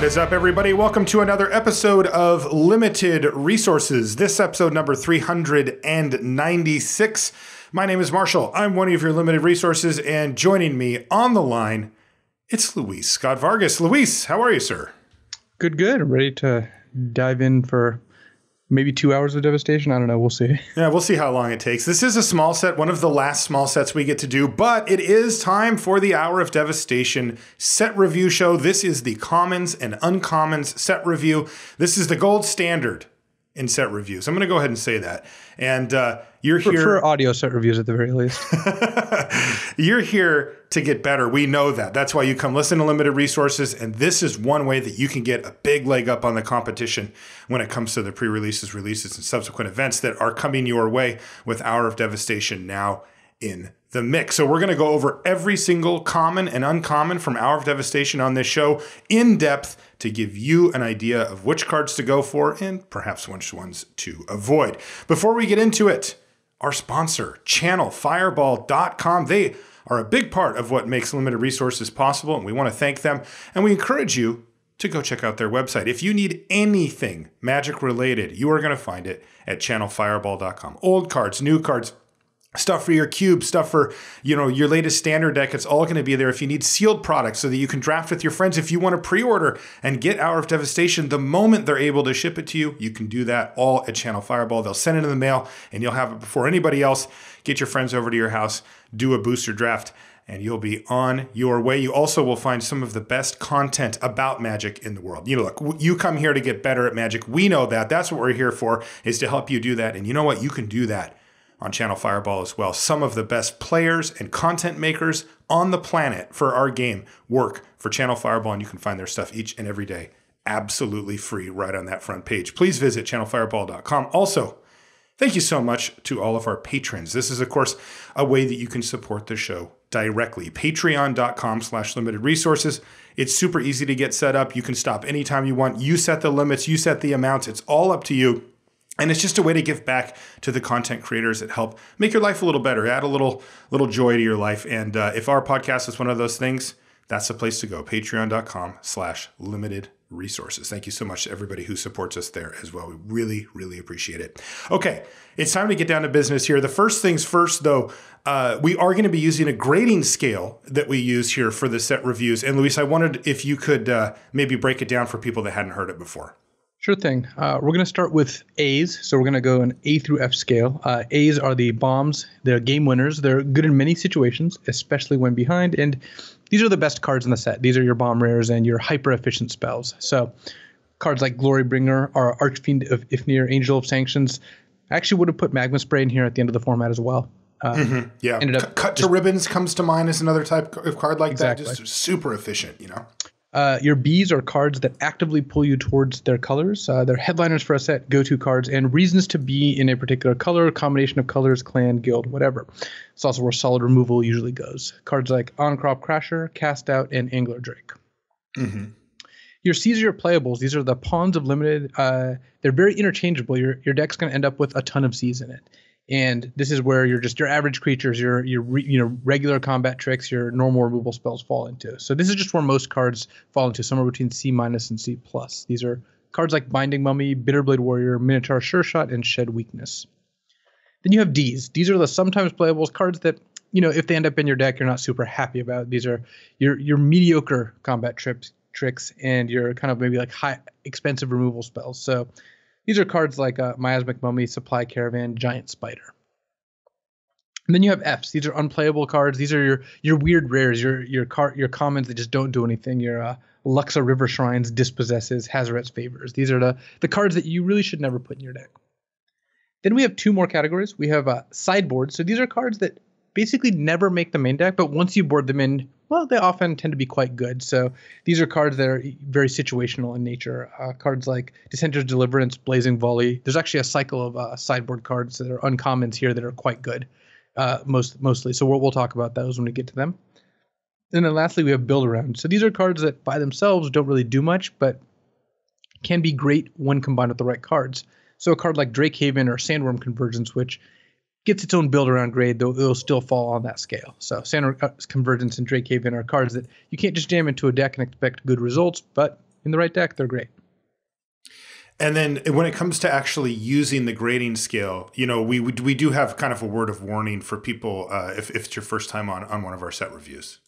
What is up, everybody? Welcome to another episode of Limited Resources. This episode number 396. My name is Marshall. I'm one of your limited resources, and joining me on the line, it's Luis Scott Vargas. Luis, how are you, sir? Good, good. Ready to dive in for maybe two hours of devastation. I don't know. We'll see. Yeah, we'll see how long it takes. This is a small set, one of the last small sets we get to do, but it is time for the Hour of Devastation set review show. This is the commons and uncommons set review. This is the gold standard in set reviews. I'm going to go ahead and say that. And uh, you're For, here for audio set reviews at the very least. You're here to get better. We know that. That's why you come listen to limited resources. And this is one way that you can get a big leg up on the competition when it comes to the pre releases, releases, and subsequent events that are coming your way with Hour of Devastation now in the mix. So we're going to go over every single common and uncommon from Hour of Devastation on this show in depth to give you an idea of which cards to go for and perhaps which ones to avoid. Before we get into it, our sponsor, channelfireball.com. They are a big part of what makes limited resources possible, and we want to thank them. And we encourage you to go check out their website. If you need anything magic related, you are going to find it at channelfireball.com. Old cards, new cards, stuff for your cube, stuff for you know your latest standard deck. It's all going to be there. If you need sealed products so that you can draft with your friends, if you want to pre-order and get Hour of Devastation the moment they're able to ship it to you, you can do that all at Channel Fireball. They'll send it in the mail, and you'll have it before anybody else. Get your friends over to your house, do a booster draft. And you'll be on your way. You also will find some of the best content about Magic in the world. You know, look, you come here to get better at Magic. We know that. That's what we're here for, is to help you do that. And you know what? You can do that on Channel Fireball as well. Some of the best players and content makers on the planet for our game work for Channel Fireball, and you can find their stuff each and every day absolutely free right on that front page. Please visit channelfireball.com. Also, thank you so much to all of our patrons. This is, of course, a way that you can support the show directly. Patreon.com slash limited resources. It's super easy to get set up. You can stop anytime you want. You set the limits, you set the amounts. It's all up to you. And it's just a way to give back to the content creators that help make your life a little better, add a little little joy to your life. And uh, if our podcast is one of those things, that's the place to go. Patreon.com slash limited resources. Thank you so much to everybody who supports us there as well. We really, really appreciate it. Okay, it's time to get down to business here. The first things first, though, uh, we are going to be using a grading scale that we use here for the set reviews. And Luis, I wondered if you could uh, maybe break it down for people that hadn't heard it before. Sure thing. Uh, we're going to start with A's. So we're going to go an A through F scale. Uh, A's are the bombs. They're game winners. They're good in many situations, especially when behind. And these are the best cards in the set. These are your bomb rares and your hyper efficient spells. So cards like Glorybringer are Archfiend of Ifnir, Angel of Sanctions. I actually would have put Magma Spray in here at the end of the format as well. Um, mm-hmm. Yeah, ended up cut to ribbons comes to mind as another type of card like exactly. that. Just super efficient, you know. Uh, your Bs are cards that actively pull you towards their colors. Uh, they're headliners for a set, go-to cards, and reasons to be in a particular color, combination of colors, clan, guild, whatever. It's also where solid removal usually goes. Cards like On-Crop Crasher, Cast Out, and Angler Drake. Mm-hmm. Your C's are your playables. These are the pawns of limited. Uh, they're very interchangeable. Your your deck's going to end up with a ton of Cs in it and this is where you're just your average creatures, your your re, you know regular combat tricks, your normal removal spells fall into. So this is just where most cards fall into, somewhere between C minus and C plus. These are cards like Binding Mummy, Bitterblade Warrior, Minotaur Sureshot, and Shed Weakness. Then you have D's. These are the sometimes playables cards that you know if they end up in your deck, you're not super happy about. These are your your mediocre combat trips tricks and your kind of maybe like high expensive removal spells. So these are cards like uh, Miasmic Mummy, Supply Caravan, Giant Spider. And then you have Fs. These are unplayable cards. These are your your weird rares, your your car your commons that just don't do anything. Your uh, Luxa River Shrines, Dispossesses, Hazoret's Favors. These are the the cards that you really should never put in your deck. Then we have two more categories. We have uh, sideboards. So these are cards that basically never make the main deck, but once you board them in, well, they often tend to be quite good. So these are cards that are very situational in nature. Uh, cards like Dissenter's Deliverance, Blazing Volley. There's actually a cycle of uh, sideboard cards that are uncommons here that are quite good, uh, most mostly. So we'll, we'll talk about those when we get to them. And then lastly, we have Build Around. So these are cards that by themselves don't really do much, but can be great when combined with the right cards. So a card like Drake Haven or Sandworm Convergence, which gets its own build around grade, though it'll still fall on that scale. So Sandworm uh, Convergence and Drake Haven are cards that you can't just jam into a deck and expect good results, but in the right deck, they're great. And then when it comes to actually using the grading scale, you know, we we do have kind of a word of warning for people uh, if, if it's your first time on on one of our set reviews.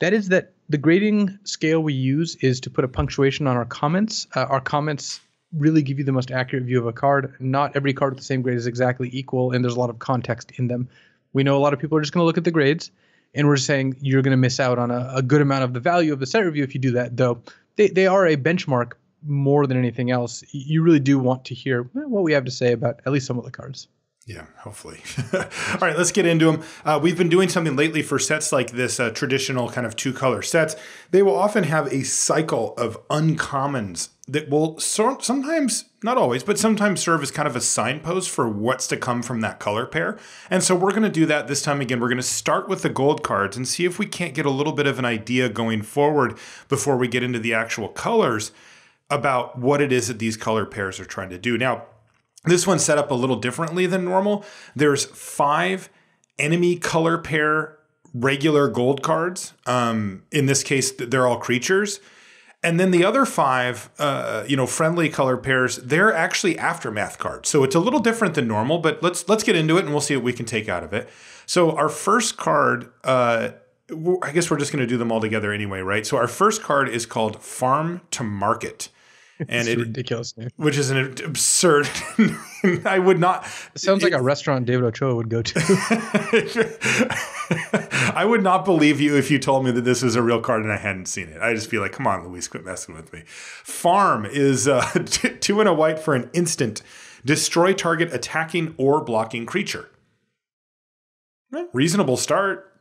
That is that the grading scale we use is to put a punctuation on our comments. Uh, our comments really give you the most accurate view of a card. Not every card with the same grade is exactly equal, and there's a lot of context in them. We know a lot of people are just going to look at the grades, and we're saying you're going to miss out on a, a, good amount of the value of the set review if you do that. Though they, they are a benchmark more than anything else. You really do want to hear eh, what we have to say about at least some of the cards. Yeah, hopefully. All right, let's get into them. Uh, we've been doing something lately for sets like this, uh, traditional kind of two color sets. They will often have a cycle of uncommons that will so- sometimes, not always, but sometimes serve as kind of a signpost for what's to come from that color pair. And so we're going to do that this time again. We're going to start with the gold cards and see if we can't get a little bit of an idea going forward before we get into the actual colors about what it is that these color pairs are trying to do. Now, this one's set up a little differently than normal. There's five enemy color pair regular gold cards. Um, in this case, they're all creatures. And then the other five, uh, you know, friendly color pairs, they're actually aftermath cards. So it's a little different than normal, but let's let's get into it and we'll see what we can take out of it. So our first card, uh, I guess we're just going to do them all together anyway, right? So our first card is called Farm to Market and it's it, ridiculous name. which is an absurd. I would not. It sounds it, like a restaurant David Ochoa would go to. I would not believe you if you told me that this is a real card and I hadn't seen it. I'd just feel like, come on, Luis, quit messing with me. Farm is uh, two and a white for an instant. Destroy target attacking or blocking creature. Reasonable start.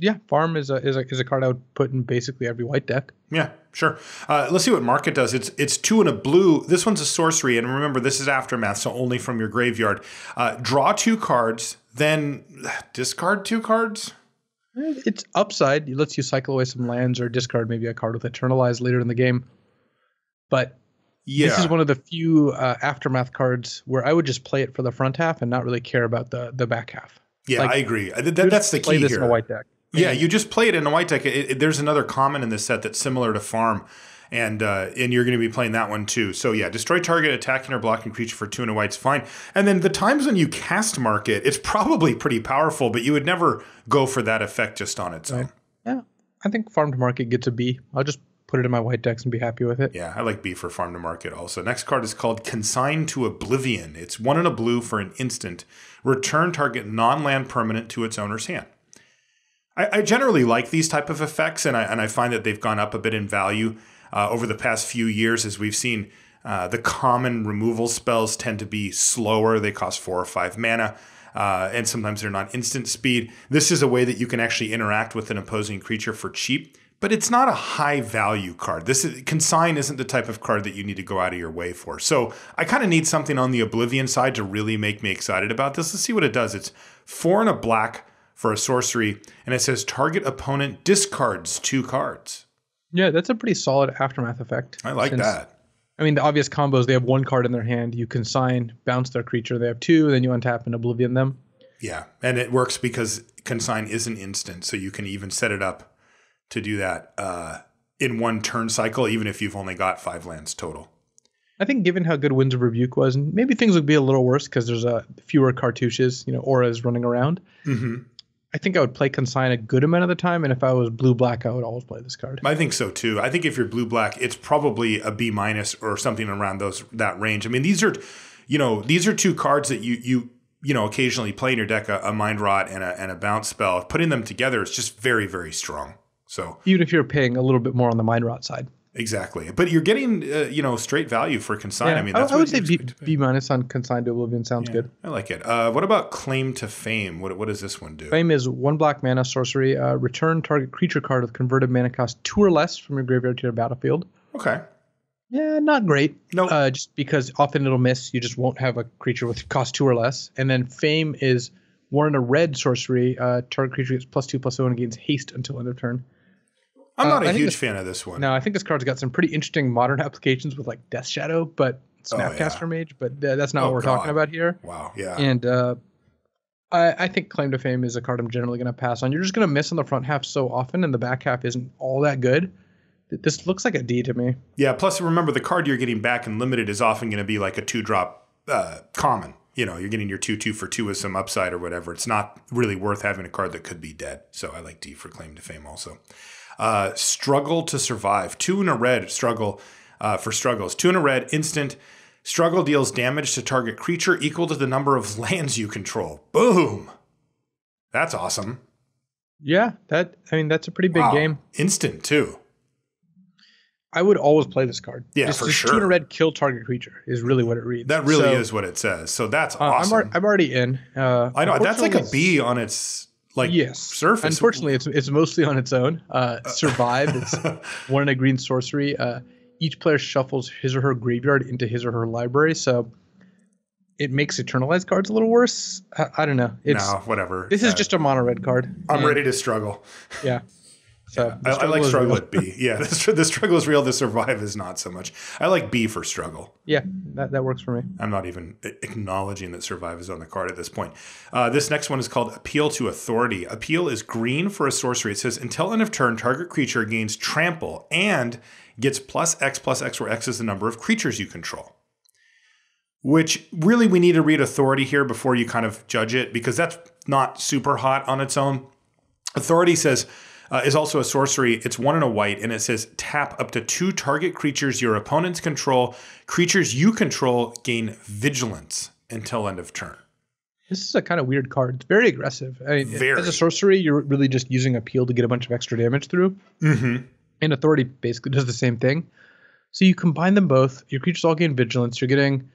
Yeah, farm is a, is a is a card I would put in basically every white deck. Yeah, sure. Uh, let's see what market does. It's it's two and a blue. This one's a sorcery, and remember this is aftermath, so only from your graveyard. Uh, draw two cards, then discard two cards. It's upside. It lets you cycle away some lands or discard maybe a card with Eternalize later in the game. But yeah. this is one of the few uh, aftermath cards where I would just play it for the front half and not really care about the the back half. Yeah, like, I agree. That, that's the key play this here. in a white deck. Yeah, you just play it in a white deck. It, it, there's another common in this set that's similar to Farm, and uh, and you're going to be playing that one too. So yeah, destroy target attacking or blocking creature for two and a white's fine. And then the times when you cast mark it, it's probably pretty powerful, but you would never go for that effect just on its own. Yeah, I think Farm to Market gets a B. I'll just put it in my white decks and be happy with it. Yeah, I like B for Farm to Market also. Next card is called Consign to Oblivion. It's one in a blue for an instant. Return target non-land permanent to its owner's hand. I, I, generally like these type of effects, and I and I find that they've gone up a bit in value uh, over the past few years as we've seen. Uh, the common removal spells tend to be slower; they cost four or five mana. Uh, and sometimes they're not instant speed. This is a way that you can actually interact with an opposing creature for cheap, but it's not a high value card. This is, consign isn't the type of card that you need to go out of your way for. So I kind of need something on the Oblivion side to really make me excited about this. Let's see what it does. It's four and a black for a sorcery, and it says target opponent discards two cards. Yeah, that's a pretty solid aftermath effect. I like since, that. I mean, the obvious combos they have one card in their hand, you consign, bounce their creature. They have two, then you untap and oblivion them. Yeah, and it works because consign is an instant, so you can even set it up to do that uh, in one turn cycle, even if you've only got five lands total. I think given how good Winds of Rebuke was, and maybe things would be a little worse because there's a uh, fewer cartouches, you know, auras running around. Mm-hmm. I think I would play consign a good amount of the time, and if I was blue black, I would always play this card. I think so too. I think if you're blue black, it's probably a B minus or something around those that range. I mean, these are, you know, these are two cards that you you you know occasionally play in your deck a, a mind rot and a and a bounce spell. Putting them together is just very very strong. So even if you're paying a little bit more on the mind rot side. Exactly, but you're getting uh, you know straight value for consign. Yeah, I mean, that's I, I would say B, B minus on consign to oblivion sounds yeah, good. I like it. Uh, what about claim to fame? What what does this one do? Fame is one black mana sorcery. Uh, return target creature card with converted mana cost two or less from your graveyard to your battlefield. Okay. Yeah, not great. No, nope. uh, just because often it'll miss. You just won't have a creature with cost two or less. And then fame is one in a red sorcery. Uh, target creature gets plus two plus one and gains haste until end of turn. I'm not uh, a huge this, fan of this one. No, I think this card's got some pretty interesting modern applications with like Death Shadow, but Snapcaster oh, yeah. Mage, but th- that's not oh, what we're God. talking about here. Wow, yeah. And uh, I, I, think Claim to Fame is a card I'm generally going to pass on. You're just going to miss on the front half so often, and the back half isn't all that good This looks like a D to me. Yeah. Plus, remember the card you're getting back in limited is often going to be like a two drop uh, common. You know, you're getting your two two for two with some upside or whatever. It's not really worth having a card that could be dead. So I like D for claim to fame also. Uh, struggle to survive. Two in a red struggle uh, for struggles. Two in a red instant. Struggle deals damage to target creature equal to the number of lands you control. Boom. That's awesome. Yeah, that I mean that's a pretty big Wow. game. Instant too. I would always play this card. Yeah, just, for just sure. Two in a red, kill target creature is really what it reads. That really So, is what it says. So that's uh, awesome. I'm, ar- I'm already in. Uh, I know that's like a unfortunately, on its like yes. surface. Unfortunately, it's it's mostly on its own. Uh, survive. It's one in a green sorcery. Uh, each player shuffles his or her graveyard into his or her library, so it makes eternalized cards a little worse. I, I don't know. It's no, whatever. this is Uh, just a mono red card. I'm ready to struggle. Yeah. So the I, I like struggle at B. Yeah, the, the struggle is real. The survive is not so much. I like B for struggle. Yeah, that, that works for me. I'm not even acknowledging that survive is on the card at this point. Uh, this next one is called Appeal to Authority. Appeal is green for a sorcery. It says until end of turn, target creature gains trample and gets plus X plus X, where X is the number of creatures you control. Which really we need to read authority here before you kind of judge it because that's not super hot on its own. Authority says uh, is also a sorcery. It's one and a white, and it says tap up to two target creatures your opponents control. Creatures you control gain vigilance until end of turn. This is a kind of weird card. It's very aggressive. I mean, Very. as a sorcery, you're really just using appeal to get a bunch of extra damage through. Mm-hmm. And authority basically does the same thing. So you combine them both. Your creatures all gain vigilance. You're getting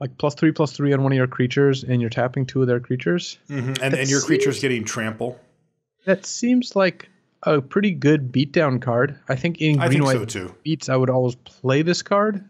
like plus three, plus three on one of your creatures, and you're tapping two of their creatures. Mm-hmm. And, and your creature's getting trample. That seems like a pretty good beatdown card. I think in green white so too. beats, I would always play this card.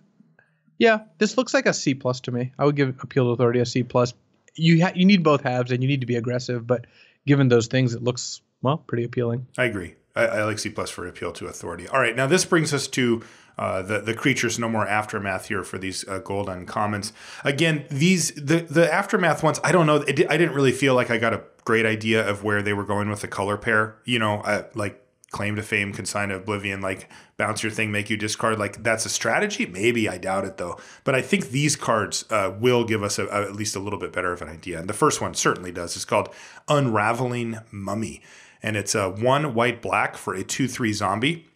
Yeah, this looks like a C plus to me. I would give appeal to authority a C plus. You ha- you need both halves, and you need to be aggressive. But given those things, it looks well pretty appealing. I agree. I, I like C plus for appeal to authority. All right, now this brings us to uh, the the creatures no more aftermath here for these uh, gold uncommons. Again, these the the aftermath ones. I don't know. It, I didn't really feel like I got a great idea of where they were going with the color pair. You know, uh, like claim to fame, consign to oblivion, like bounce your thing, make you discard. Like that's a strategy. Maybe I doubt it though. But I think these cards uh, will give us a, a- at least a little bit better of an idea. And the first one certainly does. It's called Unraveling Mummy and it's a one white black for a 2 3 zombie.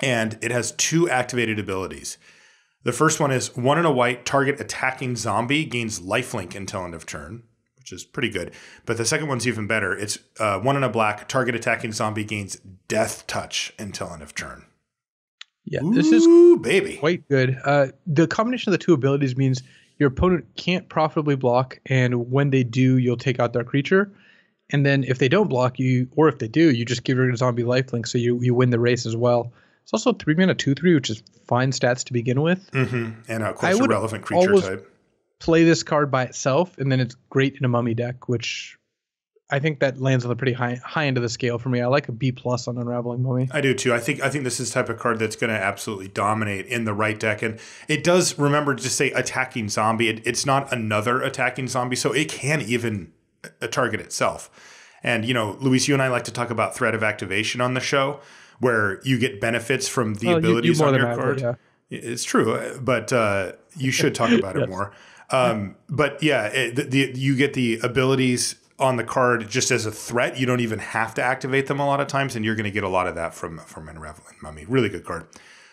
And it has two activated abilities. The first one is one in a white, target attacking zombie gains lifelink until end of turn, which is pretty good. But the second one's even better. It's uh, one in a black, target attacking zombie gains deathtouch until end of turn. Yeah, this is baby. quite good. Uh, the combination of the two abilities means your opponent can't profitably block, and when they do, you'll take out their creature. And then if they don't block you, or if they do, you just give your zombie lifelink, so you you win the race as well. It's also three mana two three, which is fine stats to begin with. hmm And of course, a relevant creature type. Play this card by itself, and then it's great in a mummy deck, which I think that lands on the pretty high high end of the scale for me. I like a B plus on Unraveling Mummy. I do too. I think I think this is the type of card that's going to absolutely dominate in the right deck, and it does. Remember to say attacking zombie. It, it's not another attacking zombie, so it can even uh, target itself. And you know, Luis, you and I like to talk about threat of activation on the show, where you get benefits from the Well, you- you abilities more on your card. yeah. It's true, uh, but uh, you should talk about it more. Um, but yeah, it, the, the, you get the abilities on the card just as a threat. You don't even have to activate them a lot of times, and you're going to get a lot of that from from Unraveling Mummy. Really good card.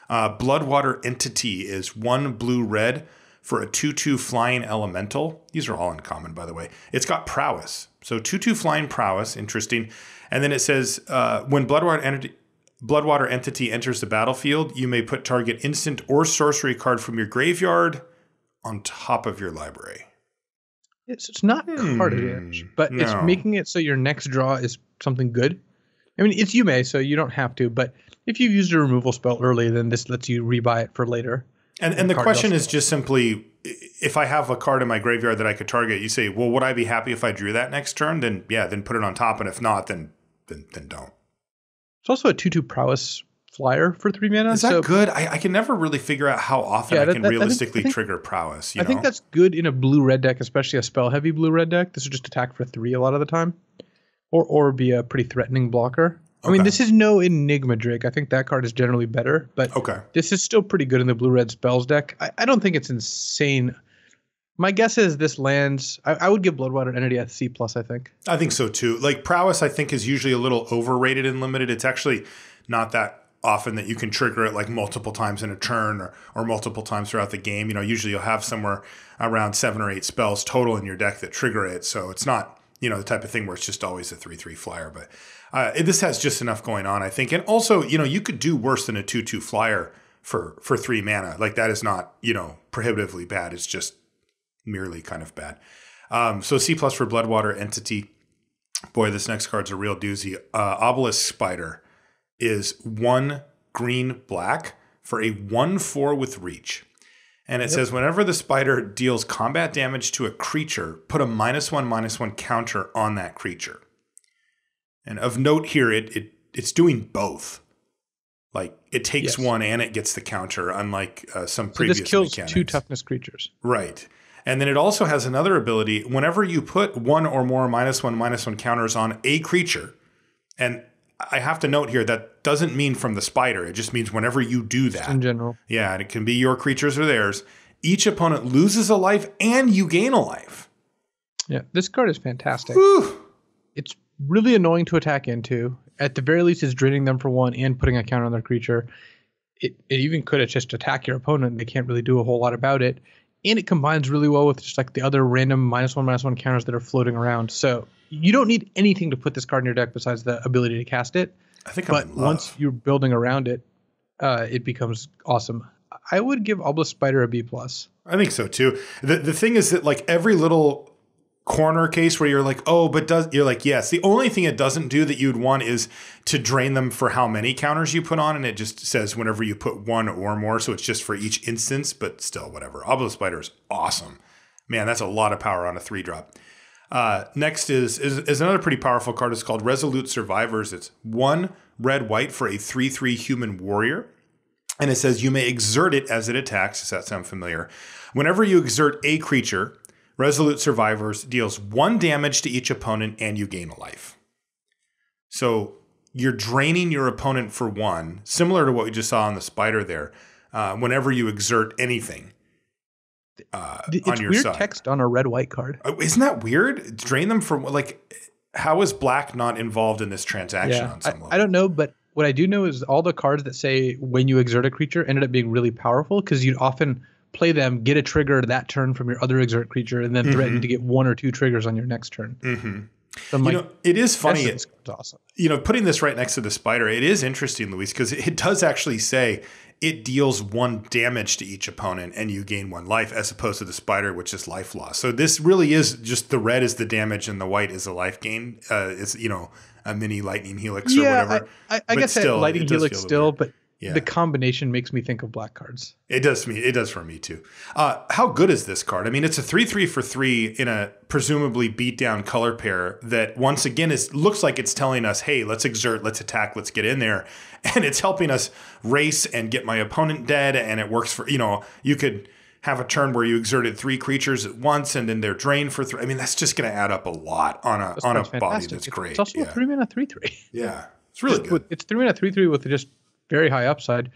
Uh, Bloodwater Entity is one blue red for a 2 2 flying elemental. These are all uncommon, by the way. It's got prowess. So 2 2 flying prowess, interesting. And then it says uh, when Bloodwater Entity. Bloodwater entity enters the battlefield, you may put target instant or sorcery card from your graveyard on top of your library. It's, it's not card Hmm, advantage, but it's making it so your next draw is something good. I mean, it's you may, so you don't have to. But if you've used a removal spell early, then this lets you rebuy it for later. And and the question is just simply if I have a card in my graveyard that I could target, you say, well, would I be happy if I drew that next turn? Then yeah, then put it on top, and if not, then then then don't. It's also a two-two prowess flyer for three mana. Is that so good? I, I can never really figure out how often Yeah, I can that- realistically I think- trigger prowess. You I know? think that's good in a blue-red deck, especially a spell-heavy blue-red deck. This is just attack for three a lot of the time, or or be a pretty threatening blocker. I mean, this is no Enigma Drake. I think that card is generally better, but Okay. this is still pretty good in the blue red spells deck. I, I don't think it's insane. My guess is this lands. I, I would give Bloodwater Entity a C plus. I think. I think so too. Like prowess, I think is usually a little overrated and limited. It's actually not that often that you can trigger it like multiple times in a turn or, or multiple times throughout the game. You know, usually you'll have somewhere around seven or eight spells total in your deck that trigger it. So it's not, you know, the type of thing where it's just always a three three flyer. But uh, this has just enough going on, I think. And also, you know, you could do worse than a two two flyer for for three mana. Like that is not, you know, prohibitively bad. It's just merely kind of bad. Um, so C plus for Bloodwater Entity. Boy, this next card's a real doozy. Uh, Obelisk Spider is one green black for a 1 4 with reach. And it says whenever the spider deals combat damage to a creature, put a minus one, minus one counter on that creature. And of note here, it, it it's doing both. Like it takes Yes. one and it gets the counter, unlike uh, some So previous this kills mechanics. two toughness creatures. Right. And then it also has another ability. Whenever you put one or more minus one, minus one counters on a creature, and I have to note here that doesn't mean from the spider. It just means whenever you do that. In general, Yeah, and it can be your creatures or theirs. Each opponent loses a life and you gain a life. yeah, this card is fantastic. Whew. It's really annoying to attack into. At the very least, it's draining them for one and putting a counter on their creature. It, it even could have just attack your opponent. They can't really do a whole lot about it. And it combines really well with just like the other random minus one, minus one counters that are floating around. So you don't need anything to put this card in your deck besides the ability to cast it. I think I'm But once you're building around it, uh, it becomes awesome. I would give Obelisk Spider a B plus. I think so too. The the thing is that like every little corner case where you're like, oh, but does you're like, yes. The only thing it doesn't do that you'd want is to drain them for how many counters you put on, and it just says whenever you put one or more, so it's just for each instance, but still whatever. Obelisk Spider is awesome. Man, that's a lot of power on a three drop. Uh, next is, is is another pretty powerful card. It's called Resolute Survivors. It's one red white for a three three human warrior. And it says you may exert it as it attacks. Does that sound familiar? Whenever you exert a creature, Resolute Survivors deals one damage to each opponent and you gain a life. So you're draining your opponent for one, similar to what we just saw on the spider there. Uh, whenever you exert anything uh, Th- on It's your weird side, text on a red white card. Oh, isn't that weird? Drain them from like. How is black not involved in this transaction Yeah, on I, level? I don't know, but what I do know is all the cards that say when you exert a creature ended up being really powerful because you'd often play them, get a trigger that turn from your other exert creature, and then Mm-hmm. threaten to get one or two triggers on your next turn. hmm So You like, know, it is funny. is awesome. you know, putting this right next to the spider, it is interesting, Luis, because it does actually say it deals one damage to each opponent and you gain one life, as opposed to the spider, which is life loss. So this really is just the red is the damage and the white is the life gain. Uh, it's you know a mini lightning helix or whatever. I, I, I guess still, Lightning Helix still, but Yeah. the combination makes me think of black cards. It does me. It does for me too. Uh, how good is this card? I mean, it's a three-three for three in a presumably beat-down color pair that once again is looks like it's telling us, "Hey, let's exert, let's attack, let's get in there," and it's helping us race and get my opponent dead. And it works for you know you could have a turn where you exerted three creatures at once and then they're drained for three. I mean, that's just going to add up a lot on a That's on a quite body that's It's- great. It's also yeah. a three mana three three. yeah, it's really Just good. it's three mana three three with just very high upside.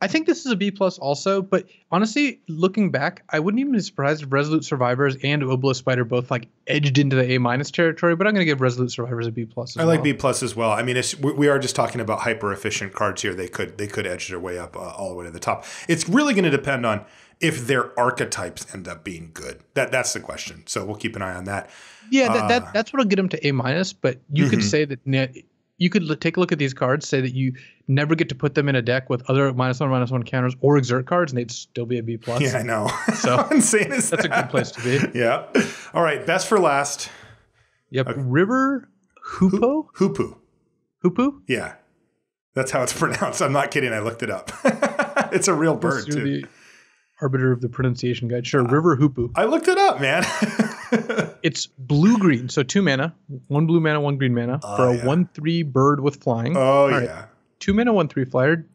I think this is a B plus also, but honestly, looking back, I wouldn't even be surprised if Resolute Survivors and Obelisk Spider both like edged into the A minus territory. But I'm going to give Resolute Survivors a B plus. I like B plus as well. I mean, it's, we are just talking about hyper efficient cards here. They could they could edge their way up uh, all the way to the top. It's really going to depend on if their archetypes end up being good. That that's the question. So we'll keep an eye on that. Yeah, that, Uh, that that's what'll get them to A minus. But you could Mhm. say that you could l- take a look at these cards, say that you never get to put them in a deck with other minus one minus one counters or exert cards, and they'd still be a B plus. Yeah, I know. So, insane is That's a good place to be. Yeah. All right. Best for last. Yep. River Hoopo Hoopoe. Hoopoe. Yeah. That's how it's pronounced. I'm not kidding. I looked it up. it's a real bird too. the arbiter of the pronunciation guide. Sure, River Hoopoe. I looked it up, man. It's blue green, so two mana, one blue mana, one green mana Oh, for a yeah. one three bird with flying. oh All right. yeah. Two mana, one three flyer.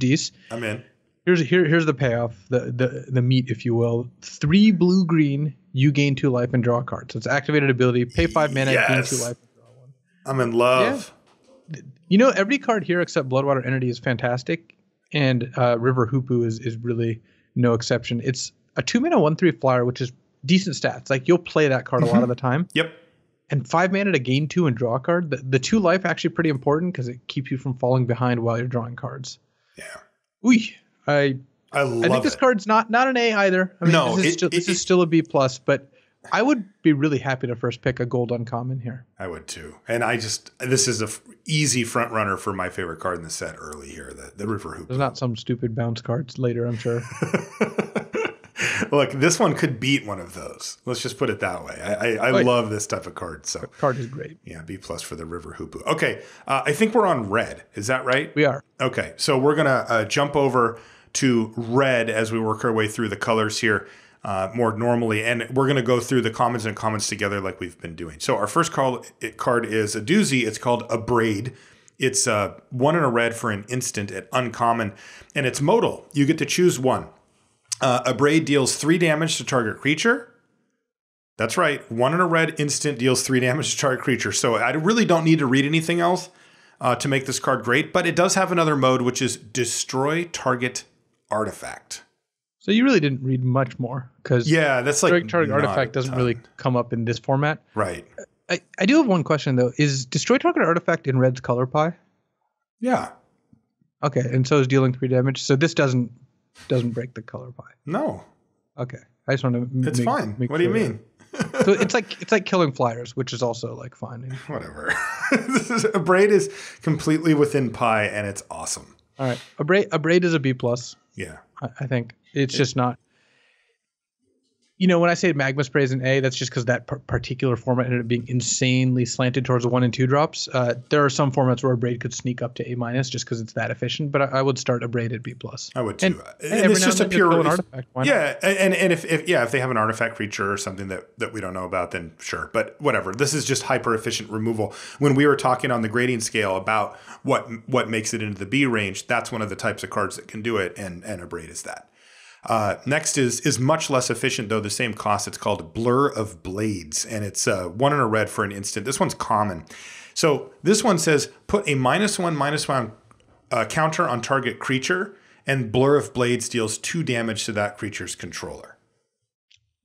Dece. I'm in. Here's here here's the payoff, the the the meat, if you will. Three blue green, you gain two life and draw a card. So it's activated ability. Pay five mana, gain two life. I'm in love. you know, every card here except Bloodwater Entity is fantastic, and uh, River Hoopoe is is really no exception. It's a two mana one three flyer, which is decent stats. Like you'll play that card a lot of mm-hmm. the time. Yep. And five mana to gain two and draw a card. The, the two life actually pretty important because it keeps you from falling behind while you're drawing cards. Yeah. Ooh, I I love I think this it. card's not not an A either. I mean, No, this, is, it- still, this is still a B plus, but I would be really happy to first pick a gold uncommon here. I would too. And I just this is a f- easy front runner for my favorite card in the set early here, the, the River Hoop. There's not some stupid bounce cards later, I'm sure. Look, this one could beat one of those. Let's just put it that way. I, I, I Right. love this type of card. So Card is great. yeah, B plus for the River Hoopoe. Okay, uh, I think we're on red. Is that right? We are. Okay, so we're gonna uh, jump over to red as we work our way through the colors here uh, more normally, and we're gonna go through the commons and commons together like we've been doing. So our first card, it, card is a doozy. It's called Abrade. It's uh, one in a red for an instant at uncommon, and it's modal. You get to choose one. Uh, Abrade deals three damage to target creature. That's right. One in a red instant deals three damage to target creature. So I really don't need to read anything else uh, to make this card great, but it does have another mode, which is destroy target artifact. So you really didn't read much more because Yeah, that's like Destroy Target Artifact doesn't really come up in this format. right. I, I do have one question though. Is Destroy Target Artifact in Red's color pie? Yeah. Okay, and so is dealing three damage. So this doesn't doesn't break the color pie. No, Okay, I just want to. it's fine. What do you mean? so it's like it's like killing flyers, which is also like fine. Whatever. is Abrade is completely within pie, and it's awesome. All right, Abrade a braid is a B plus. Yeah. I, I think it's just not. You know, when I say magma spray is an A, that's just because that par- particular format ended up being insanely slanted towards the one and two drops. Uh, there are some formats where Abrade could sneak up to A minus just because it's that efficient, but I, I would start Abrade at B plus. I would too. And- And, and it's just a pure artifact. Why not? Yeah, and and if, if yeah, if they have an artifact creature or something that that we don't know about, then sure. But whatever. This is just hyper efficient removal. When we were talking on the grading scale about what what makes it into the B range, that's one of the types of cards that can do it, and and Abrade is that. Uh, next is is much less efficient though the same cost. It's called Blur of Blades, and it's uh, one in a red for an instant. This one's common. So this one says put a minus one minus one uh, counter on target creature, and Blur of Blades deals two damage to that creature's controller.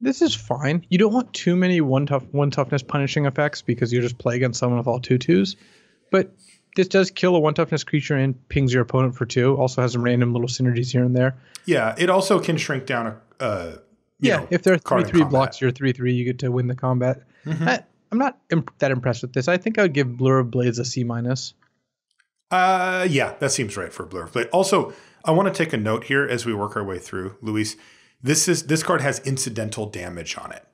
This is fine. You don't want too many one tough one toughness punishing effects because you just play against someone with all two twos. But this does kill a one toughness creature and pings your opponent for two. Also has some random little synergies here and there. Yeah, it also can shrink down a. Uh, you yeah, know, if there are three three combat. blocks, you're three three. You get to win the combat. I, I'm not imp- that impressed with this. I think I would give Blur of Blades a C minus. Uh, yeah, that seems right for Blur of Blade. Also, I want to take a note here as we work our way through, Luis. This is this card has incidental damage on it.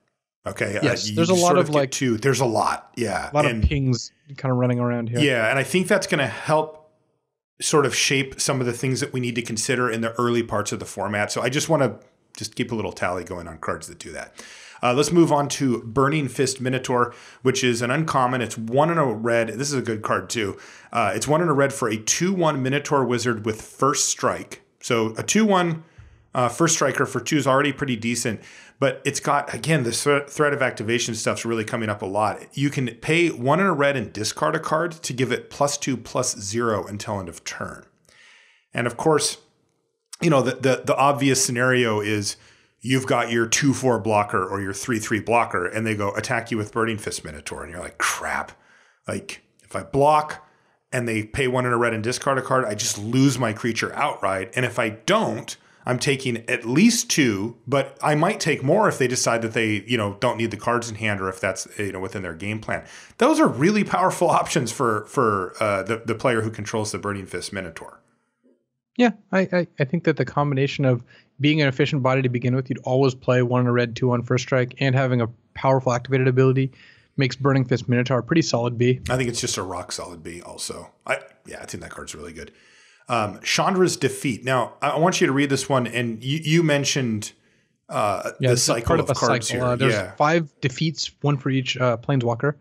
Okay. Yes, you there's a lot of, get like- two. There's a lot. Yeah. A lot and, of pings kind of running around here. Yeah, and I think that's going to help sort of shape some of the things that we need to consider in the early parts of the format. So I just want to just keep a little tally going on cards that do that. Uh, let's move on to Burning Fist Minotaur, which is an uncommon. It's one in a red. This is a good card too. Uh, it's one in a red for a 2 1 Minotaur wizard with first strike. So a 2 1 uh, first striker for two is already pretty decent, but it's got again the threat of activation stuff's really coming up a lot. You can pay one in a red and discard a card to give it plus two plus zero until end of turn. And of course, you know the the, the obvious scenario is you've got your two four blocker or your three three blocker, and they go attack you with Burning Fist Minotaur, and you're like crap. Like if I block and they pay one in a red and discard a card, I just lose my creature outright. And if I don't, I'm taking at least two, but I might take more if they decide that they, you know, don't need the cards in hand or if that's you know within their game plan. Those are really powerful options for for uh, the the player who controls the Burning Fist Minotaur. Yeah, I, I, I think that the combination of being an efficient body to begin with, you'd always play one in a red, two on first strike, and having a powerful activated ability makes Burning Fist Minotaur a pretty solid B. I think it's just a rock solid B. Also, I yeah, I think that card's really good. Um, Chandra's defeat. Now, I want you to read this one, and you, you mentioned uh, Yeah, the cycle part of, a cards cycle. here. Uh, there's yeah, five defeats, one for each uh, Planeswalker.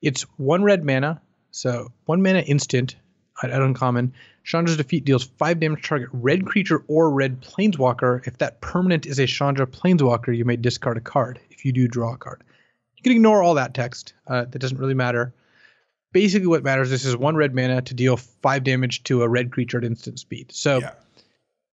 It's one red mana, so one mana instant at, at uncommon. Chandra's defeat deals five damage to target red creature or red Planeswalker. If that permanent is a Chandra Planeswalker, you may discard a card. If you do, draw a card. You can ignore all that text. Uh, that doesn't really matter. Basically what matters this is one red mana to deal five damage to a red creature at instant speed. So Yeah.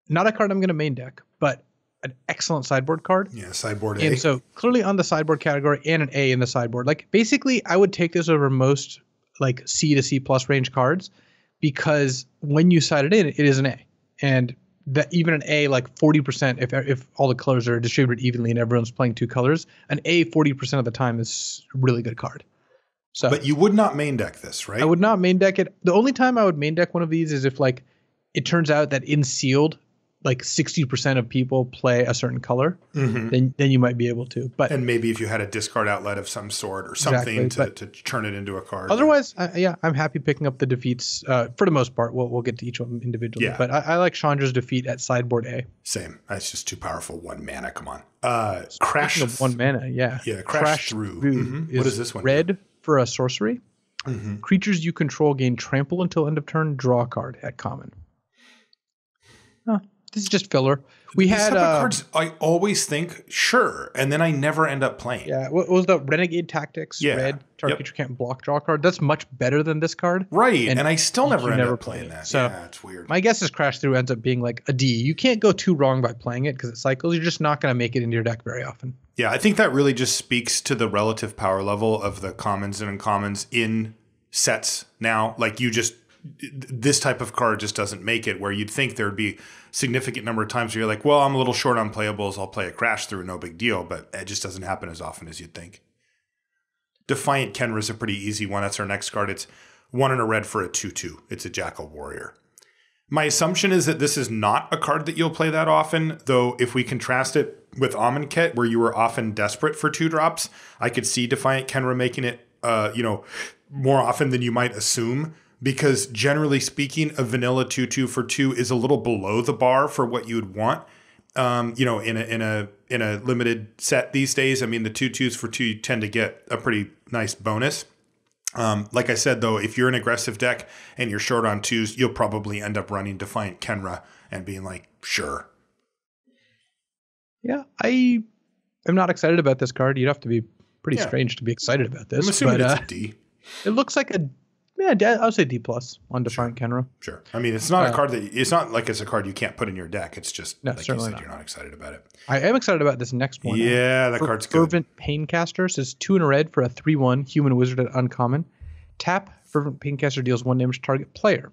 not a card I'm going to main deck, but an excellent sideboard card. Yeah, sideboard A. And so clearly on the sideboard category and an A in the sideboard. Like basically, I would take this over most like C to C plus range cards because when you side it in, it is an A, and that even an A like forty percent if if all the colors are distributed evenly and everyone's playing two colors, an A forty percent of the time is a really good card. So but you would not main deck this, right? I would not main deck it. The only time I would main deck one of these is if like it turns out that in sealed, like sixty percent of people play a certain color, Mhm. then then you might be able to. But And maybe if you had a discard outlet of some sort or something Exactly, to, to turn it into a card. otherwise, uh, yeah, I'm happy picking up the defeats uh, for the most part. We'll we'll get to each one individually. Yeah. But I, I like Chandra's defeat at sideboard A. Same. That's just too powerful. One mana. Come on. Uh, crash. Of one mana, yeah. Yeah, crash through. Mhm. What does this one? Red for a sorcery. Mhm. Creatures you control gain trample until end of turn. Draw a card at common. Huh, this is just filler. We had uh, cards. I always think sure, and then I never end up playing. Yeah, what was the Renegade Tactics? Yeah, Red. Target yep. creature can't block draw card. That's much better than this card. Right, and, And I still never end never up play playing it. that. So, yeah, it's weird. My guess is Crash Through ends up being like a D. You can't go too wrong by playing it because it cycles. You're just not going to make it into your deck very often. Yeah, I think that really just speaks to the relative power level of the commons and uncommons in sets now. Like you just this type of card just doesn't make it where you'd think there'd be significant number of times where you're like, well, I'm a little short on playables, I'll play a crash through, no big deal, but it just doesn't happen as often as you'd think. Defiant Khenra is a pretty easy one. That's our next card. It's one in a red for a 2 2. It's a Jackal Warrior. My assumption is that this is not a card that you'll play that often, though if we contrast it with Amonkhet, where you were often desperate for two drops, I could see Defiant Khenra making it uh, you know, more often than you might assume. Because generally speaking, a vanilla 2-2 for two is a little below the bar for what you would want. Um, you know, in a in a in a limited set these days. I mean, the two twos for two you tend to get a pretty nice bonus. Um, like I said, though, if you're an aggressive deck and you're short on twos, you'll probably end up running Defiant Khenra and being like, sure. Yeah, I am not excited about this card. You'd have to be pretty Yeah. strange to be excited about this. I'm assuming but, it's uh, a D. it looks like a yeah. D- I would say D plus on Defiant Khenra. Sure. I mean, it's not a Uh, card that it's not like it's a card you can't put in your deck. It's just No, like you said, not. you're not excited about it. I am excited about this next one. Yeah, that Fer- card's good. Fervent Paincaster says two in a red for a 3 1 human wizard at uncommon. Tap Fervent Paincaster deals one damage to target player.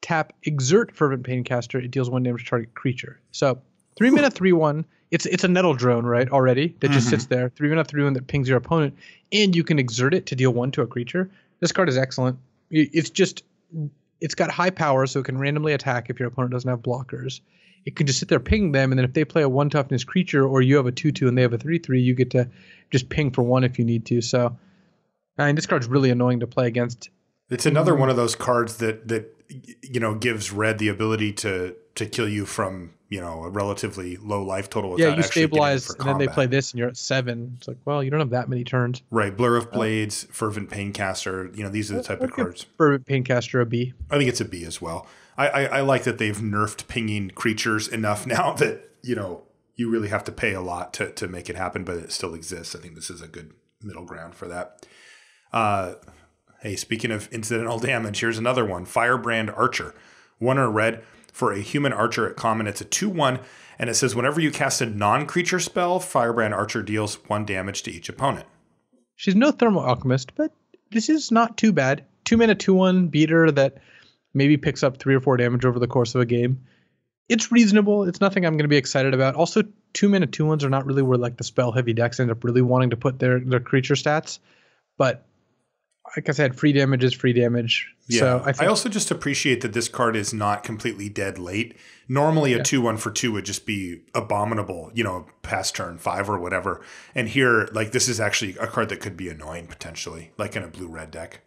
Tap Exert Fervent Paincaster, it deals one damage to target creature. So three mana, 3 1. It's it's a nettle drone, right? Already that just Mhm. sits there. Three mana, 3 1 that pings your opponent, and you can exert it to deal one to a creature. This card is excellent. It's just it's got high power, so it can randomly attack if your opponent doesn't have blockers. It can just sit there ping them, and then if they play a one toughness creature or you have a two two and they have a three three, you get to just ping for one if you need to. So, I mean, this card's really annoying to play against. It's another mm. one of those cards that that you know gives red the ability to to kill you from you know a relatively low life total. yeah, you stabilize, and then they play this, and you're at seven. It's like, well, you don't have that many turns. right. Blur of Blades, Fervent Paincaster. You know these are the type of cards. Fervent Paincaster, a B. I think it's a B as well. I, I, I like that they've nerfed pinging creatures enough now that you know you really have to pay a lot to to make it happen, but it still exists. I think this is a good middle ground for that. Uh, hey, speaking of incidental damage, here's another one: Firebrand Archer, one or red for a human archer at common. It's a two one, and it says whenever you cast a non-creature spell, Firebrand Archer deals one damage to each opponent. She's no thermal alchemist, but this is not too bad. Two mana, two one beater that maybe picks up three or four damage over the course of a game. It's reasonable. It's nothing I'm going to be excited about. Also, two mana, two ones are not really where like the spell heavy decks end up really wanting to put their their creature stats. But like I said, free damage is free damage. Yeah. So I I, also just appreciate that this card is not completely dead late. Normally, a two one for two would just be abominable, you know, past turn five or whatever. And here, like this is actually a card that could be annoying potentially, like in a blue red deck.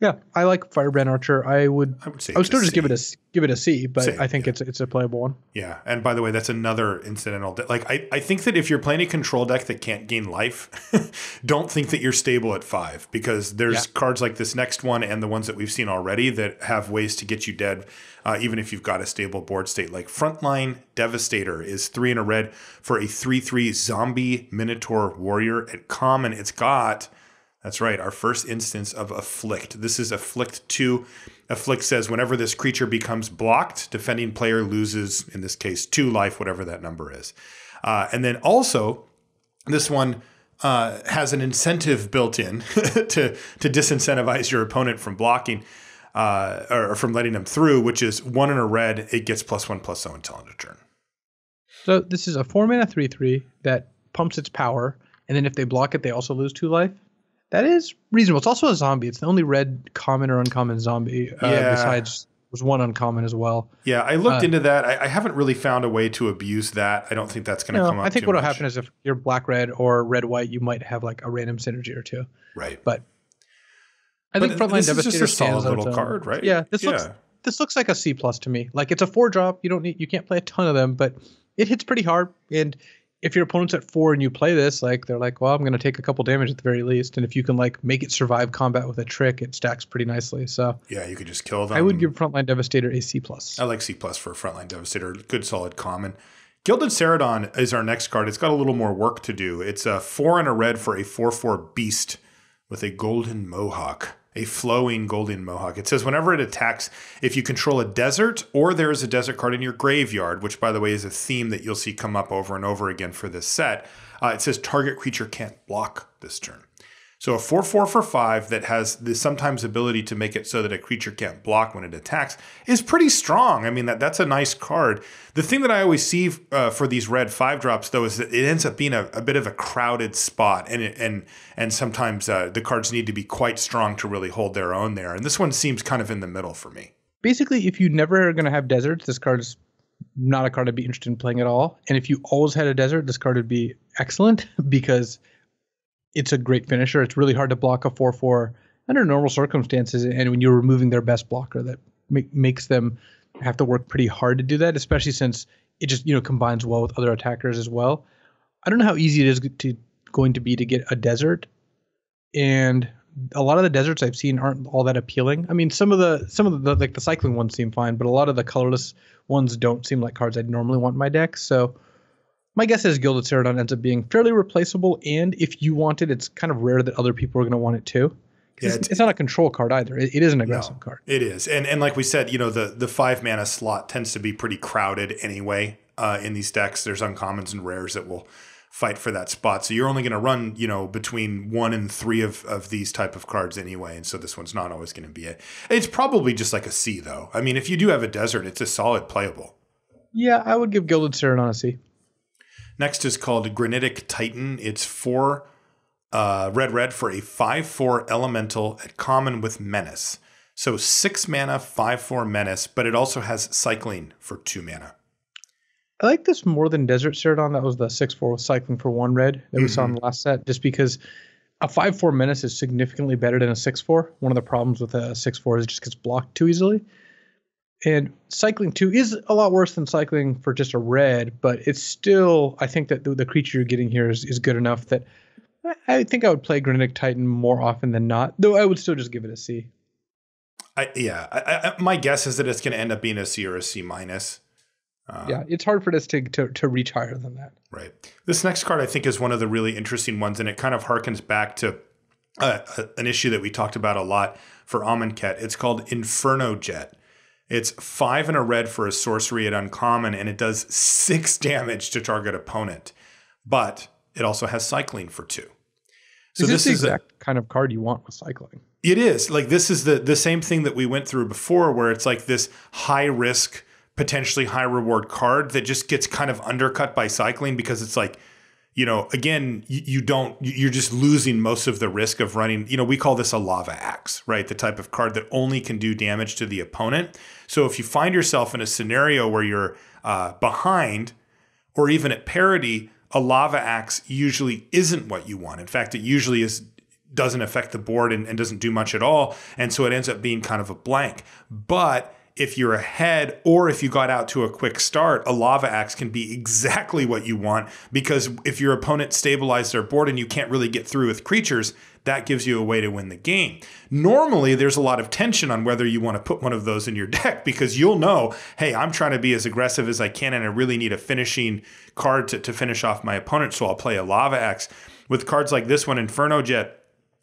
Yeah, I like Firebrand Archer. I would I would say. I would still just give it a give it a C, but Same, I think yeah. it's it's a playable one. Yeah, and by the way, that's another incidental. De- like I, I think that if you're playing a control deck that can't gain life, don't think that you're stable at five because there's Yeah. cards like this next one and the ones that we've seen already that have ways to get you dead, uh, even if you've got a stable board state. Like Frontline Devastator is three in a red for a three three zombie Minotaur warrior at common. It's got That's right. Our first instance of Afflict. This is Afflict 2. Afflict says whenever this creature becomes blocked, defending player loses, in this case, two life, whatever that number is. Uh, and then also, this one uh, has an incentive built in to, to disincentivize your opponent from blocking uh, or from letting them through, which is one in a red, it gets plus one plus zero until end of turn. So this is a four mana three three that pumps its power, and then if they block it, they also lose two life. That is reasonable. It's also a zombie. It's the only red common or uncommon zombie. Uh, Yeah. Besides, there's one uncommon as well. Yeah, I looked Uh, into that. I, I haven't really found a way to abuse that. I don't think that's going to No, come up. I think what'll much. happen is if you're black red or red white, you might have like a random synergy or two. right. But I But think Frontline this is just Devastator a solid little card, right? Yeah, this looks Yeah. this looks like a C plus to me. Like it's a four drop. You don't need you can't play a ton of them, but it hits pretty hard. And if your opponent's at four and you play this, like they're like, well, I'm going to take a couple damage at the very least. And if you can like make it survive combat with a trick, it stacks pretty nicely. So Yeah, you could just kill them. I would give Frontline Devastator a C plus. I like C plus for Frontline Devastator. Good solid common. Gilded Cerodon is our next card. It's got a little more work to do. It's a four and a red for a four four beast with a golden mohawk, a flowing golden mohawk. It says whenever it attacks, if you control a desert or there is a desert card in your graveyard, which by the way is a theme that you'll see come up over and over again for this set, uh, it says target creature can't block this turn. So a 4 4 for 5 that has the sometimes ability to make it so that a creature can't block when it attacks is pretty strong. I mean, that that's a nice card. The thing that I always see uh, for these red 5 drops, though, is that it ends up being a, a bit of a crowded spot. And, it, and, and sometimes uh, the cards need to be quite strong to really hold their own there. And this one seems kind of in the middle for me. Basically, if you never are going to have deserts, this card's not a card I'd be interested in playing at all. And if you always had a desert, this card would be excellent because it's a great finisher. It's really hard to block a 4 4 under normal circumstances. And when you're removing their best blocker, that make, makes them have to work pretty hard to do that, especially since it just, you know, combines well with other attackers as well. I don't know how easy it is to going to be to get a desert. And a lot of the deserts I've seen aren't all that appealing. I mean, some of the some of the like the cycling ones seem fine, but a lot of the colorless ones don't seem like cards I'd normally want in my deck. So my guess is Gilded Cerodon ends up being fairly replaceable, and if you want it, it's kind of rare that other people are going to want it too. Yeah, it's, it's- not a control card either. It, it is an aggressive card. It is, and and like we said, you know, the the five mana slot tends to be pretty crowded anyway. Uh, in these decks, there's uncommons and rares that will fight for that spot. So you're only going to run, you know, between one and three of of these type of cards anyway. And so this one's not always going to be it. It's probably just like a C though. I mean, if you do have a desert, it's a solid playable. Yeah, I would give Gilded Cerodon a C. Next is called Granitic Titan. It's four uh, red red for a 5 4 elemental at common with menace. So six mana, 5 4 menace, but it also has cycling for two mana. I like this more than Desert Cerodon. That was the six four with cycling for one red that we saw in the last set. Just because a five four menace is significantly better than a six four. One of the problems with a six four is it just gets blocked too easily. And cycling two is a lot worse than cycling for just a red, but it's still I think that the, the creature you're getting here is, is good enough that I, I think I would play Granitic Titan more often than not. Though I would still just give it a C. I, yeah, I, I, my guess is that it's going to end up being a C or a C minus. Uh, yeah, it's hard for this to, to to reach higher than that. Right. This next card, I think, is one of the really interesting ones, and it kind of harkens back to uh, an issue that we talked about a lot for Amonkhet. It's called Inferno Jet. It's five and a red for a sorcery at uncommon, and it does six damage to target opponent. But it also has cycling for two. So is this, this the is a, exact kind of card you want with cycling? it is like this is the the same thing that we went through before, where it's like this high risk, potentially high reward card that just gets kind of undercut by cycling because it's like, you know, again, you, you don't you- you're just losing most of the risk of running. You know, we call this a lava axe, right? The type of card that only can do damage to the opponent. So if you find yourself in a scenario where you're uh, behind or even at parity, a lava axe usually isn't what you want. In fact, it usually is doesn't affect the board and, and doesn't do much at all. And so it ends up being kind of a blank. But if you're ahead or if you got out to a quick start, a lava axe can be exactly what you want because if your opponent stabilizes their board and you can't really get through with creatures, that gives you a way to win the game. Normally, there's a lot of tension on whether you want to put one of those in your deck because you'll know, hey, I'm trying to be as aggressive as I can and I really need a finishing card to, to finish off my opponent, so I'll play a lava axe. With cards like this one, Inferno Jet,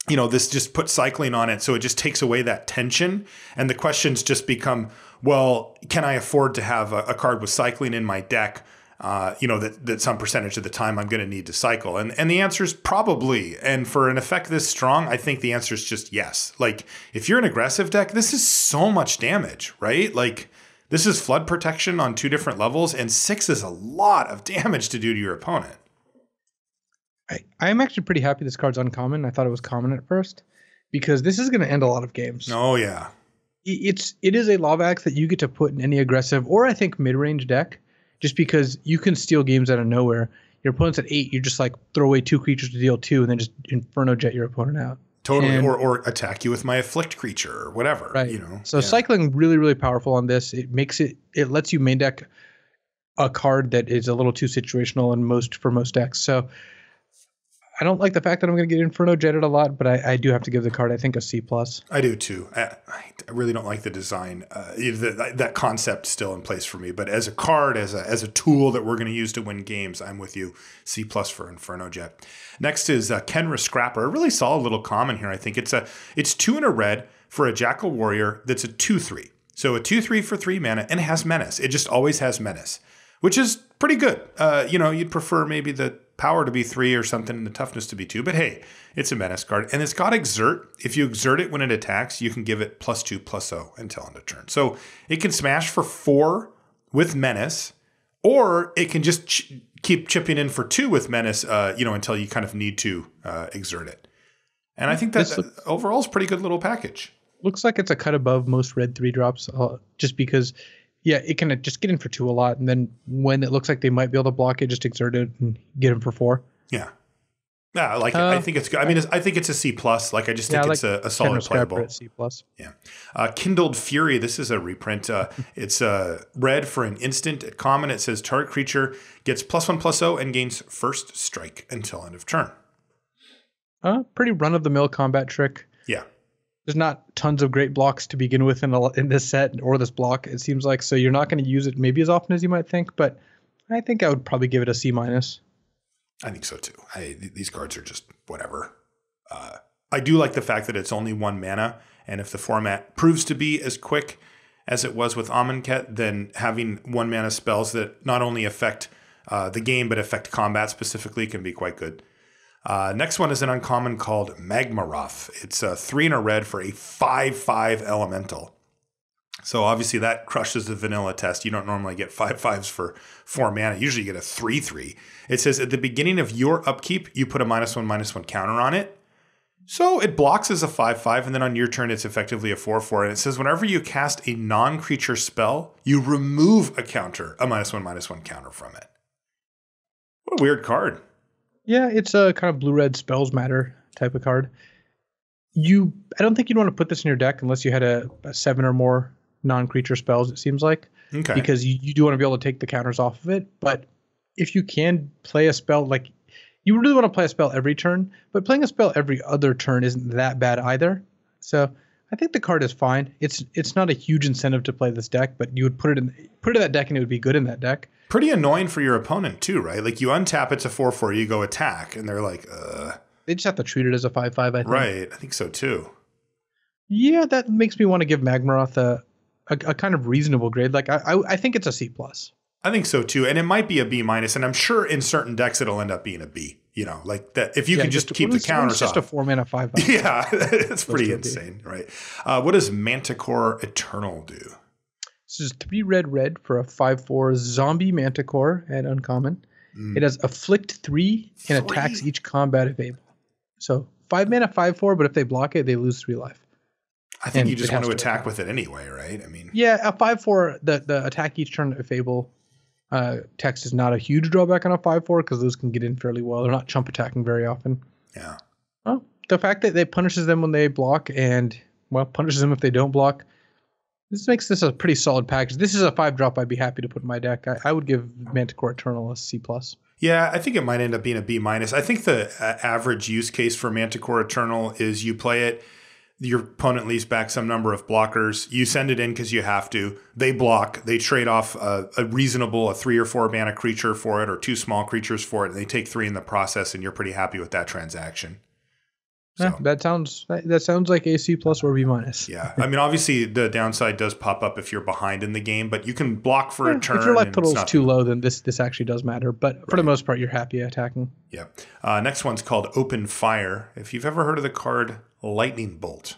you know, this just puts cycling on it. So it just takes away that tension. And the questions just become, well, can I afford to have a, a card with cycling in my deck? Uh, you know, that, that some percentage of the time I'm going to need to cycle. And, and the answer is probably. And for an effect this strong, I think the answer is just yes. Like, if you're an aggressive deck, this is so much damage, right? Like, this is flood protection on two different levels, and six is a lot of damage to do to your opponent. I, I'm actually pretty happy this card's uncommon. I thought it was common at first because this is going to end a lot of games. Oh yeah, it's it is a lava axe that you get to put in any aggressive or I think mid range deck, just because you can steal games out of nowhere. Your opponent's at eight, you just like throw away two creatures to deal two, and then just Inferno Jet your opponent out. Totally, and, or or attack you with my afflict creature or whatever. Right. You know. So yeah. cycling really really powerful on this. It makes it it lets you main deck a card that is a little too situational in most for most decks. So I don't like the fact that I'm going to get Inferno jetted a lot, but I, I, do have to give the card, I think, a C plus. I do too. I, I really don't like the design. Uh, the, that concept still in place for me, but as a card, as a as a tool that we're going to use to win games, I'm with you. C plus for Inferno Jet. Next is uh, Khenra Scrapper. A really solid little common here. I think it's a it's two in a red for a Jackal Warrior. That's a two three. So a two three for three mana, and it has menace. It just always has menace, which is pretty good. Uh, you know, you'd prefer maybe the power to be three or something, and the toughness to be two. But hey, it's a menace card, and it's got exert. If you exert it when it attacks, you can give it plus two, plus O until end of turn. So it can smash for four with menace, or it can just ch- keep chipping in for two with menace, uh, you know, until you kind of need to uh, exert it. And I think that look, overall is pretty good little package. Looks like it's a cut above most red three drops, uh, just because yeah, it can just get in for two a lot, and then when it looks like they might be able to block it, just exert it and get him for four. Yeah, yeah, I like uh, it. I think it's good. I mean, it's, I think it's a C plus. Like, I just think yeah, it's like a, a solid playable. C plus. Yeah, uh, Kindled Fury. This is a reprint. Uh, it's uh, red for an instant at common. It says target creature gets plus one plus O and gains first strike until end of turn. Uh, pretty run of the mill combat trick. There's not tons of great blocks to begin with in, a, in this set or this block. It seems like so you're not going to use it maybe as often as you might think, but I think I would probably give it a C minus. I think so too. I, these cards are just whatever. Uh, I do like the fact that it's only one mana, and if the format proves to be as quick as it was with Amonkhet, then having one mana spells that not only affect uh, the game but affect combat specifically can be quite good. Uh, next one is an uncommon called Magmaroth. It's a three and a red for a 5 5 elemental. So obviously that crushes the vanilla test. You don't normally get five fives for four mana. Usually you get a three three. It says at the beginning of your upkeep, you put a minus one minus one counter on it. So it blocks as a five five, and then on your turn it's effectively a four four. And it says whenever you cast a non creature spell, you remove a counter, a minus one minus one counter from it. What a weird card. Yeah, it's a kind of blue red spells matter type of card. You, I don't think you'd want to put this in your deck unless you had a, a seven or more non creature spells. It seems like okay. because you, you do want to be able to take the counters off of it. But if you can play a spell like you really want to play a spell every turn, but playing a spell every other turn isn't that bad either. So I think the card is fine. It's it's not a huge incentive to play this deck, but you would put it in put it in that deck and it would be good in that deck. Pretty annoying for your opponent too, right? Like you untap it to four four, you go attack, and they're like, uh. They just have to treat it as a five five. I think. Right, I think so too. Yeah, that makes me want to give Magmaroth a, a, a kind of reasonable grade. Like I, I, I think it's a C plus. I think so too, and it might be a B minus, and I'm sure in certain decks it'll end up being a B. You know, like that. If you yeah, can just, just keep the counters just off. a four mana five. five. Yeah, it's pretty insane, right? Uh, what does Manticore Eternal do? This is three red red for a five four zombie Manticore at uncommon. Mm. It has afflict three and three. attacks each combat if able. So five mana five four, but if they block it, they lose three life. I think and you just want to attack with it anyway, right? I mean, yeah, a five four. The the attack each turn if able. Uh, text is not a huge drawback on a five four because those can get in fairly well. They're not chump attacking very often. Yeah. Well, the fact that it punishes them when they block and well punishes them if they don't block this makes this a pretty solid package. This is a five drop I'd be happy to put in my deck. I, I would give Manticore Eternal a C plus. Yeah, I think it might end up being a B minus. I think the uh, average use case for Manticore Eternal is you play it, your opponent leaves back some number of blockers. You send it in because you have to. They block. They trade off a, a, reasonable, a three or four mana creature for it, or two small creatures for it. And they take three in the process, and you're pretty happy with that transaction. So. Yeah, that sounds that sounds like a C plus or B minus. yeah, I mean, obviously the downside does pop up if you're behind in the game, but you can block for yeah, a turn. If your life total is too low, then this this actually does matter. But for right. the most part, you're happy attacking. Yeah. Uh, next one's called Open Fire. If you've ever heard of the card Lightning Bolt,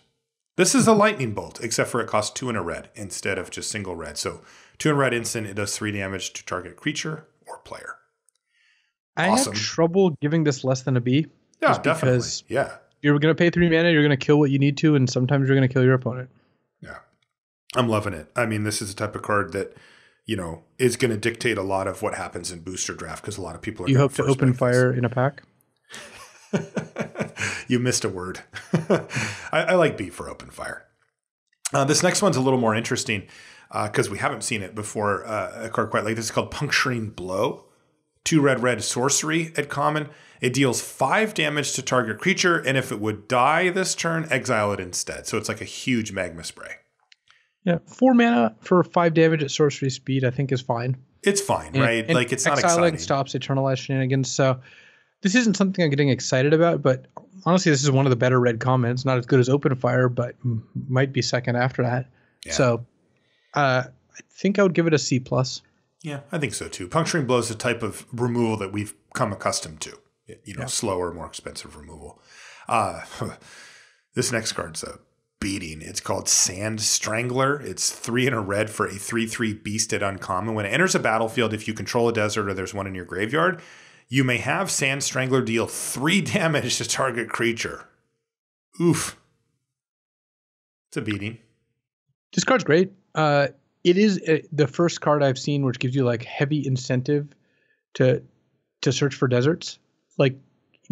this is a lightning bolt, except for it costs two and a red instead of just single red. So two and red instant, it does three damage to target creature or player. I awesome. had trouble giving this less than a B. Yeah, definitely. Yeah. You're going to pay three mana, you're going to kill what you need to, and sometimes you're going to kill your opponent. Yeah. I'm loving it. I mean, this is a type of card that, you know, is going to dictate a lot of what happens in booster draft because a lot of people are. You hope to open fire this. in a pack? you missed a word. I, I, like B for open fire. Uh, this next one's a little more interesting because uh, we haven't seen it before. Uh, a card quite like this is called Puncturing Blow. Two red red sorcery at common. It deals five damage to target creature, and if it would die this turn, exile it instead. So it's like a huge magma spray. Yeah, four mana for five damage at sorcery speed, I think is fine. It's fine, and, right? And like it's not exiling exciting. stops eternalized shenanigans. So this isn't something I'm getting excited about, but honestly, this is one of the better red comments. Not as good as Open Fire, but might be second after that. Yeah. So, uh, I think I would give it a C plus. Yeah, I think so too. Puncturing blow is a type of removal that we've come accustomed to. You know, yeah. slower, more expensive removal. Uh, this next card's a beating. It's called Sand Strangler. It's three in a red for a 3 3 beast at uncommon. When it enters a battlefield, if you control a desert or there's one in your graveyard, you may have Sand Strangler deal three damage to target creature. Oof. It's a beating. This card's great. Uh, it is uh, the first card I've seen which gives you like heavy incentive to to search for deserts. Like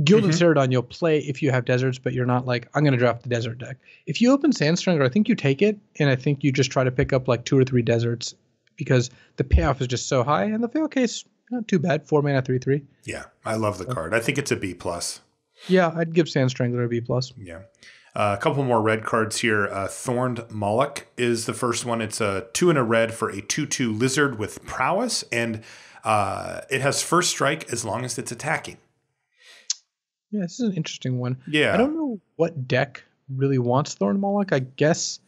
Gilded mm-hmm. You'll play if you have deserts, but you're not like I'm going to draft the desert deck. If you open Sand Strangler, I think you take it, and I think you just try to pick up like two or three deserts because the payoff is just so high, and the fail case not too bad. Four mana, three three. Yeah, I love the card. I think it's a B plus. Yeah, I'd give Sand Strangler a B plus. Yeah. Uh, a couple more red cards here. Uh, Thorned Moloch is the first one. It's a two and a red for a two-two lizard with prowess, and uh, it has first strike as long as it's attacking. Yeah, this is an interesting one. Yeah, I don't know what deck really wants Thorn Moloch. I guess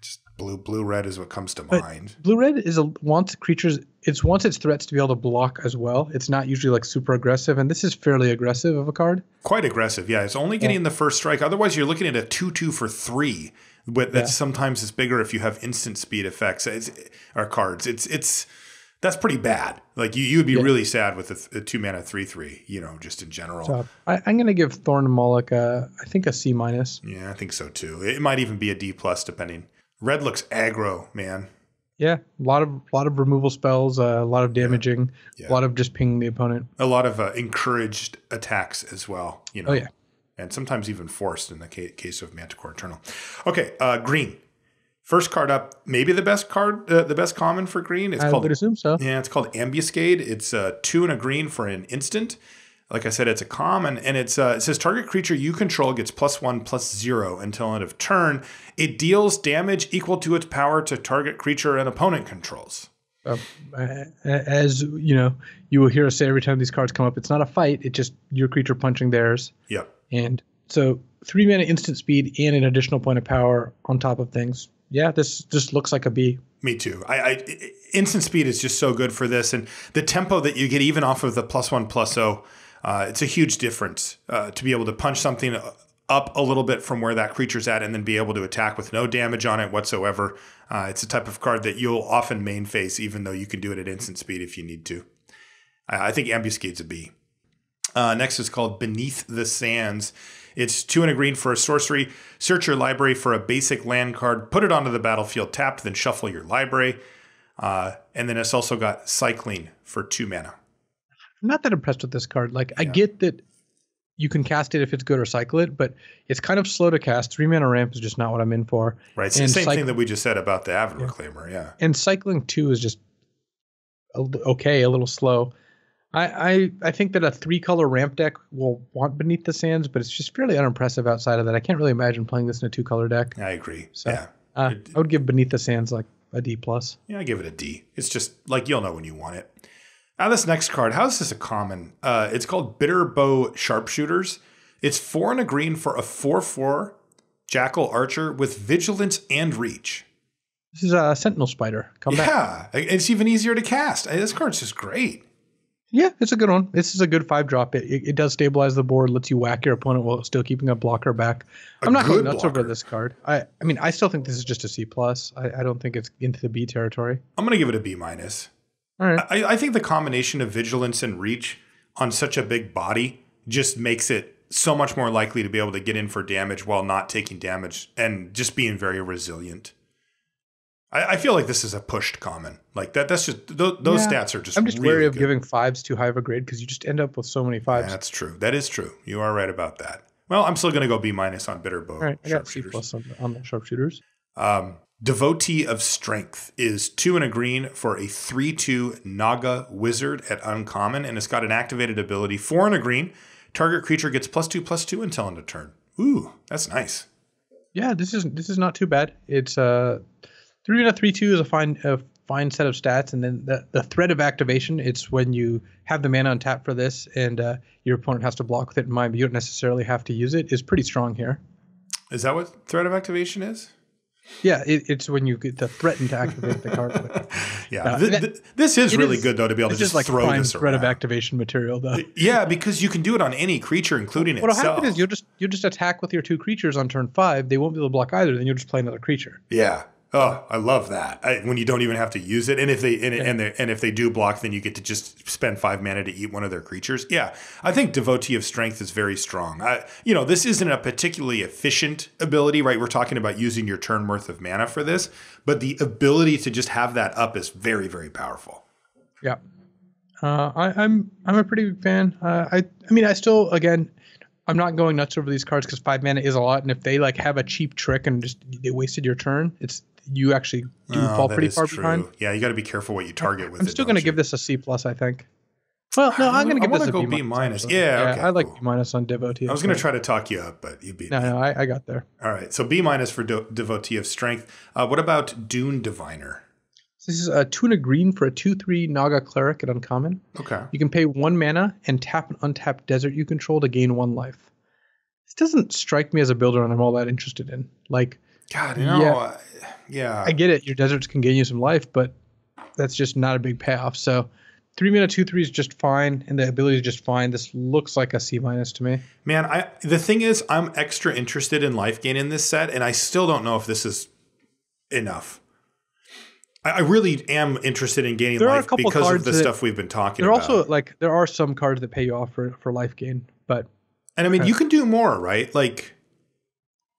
Just blue blue red is what comes to but mind. Blue red is a wants creatures. It's wants its threats to be able to block as well. It's not usually like super aggressive, and this is fairly aggressive of a card. Quite aggressive, yeah. It's only getting yeah. the first strike. Otherwise, you're looking at a two two for three. But that's yeah. sometimes it's bigger if you have instant speed effects it's, or cards. It's it's that's pretty bad. Like you, you would be yeah. really sad with a, a, two mana three three. You know, just in general. So I, am going to give Thorn Moloch a, I think a C minus. Yeah, I think so too. It might even be a D plus depending. Red looks aggro, man. Yeah, a lot of a lot of removal spells, uh, a lot of damaging, yeah. Yeah. a lot of just pinging the opponent. A lot of uh, encouraged attacks as well. You know. Oh yeah. And sometimes even forced in the case of Manticore Eternal. Okay, uh, green. First card up, maybe the best card, uh, the best common for green. It's I called. would assume so. Yeah, it's called Ambuscade. It's uh, two and a green for an instant. Like I said, it's a common, and it's uh, it says target creature you control gets plus one plus zero until end of turn. It deals damage equal to its power to target creature and opponent controls. Uh, as you know, you will hear us say every time these cards come up, it's not a fight; it's just your creature punching theirs. Yep. And so three mana instant speed and an additional point of power on top of things. Yeah, this just looks like a B. Me too. I, I instant speed is just so good for this, and the tempo that you get even off of the plus one plus zero uh, it's a huge difference uh, to be able to punch something up a little bit from where that creature's at and then be able to attack with no damage on it whatsoever. Uh, it's a type of card that you'll often main phase, even though you can do it at instant speed if you need to. I think Ambuscade's a B. Uh, next is called Beneath the Sands. It's two and a green for a sorcery. Search your library for a basic land card, put it onto the battlefield tapped, then shuffle your library. Uh, and then it's also got cycling for two mana. I'm not that impressed with this card. Like, yeah. I get that you can cast it if it's good or cycle it, but it's kind of slow to cast. Three mana ramp is just not what I'm in for. Right. It's and the same cyc- thing that we just said about the Avid yeah. Reclaimer. Yeah. And cycling two is just okay, a little slow. I, I I think that a three color ramp deck will want Beneath the Sands, but it's just fairly unimpressive outside of that. I can't really imagine playing this in a two color deck. I agree. So, yeah. Uh, I would give Beneath the Sands like a D plus. Yeah, I give it a D. It's just like you'll know when you want it. Now, this next card, how is this a common? Uh, it's called Bitterbow Sharpshooters. It's four and a green for a 4 4 Jackal Archer with Vigilance and Reach. This is a Sentinel Spider. Come back. Yeah, it's even easier to cast. This card's just great. Yeah, it's a good one. This is a good five drop. It, it, it does stabilize the board, lets you whack your opponent while still keeping a blocker back. I'm not going nuts over this card. I, I mean, I still think this is just a C plus. I, I don't think it's into the B territory. I'm going to give it a B minus. All right. I, I think the combination of vigilance and reach on such a big body just makes it so much more likely to be able to get in for damage while not taking damage and just being very resilient. I, I feel like this is a pushed common. Like that. That's just th- those Yeah. stats are just. I'm just really wary of good. giving fives too high of a grade because you just end up with so many fives. That's true. That is true. You are right about that. Well, I'm still going to go B minus on bitter bow. All right, I got C plus on, on the sharpshooters. Um, Devotee of Strength is two and a green for a 3 2 Naga Wizard at Uncommon, and it's got an activated ability. Four and a green. Target creature gets plus two plus two until end of turn. Ooh, that's nice. Yeah, this is this is not too bad. It's uh three and a three two is a fine a fine set of stats, and then the the threat of activation. It's when you have the mana on tap for this, and uh, your opponent has to block with it in mind, but you don't necessarily have to use it. Is pretty strong here. Is that what threat of activation is? Yeah, it, it's when you get the threaten to activate the card. Yeah, Uh, th- th- this is really is- good though to be able to just just like throw this threat of activation material, though. Yeah, because you can do it on any creature, including What'll itself. happen is you'll just you'll just attack with your two creatures on turn five. They won't be able to block either. Then you'll just play another creature. Yeah. Oh, I love that. I, when you don't even have to use it, and if they and, and they and if they do block, then you get to just spend five mana to eat one of their creatures. Yeah, I think Devotee of Strength is very strong. I, you know, this isn't a particularly efficient ability, right? We're talking about using your turn worth of mana for this, but the ability to just have that up is very, very powerful. Yeah, uh, I, I'm I'm a pretty big fan. Uh, I I mean I still again I'm not going nuts over these cards because five mana is a lot, and if they like have a cheap trick and just they wasted your turn, it's you actually do Oh, fall pretty far true. behind. Yeah, you got to be careful what you target with. I'm it, still going to give this a C plus. I think. Well, no, I'm going to give this a go B B minus. actually. Yeah, okay, I like cool. B minus on Devotee. I was going to try to talk you up, but you beat No, me. no, I, I got there. All right, so B minus for De- Devotee of Strength. Uh, what about Dune Diviner? This is a two and a green for a two-three Naga cleric at uncommon. Okay. You can pay one mana and tap an untapped desert you control to gain one life. This doesn't strike me as a builder, and I'm all that interested in. Like, God, you know, Yeah. Uh, yeah. I get it, your deserts can gain you some life, but that's just not a big payoff. So, three mana, two three is just fine, and the ability is just fine. This looks like a C minus to me. Man, I the thing is, I'm extra interested in life gain in this set, and I still don't know if this is enough. I, I really am interested in gaining There are a life because of the that- stuff we've been talking There are about. also like there are some cards that pay you off for for life gain, but and I mean, you can do more, right? Like,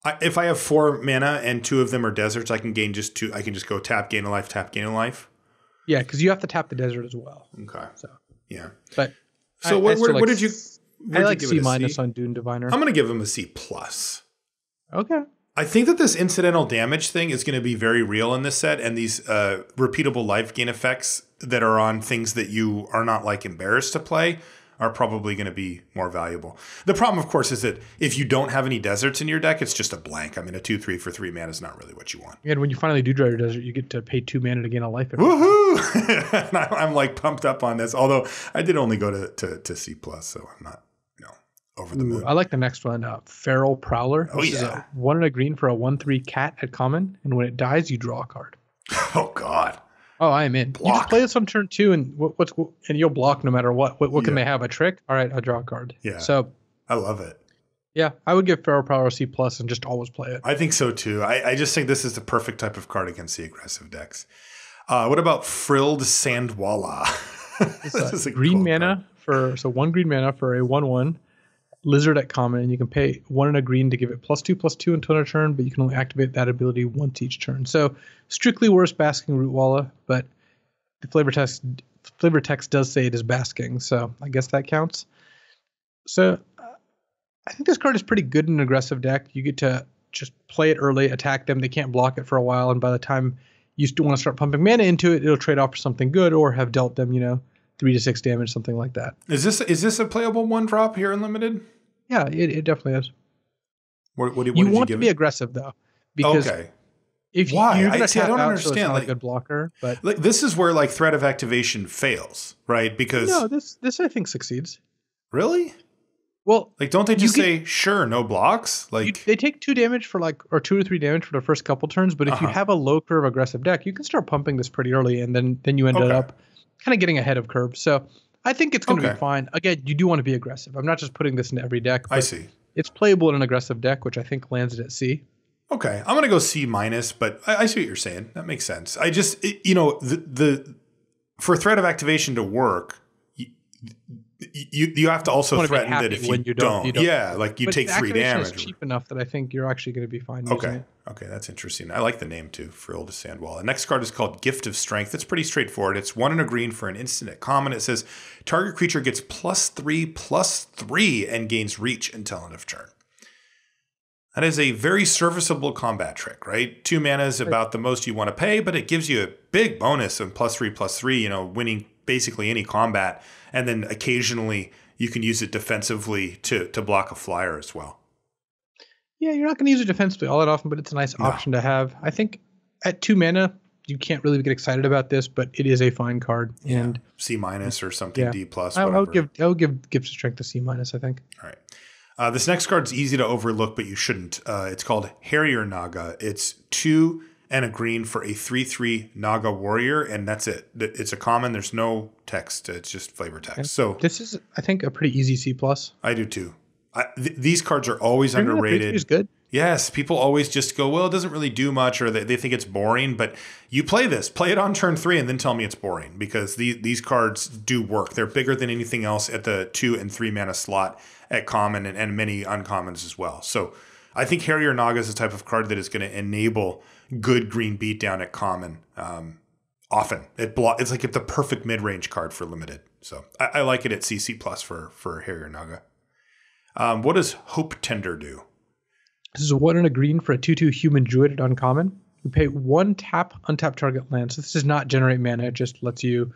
I, if I have four mana and two of them are deserts, I can gain just two. I can just go tap, gain a life, tap, gain a life. yeah, because you have to tap the desert as well. Okay. So, Yeah. but So I- what, I what, like what did you? I you like give C minus C? on Dune Diviner. I'm gonna give him a C plus. okay. I think that this incidental damage thing is going to be very real in this set, and these uh, repeatable life gain effects that are on things that you are not like embarrassed to play are probably going to be more valuable. The problem, of course, is that if you don't have any deserts in your deck, it's just a blank. I mean, a two three for three mana is not really what you want. And when you finally do draw your desert, you get to pay two mana to gain a life. Woohoo! I'm like pumped up on this. Although I did only go to to, to C plus, so I'm not you know over the Ooh, moon. I like the next one, uh, Feral Prowler. Oh, This is yeah. a one and a green for a one-three cat at common, and when it dies, you draw a card. Oh God! Oh, I am in. You just play this on turn two, and what, what's and you'll block no matter what. What, what can Yeah. they have? A trick? All right, I'll draw a card. Yeah. So I love it. yeah, I would give Feral Prowler a C plus and just always play it. I think so too. I, I just think this is the perfect type of card against the aggressive decks. Uh, what about Frilled Sandwalla? It's a is a green cool mana card. for so one green mana for a one-one lizard at common, and you can pay one and a green to give it plus two plus two until a turn, but you can only activate that ability once each turn. So strictly worse Basking Rootwalla, but the flavor text flavor text does say it is basking, so I guess that counts. So uh, I think this card is pretty good in an aggressive deck. You get to just play it early, attack them. They can't block it for a while, and by the time you want to start pumping mana into it, it'll trade off for something good or have dealt them, you know, three to six damage, something like that. Is this is this a playable one drop here in limited? Yeah, it, it definitely is. What, what, what You did want you to be it? aggressive though, because okay. if you- Why? you're I- see, I don't out, so it's not like- a good blocker. But Like this is where like threat of activation fails, right? Because no, this this I think succeeds. really, Well, Like, don't they just You say sure, no blocks? you, Like, they take two damage for like, or two or three damage for the first couple turns. But if you Uh-huh. have a low curve aggressive deck, you can start pumping this pretty early, and then then you ended Okay. up kind of getting ahead of curve. So I think it's going to Okay. be fine. Again, you do want to be aggressive. I'm not just putting this into every deck. I see. It's playable in an aggressive deck, which I think lands it at C. Okay, I'm gonna go C minus, but I, I see what you're saying. That makes sense. I just, it, you know, the the for threat of activation to work, you you, have to also threaten that if you, you don't, don't- you don't- yeah, like you But take three damage. Is cheap enough that I think you're actually going to be fine. Okay. it. Okay, that's interesting. I like the name too, Frilled Sandwalla. The next card is called Gift of Strength. It's pretty straightforward. It's one and a green for an instant at common. It says target creature gets plus three, plus three, and gains reach until end of turn. That is a very serviceable combat trick, right? Two mana is about the most you want to pay, but it gives you a big bonus of plus three, plus three, you know, winning basically any combat. And then occasionally you can use it defensively to, to block a flyer as well. Yeah, you're not going to use it defensively all that often, but it's a nice No. option to have. I think at two mana, you can't really get excited about this, but it is a fine card, and C minus or something, Yeah. D plus. I, I would give I would give Gift of Strength a C minus. I think. All right. Uh, this next card's easy to overlook, but you shouldn't. Uh, it's called Harrier Naga. It's two and a green for a 3 3 Naga warrior, and that's it. It's a common. There's no text, it's just flavor text. So This is, I think, a pretty easy C plus. I do too. I, th- these cards are always underrated. is good. Yes, people always just go, well, it doesn't really do much, or they, they think it's boring. But you play this, play it on turn three, and then tell me it's boring because these these cards do work. They're bigger than anything else at the two and three mana slot at common and, and many uncommons as well. So I think Harrier Naga is the type of card that is going to enable good green beatdown at common. Um, often it blo- it's like the perfect mid range card for limited. So I, I like it at CC plus for for Harrier Naga. Um, what does Hope Tender do? This is a one and a green for a two-two human druid at uncommon. You pay one tap, untap target land. So this does not generate mana. It just lets you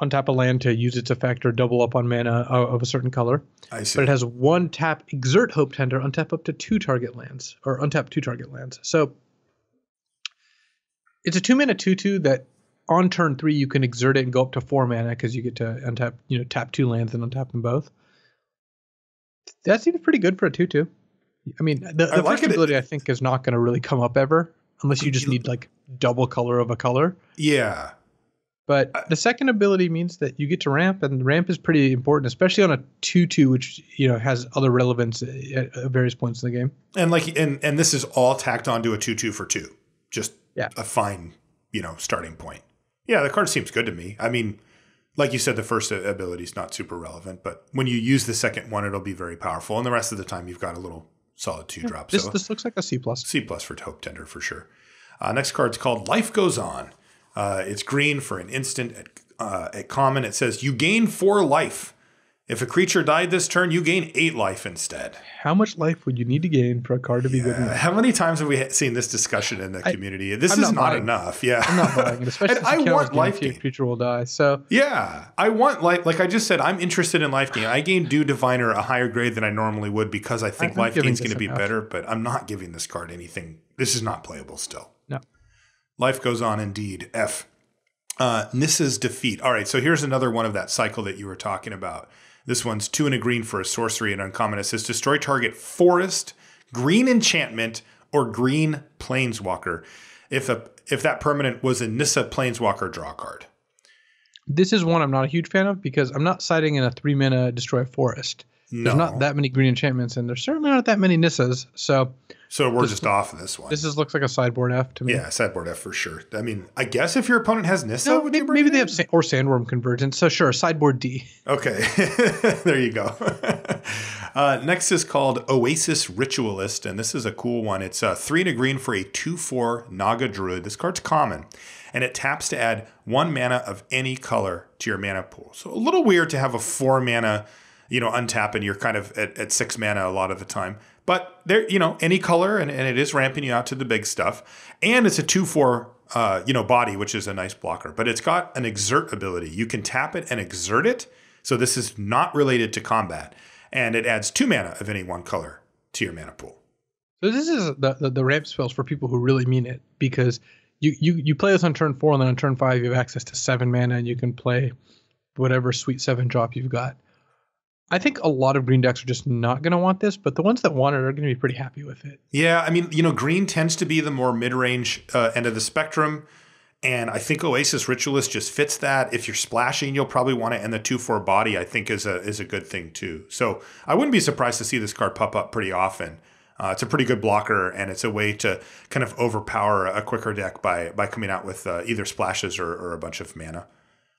untap a land to use its effect or double up on mana of of a certain color. I see. But it has one tap, exert hope tender, untap up to two target lands, or untap two target lands. So it's a two mana two two that on turn three you can exert it and go up to four mana because you get to untap, you know, tap two lands and untap them both. That seems pretty good for a two two. I mean, the, I like first it. ability I think is not going to really come up ever unless you just need like double color of a color. yeah. But the second ability means that you get to ramp, and ramp is pretty important, especially on a two-two, which you know has other relevance at, at various points in the game. And like and and this is all tacked onto a 2-2 for 2. Just Yeah. a fine, you know, starting point. Yeah, the card seems good to me. I mean, like you said the first ability is not super relevant, but when you use the second one it'll be very powerful and the rest of the time you've got a little solid 2 drop. This so this looks like a C plus. C plus for Hope Tender for sure. Uh, next card's called Life Goes On. Uh, it's green for an instant at, uh, at common. It says you gain four life. If a creature died this turn, you gain eight life instead. How much life would you need to gain for a card to be good Uh, enough? how many times have we seen this discussion in the I- community? This I'm is not not, enough. Yeah, I'm not buying it, especially And I want life a gain. creature will die. So Yeah, I want like like I just said, I'm interested in life gain. I gain Dune Diviner a higher grade than I normally would because I think I'm life giving is going to be enough. better. But I'm not giving this card anything. This is not playable still. no, Life goes on indeed. F. Uh, Nissa's defeat. All right, so here's another one of that cycle that you were talking about. This one's two and a green for a sorcery and uncommon. It says destroy target forest, green enchantment, or green planeswalker. If a if that permanent was a Nissa planeswalker draw card. this is one I'm not a huge fan of because I'm not citing in a three mana destroy forest. No. There's not that many green enchantments, and there's certainly not that many Nissas. So so we're just off of this one. this is looks like a sideboard F to me. yeah, sideboard F for sure. I mean, I guess if your opponent has Nissa, No, would maybe, maybe they have sa- or Sandwurm Convergence. So sure, sideboard D. Okay, there you go. uh, next is called Oasis Ritualist, and this is a cool one. It's uh, three and a green for a 2 4 Naga Druid. This card's common, and it taps to add one mana of any color to your mana pool. So a little weird to have a four mana, you know, untap, and you're kind of at, at six mana a lot of the time. But there, you know, any color, and, and it is ramping you out to the big stuff. And it's a 2 4 uh, you know, body, which is a nice blocker, but it's got an exert ability. You can tap it and exert it. So this is not related to combat, and it adds two mana of any one color to your mana pool. So this is the, the the ramp spells for people who really mean it because you you you play this on turn four and then on turn five you have access to seven mana and you can play whatever sweet seven drop you've got. I think a lot of green decks are just not going to want this, but the ones that want it are going to be pretty happy with it. Yeah, I mean, you know, green tends to be the more mid-range uh, end of the spectrum, and I think Oasis Ritualist just fits that. If you're splashing, you'll probably want it, and the two four body I think is a is a good thing too. So I wouldn't be surprised to see this card pop up pretty often. Uh, it's a pretty good blocker, and it's a way to kind of overpower a quicker deck by by coming out with uh, either splashes or, or a bunch of mana.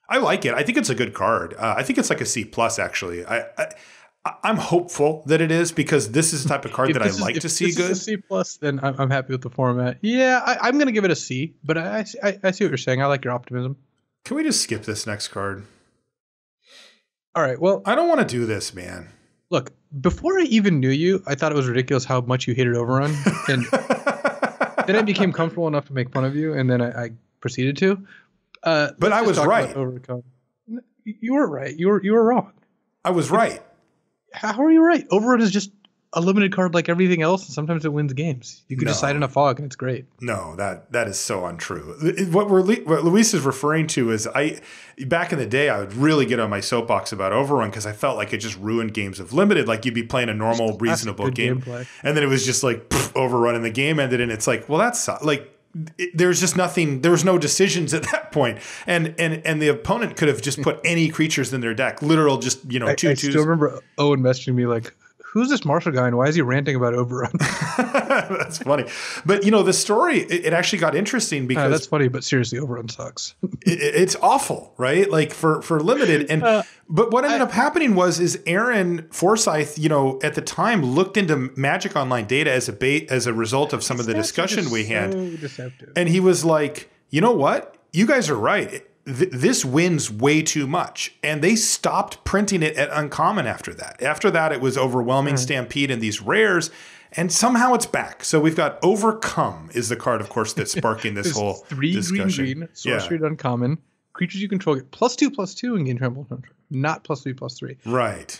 I like it. I think it's a good card. Uh, I think it's like a C plus actually. I, I I'm hopeful that it is because this is the type of card that I is, like to see good. C plus, then I'm, I'm, happy with the format. Yeah, I, am going to give it a C, but I, I, I see what you're saying. I like your optimism. Can we just skip this next card? All right. Well, I don't want to do this, man. Look, before I even knew you, I thought it was ridiculous how much you hated Overrun, and then I became comfortable enough to make fun of you, and then I, I proceeded to. Uh, but I was right. Overcome. You were right. You were you were wrong. I was right. How are you right? Overrun is just a limited card like everything else, and sometimes it wins games. You can no. decide in a fog, and it's great. No, that that is so untrue. What we're what Luis is referring to is I back in the day I would really get on my soapbox about Overrun because I felt like it just ruined games of limited. Like you'd be playing a normal, reasonable game, gameplay. and then it was just like poof, Overrun, and the game ended, and it's like, well, that's like it, there's just nothing there was no decisions at that point and and and the opponent could have just put any creatures in their deck literal just you know two I, I twos. still remember owen messaging me like who's this Marshall guy and why is he ranting about Overrun? that's funny. But you know, the story it, it actually got interesting uh, because uh, that's funny. But seriously, Overrun sucks. it, it's awful, right? Like for for limited and. Uh, but what ended I, up happening was is Aaron Forsythe, you know, at the time looked into Magic Online data as a bait as a result of some of the discussion we had, so and he was like, you know what, you guys are right th- this wins way too much. And they stopped printing it at uncommon after that. After that, it was overwhelming mm. stampede and these rares. And somehow it's back. So we've got Overcome is the card, of course, that's sparking this whole three discussion. green green sorcery yeah. uncommon. Creatures you control get plus two plus two in game trample, not plus three plus three. Right.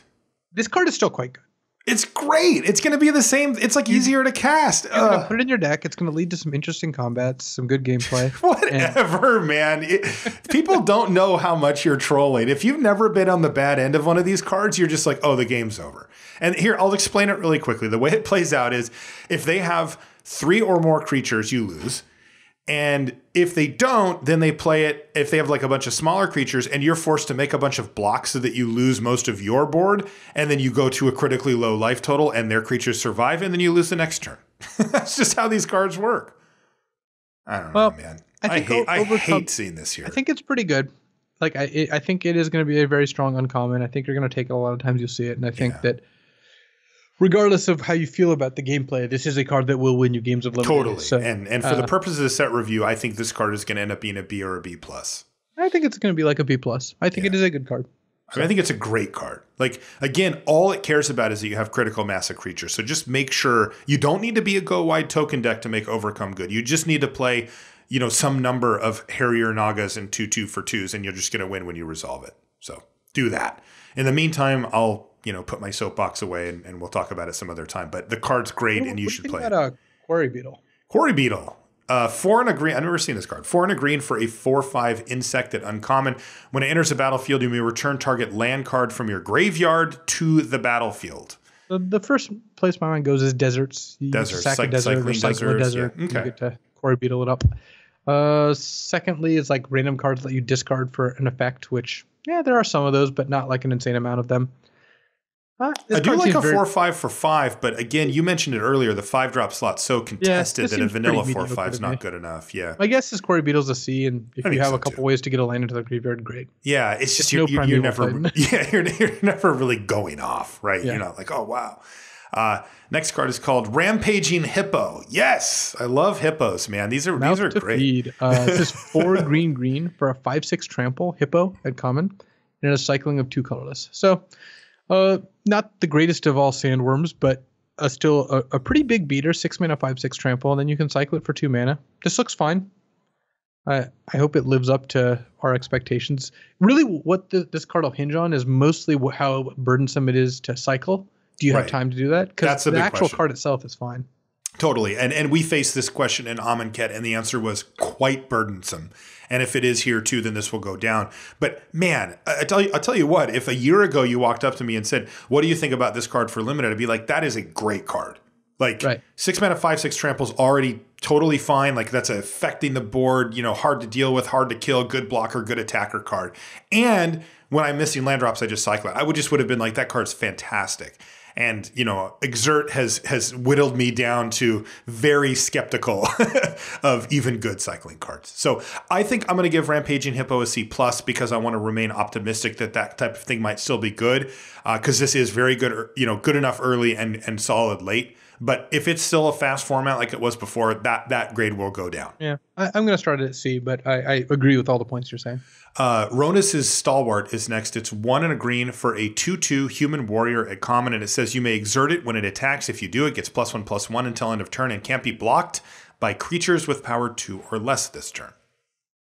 This card is still quite good. It's great. It's going to be the same. It's like easier to cast. You're uh, gonna put it in your deck. It's going to lead to some interesting combats, some good gameplay. Whatever, and- man. It, people don't know how much you're trolling. If you've never been on the bad end of one of these cards, you're just like, oh, the game's over. And here, I'll explain it really quickly. The way it plays out is if they have three or more creatures, you lose. And if they don't, then they play it if they have like a bunch of smaller creatures and you're forced to make a bunch of blocks so that you lose most of your board. And then you go to a critically low life total and their creatures survive and then you lose the next turn. That's just how these cards work. I don't well, know, man. I, I hate, I hate seeing this here. I think it's pretty good. Like I, I think it is going to be a very strong uncommon. I think you're going to take it a lot of times you'll see it, and I think yeah. that regardless of how you feel about the gameplay, this is a card that will win you games of limited. Totally. So, and and for uh, the purposes of the set review, I think this card is going to end up being a B or a B plus. I think it's going to be like a B plus. I think yeah. it is a good card. I, mean, I think it's a great card. Like again, all it cares about is that you have critical mass of creatures. So just make sure you don't need to be a go wide token deck to make overcome good. You just need to play, you know, some number of Harrier Nagas and two two for twos, and you're just going to win when you resolve it. So do that. In the meantime, I'll you know put my soapbox away and, and we'll talk about it some other time. But the card's great what, and you should play about, it. Uh, Quarry Beetle. Quarry Beetle. Uh, four and a green. I've never seen this card. Four and a green for a four-five insect at uncommon. When it enters the battlefield, you may return target land card from your graveyard to the battlefield. The, the first place my mind goes is deserts. You deserts, sack a desert cycle a desert. Yeah. Okay. You get to Quarry Beetle it up. Uh, secondly, is like random cards that you discard for an effect, which yeah, there are some of those, but not like an insane amount of them. Uh, I do like a very... four five for five, but again, you mentioned it earlier. The five drop slot's so contested yeah, that a vanilla four five is not good enough. Yeah, my guess is Quarry Beetle's a C, and if I you have so a couple too. ways to get a land into the graveyard, great. Yeah, it's just you're, no you're, you're never yeah you're, you're never really going off, right? Yeah. You're not like oh wow. Uh, next card is called Rampaging Hippo. Yes, I love hippos, man. These are Mouth these are great. Uh, this is four green green for a five six trample hippo at common, and a cycling of two colorless. So uh, not the greatest of all sandworms, but a still a, a, pretty big beater, six mana, five six trample, and then you can cycle it for two mana. This looks fine. I I hope it lives up to our expectations. Really, what the, this card will hinge on is mostly how burdensome it is to cycle. Do you right. have time to do that? Because the actual question. card itself is fine. Totally. And and we faced this question in Amonkhet, and the answer was quite burdensome. And if it is here too, then this will go down. But man, I tell you, I'll tell you what, if a year ago you walked up to me and said, What do you think about this card for limited? I'd be like, that is a great card. Like Right. six mana, five, six tramples already totally fine. Like that's affecting the board, you know, hard to deal with, hard to kill, good blocker, good attacker card. And when I'm missing land drops, I just cycle it. I would just would have been like, that card's fantastic. And you know, Exert has has whittled me down to very skeptical of even good cycling cards. So I think I'm going to give Rampaging Hippo a C plus because I want to remain optimistic that that type of thing might still be good uh, because this is very good, you know, good enough early and and solid late. But if it's still a fast format like it was before, that that grade will go down. Yeah, I, I'm going to start it at C, but I, I agree with all the points you're saying. Uh, Rhonas's Stalwart is next. It's one and a green for a 2 2 human warrior at common, and it says you may exert it when it attacks. If you do, it gets plus one plus one until end of turn and can't be blocked by creatures with power two or less this turn.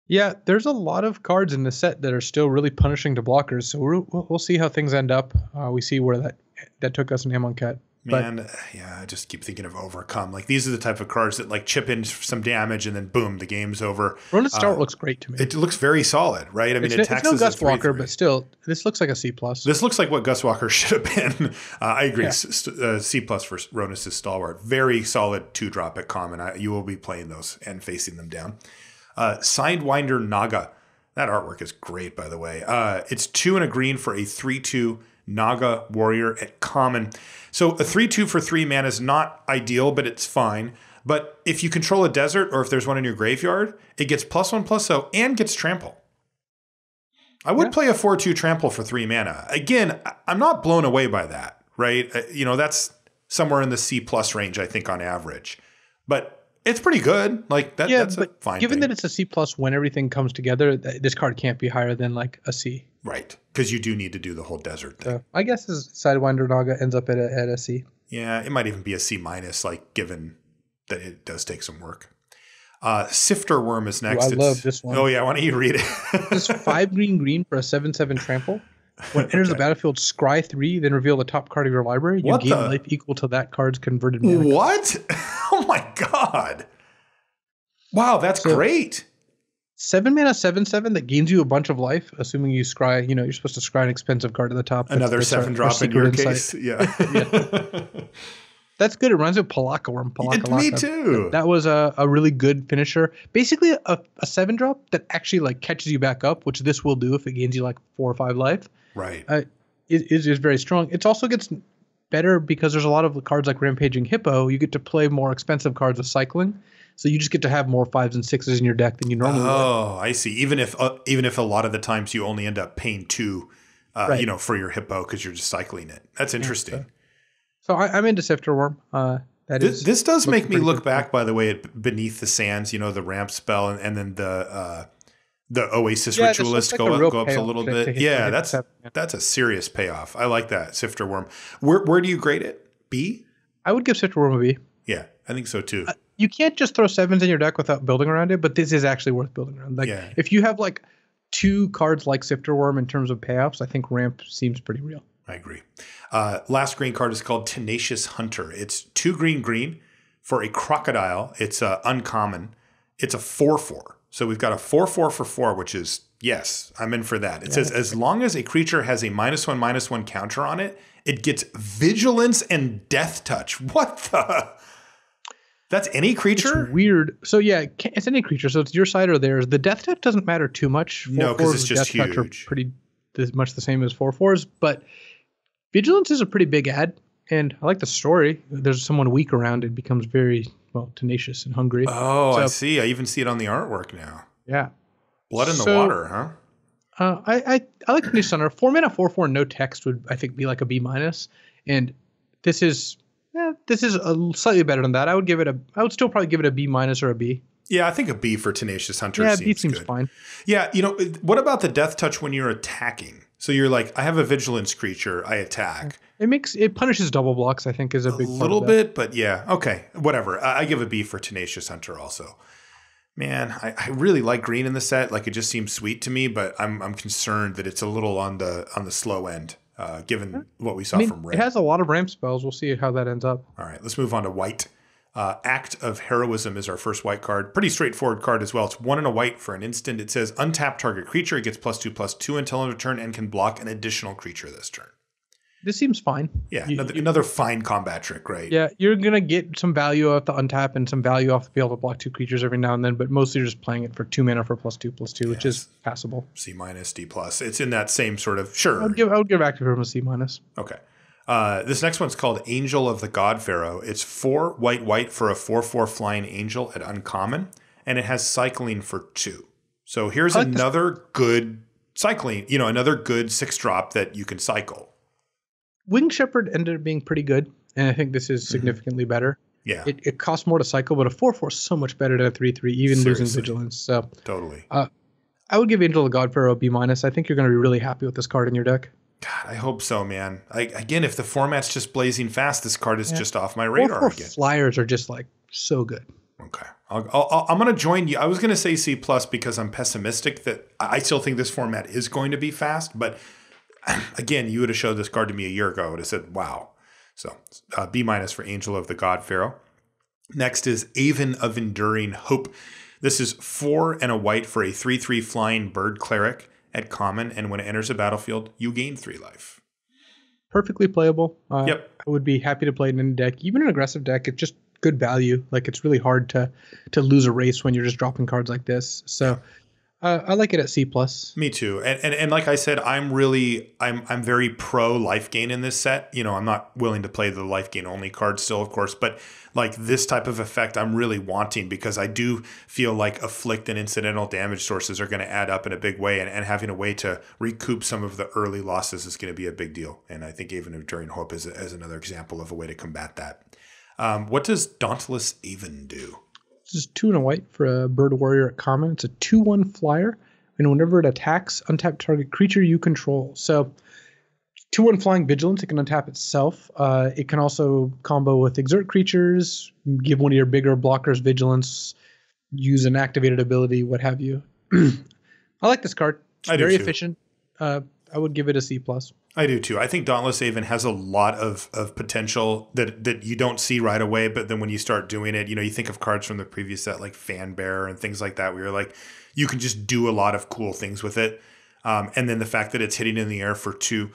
Yeah, there's a lot of cards in the set that are still really punishing to blockers, so we'll, we'll we'll see how things end up. Uh, we see where that that took us in Amonkhet. But Man, yeah, I just keep thinking of overcome. Like these are the type of cards that like chip in some damage and then boom, the game's over. Rhonas Stalwart looks great to me. It looks very solid, right? I mean, it's, it it's no a Gust Walker, 3/3. but still, this looks like a C plus. This looks like what Gust Walker should have been. Uh, I agree. Yeah. St- uh, C plus for Rhonas' stalwart. Very solid two drop at common. I, you will be playing those and facing them down. Uh, Sidewinder Naga. That artwork is great, by the way. Uh, it's two and a green for a 3 2 Naga warrior at common. So a 3 2 for three mana is not ideal, but it's fine. But if you control a desert or if there's one in your graveyard, it gets plus one plus oh and gets trample. I would Yeah. play a 4 2 trample for three mana. Again, I'm not blown away by that, right? Uh, You know, that's somewhere in the C plus range, I think, on average. But it's pretty good. Like, that, yeah, that's but fine given thing. that it's a C plus when everything comes together, th- this card can't be higher than like a C. right. Because you do need to do the whole desert thing. So I guess his Sidewinder Naga ends up at a, at a C. Yeah, it might even be a C minus, like, given that it does take some work. Uh, Sifter Wurm is next. I It's- love this one. Oh, yeah. Why don't you read This it? five green green for a seven seven trample. When it enters the battlefield, scry three, then reveal the top card of your library. You What gain the- life equal to that card's converted mana. what? Oh, my God. Wow, that's So- great. Seven mana, seven seven that gains you a bunch of life, assuming you scry. You know, you're supposed to scry an expensive card at the top. Another our- seven our drop in secret your insight. case. Yeah. That's good. It reminds me of Pelakka Wyrm. It- Pelakka me too. That was a, a really good finisher. Basically, a, a seven drop that actually like catches you back up, which this will do if it gains you like four or five life. right. Uh, it is is very strong. It also gets better because there's a lot of cards like Rampaging Hippo. You get to play more expensive cards with cycling, so you just get to have more fives and sixes in your deck than you normally would. Oh, I see. Even if uh, even if a lot of the times you only end up paying two, uh, Right. you know, for your hippo because you're just cycling it. That's interesting. So I, I'm into Sifter Wurm. Uh, that This, is this does make me look back, by the way, at Beneath the Sands. You know, the ramp spell, and, and then the uh, the Oasis Yeah, ritualist like go up, go up a little to- bit. to yeah, that's seven, yeah. that's a serious payoff. I like that Sifter Wurm. Where where do you grade it? B? I would give Sifter Wurm a B. Yeah, I think so too. You can't just throw sevens in your deck without building around it, but this is actually worth building around. Like Yeah. if you have like two cards like Sifter Wurm in terms of payoffs, I think Ramp seems pretty real. I agree. Uh, last green card is called Tenacious Hunter. It's two green green for a crocodile. It's uh, uncommon. It's a 4 4. So we've got a 4 4 for 4, which is, yes, I'm in for that. It says, as long as a creature has a minus one, minus one counter on it, it gets vigilance and deathtouch. What the? That's any creature? It's weird. So yeah, it's any creature. So it's your side or theirs. The deathtouch doesn't matter too much. No, because it's just deathtouch are huge. pretty much the same as four fours, but vigilance is a pretty big ad. And I like the story. There's someone weak around. It becomes very well tenacious and hungry. Oh, I see. I even see it on the artwork now. yeah. Blood in the water, huh? Uh, I, I I like Tenacious Hunter. Four mana, four four, no text would I think be like a B minus, and this is yeah, this is a slightly better than that. I would give it a I would still probably give it a B minus or a B. Yeah, I think a B for Tenacious Hunter Yeah, seems, B seems good. fine. Yeah, you know, what about the deathtouch when you're attacking? So you're like, I have a vigilance creature, I attack. It makes it punishes double blocks. I think is a A big little bit, but yeah, okay, whatever. I, I give a B for Tenacious Hunter also. Man, I, I really like green in the set. Like it just seems sweet to me, but I'm I'm concerned that it's a little on the on the slow end, uh, given what we saw I mean, from red. it has a lot of ramp spells. We'll see how that ends up. All right, let's move on to white. Uh, Act of Heroism is our first white card. Pretty straightforward card as well. It's one and a white for an instant. It says untap target creature. It gets plus two plus two until end of turn and can block an additional creature this turn. This seems fine. Yeah, You- another, you- another fine combat trick, right? Yeah, you're gonna get some value off the untap and some value off the be able to block two creatures every now and then, but mostly you're just playing it for two mana for plus two plus two, which is passable. C minus, D plus. It's in that same sort of sure. I would give I would give active hero a C minus. Okay. Uh, this next one's called Angel of the God Pharaoh. It's four white white for a four four flying angel at uncommon, and it has cycling for two. So here's like this- another good cycling. You know, another good six drop that you can cycle. Wing Shepherd ended up being pretty good, and I think this is significantly better. Yeah, It, it costs more to cycle, but a 4 4 is so much better than a 3 3, even losing vigilance. So totally. I would give Angel of the God Pharaoh a B minus. I think you're going to be really happy with this card in your deck. God, I hope so, man. I, again, if the format's just blazing fast, this card is just off my radar 4 again. flyers are just like so good. Okay. I'll, I'll, I'll- I'm going to join you. I was going to say C plus because I'm pessimistic that I I still think this format is going to be fast. But again, you would have showed this card to me a year ago. I would have said, wow. So uh, B minus for Angel of the God Pharaoh. Next is Aven of Enduring Hope. This is four and a white for a 3 3 flying bird cleric at common. And when it enters a battlefield, you gain three life. Perfectly playable. Uh, Yep. I would be happy to play it in a deck, even an aggressive deck. It's just good value. Like it's really hard to to lose a race when you're just dropping cards like this. So uh, I like it at C plus. Me too. And, and and like I said, I'm really I'm I'm very pro life gain in this set. You know, I'm not willing to play the life gain only card still, of course, but like this type of effect I'm really wanting because I do feel like afflict and incidental damage sources are going to add up in a big way and, and having a way to recoup some of the early losses is going to be a big deal. And I think even Enduring Hope is, is another example of a way to combat that. Um, what does Dauntless Aven do? Is two and a white for a bird warrior at common. It's a two one flyer, and whenever it attacks, untap target creature you control. So two one flying vigilance. It can untap itself. Uh, it can also combo with exert creatures, give one of your bigger blockers vigilance, use an activated ability, what have you. I like this card. It's I do very efficient. Uh, I would give it a C plus. I do too. I think Dauntless Aven has a lot of, of potential that that you don't see right away, but then when you start doing it, you know, you think of cards from the previous set like Fan Bear and things like that, where you're like, you can just do a lot of cool things with it. Um, and then the fact that it's hitting in the air for two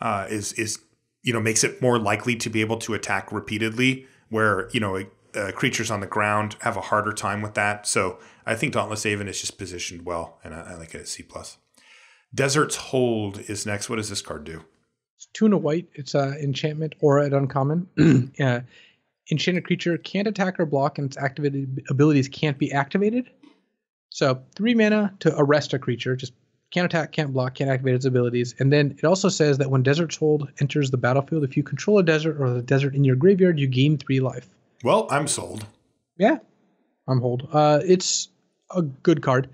uh, is is you know makes it more likely to be able to attack repeatedly, where you know uh, creatures on the ground have a harder time with that. So I think Dauntless Aven is just positioned well, and I, I like it at C plus. Desert's Hold is next. What does this card do? It's two and a white. It's an enchantment aura at uncommon. uh, enchanted creature can't attack or block, and its activated abilities can't be activated. So three mana to arrest a creature. Just can't attack, can't block, can't activate its abilities. And then it also says that when Desert's Hold enters the battlefield, if you control a desert or the desert in your graveyard, you gain three life. Well, I'm sold. Yeah, I'm hold. Uh, it's a good card.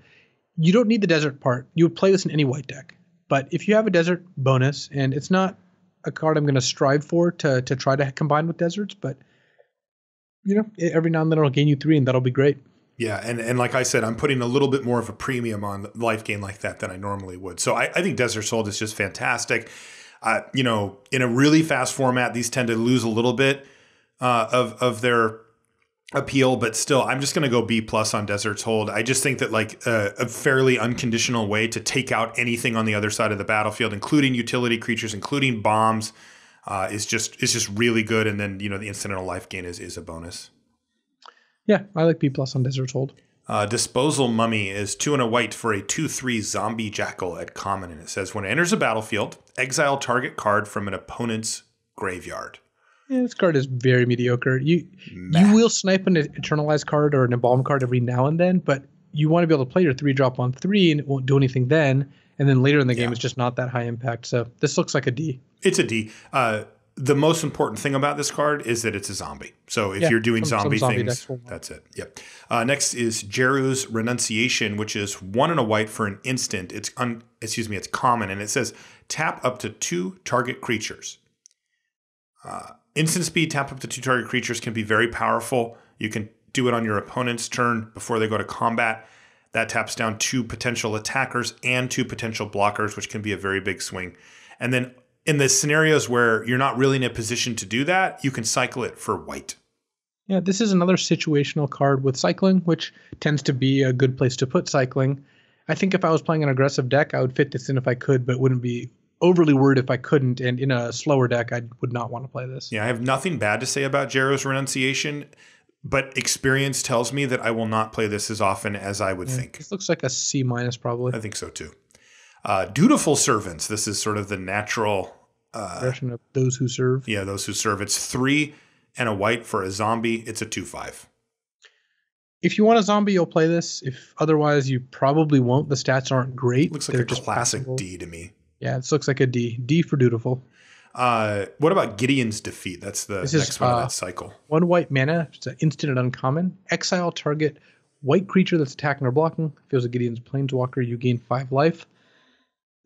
You don't need the desert part. You would play this in any white deck. But if you have a desert bonus, and it's not a card I'm going to strive for to to try to combine with deserts, but you know, every now and then it'll gain you three, and that'll be great. Yeah, and, and like I said, I'm putting a little bit more of a premium on life gain like that than I normally would. So I, I think Desert's Hold is just fantastic. Uh, you know, in a really fast format, these tend to lose a little bit uh, of of their appeal, but still, I'm just going to go B plus on Desert's Hold. I just think that like a, a fairly unconditional way to take out anything on the other side of the battlefield, including utility creatures, including bombs, uh, is just is just really good. And then you know the incidental life gain is is a bonus. Yeah, I like B plus on Desert's Hold. Uh, Disposal Mummy is two and a white for a 2 3 zombie jackal at common. And it says when it enters a battlefield, exile target card from an opponent's graveyard. Yeah, this card is very mediocre. You Meh. you will snipe an eternalized card or an embalm card every now and then, but you want to be able to play your three drop on three and it won't do anything then. And then later in the game, Yeah. it's just not that high impact. So this looks like a D. It's a D. Uh, the most important thing about this card is that it's a zombie. So if Yeah, you're doing some- some zombie, zombie things, decks will work. that's it. Yep. Uh, next is Djeru's Renunciation, which is one and a white for an instant. It's un, excuse me, it's common, and it says tap up to two target creatures. Uh, instant speed tap up to two target creatures can be very powerful. You can do it on your opponent's turn before they go to combat. That taps down two potential attackers and two potential blockers, which can be a very big swing. And then in the scenarios where you're not really in a position to do that, you can cycle it for white. Yeah, this is another situational card with cycling, which tends to be a good place to put cycling. I think if I was playing an aggressive deck, I would fit this in if I could, but wouldn't be overly worried if I couldn't. And in a slower deck, I would not want to play this. Yeah, I have nothing bad to say about Djeru's Renunciation, but experience tells me that I will not play this as often as I would think. This looks like a C minus probably. I think so too. Uh, Dutiful Servants. This is sort of the natural. Uh, Version of those who serve. yeah, those who serve. It's three and a white for a zombie. It's a two five. If you want a zombie, you'll play this. If otherwise, you probably won't. The stats aren't great. Looks like They're a just classic. D to me. Yeah, this looks like a D. D for dutiful. Uh, what about Gideon's defeat? That's the This is, next one of uh, that cycle. One white mana, it's an instant and uncommon. Exile target white creature that's attacking or blocking. Feels a Gideon's Planeswalker, you gain five life.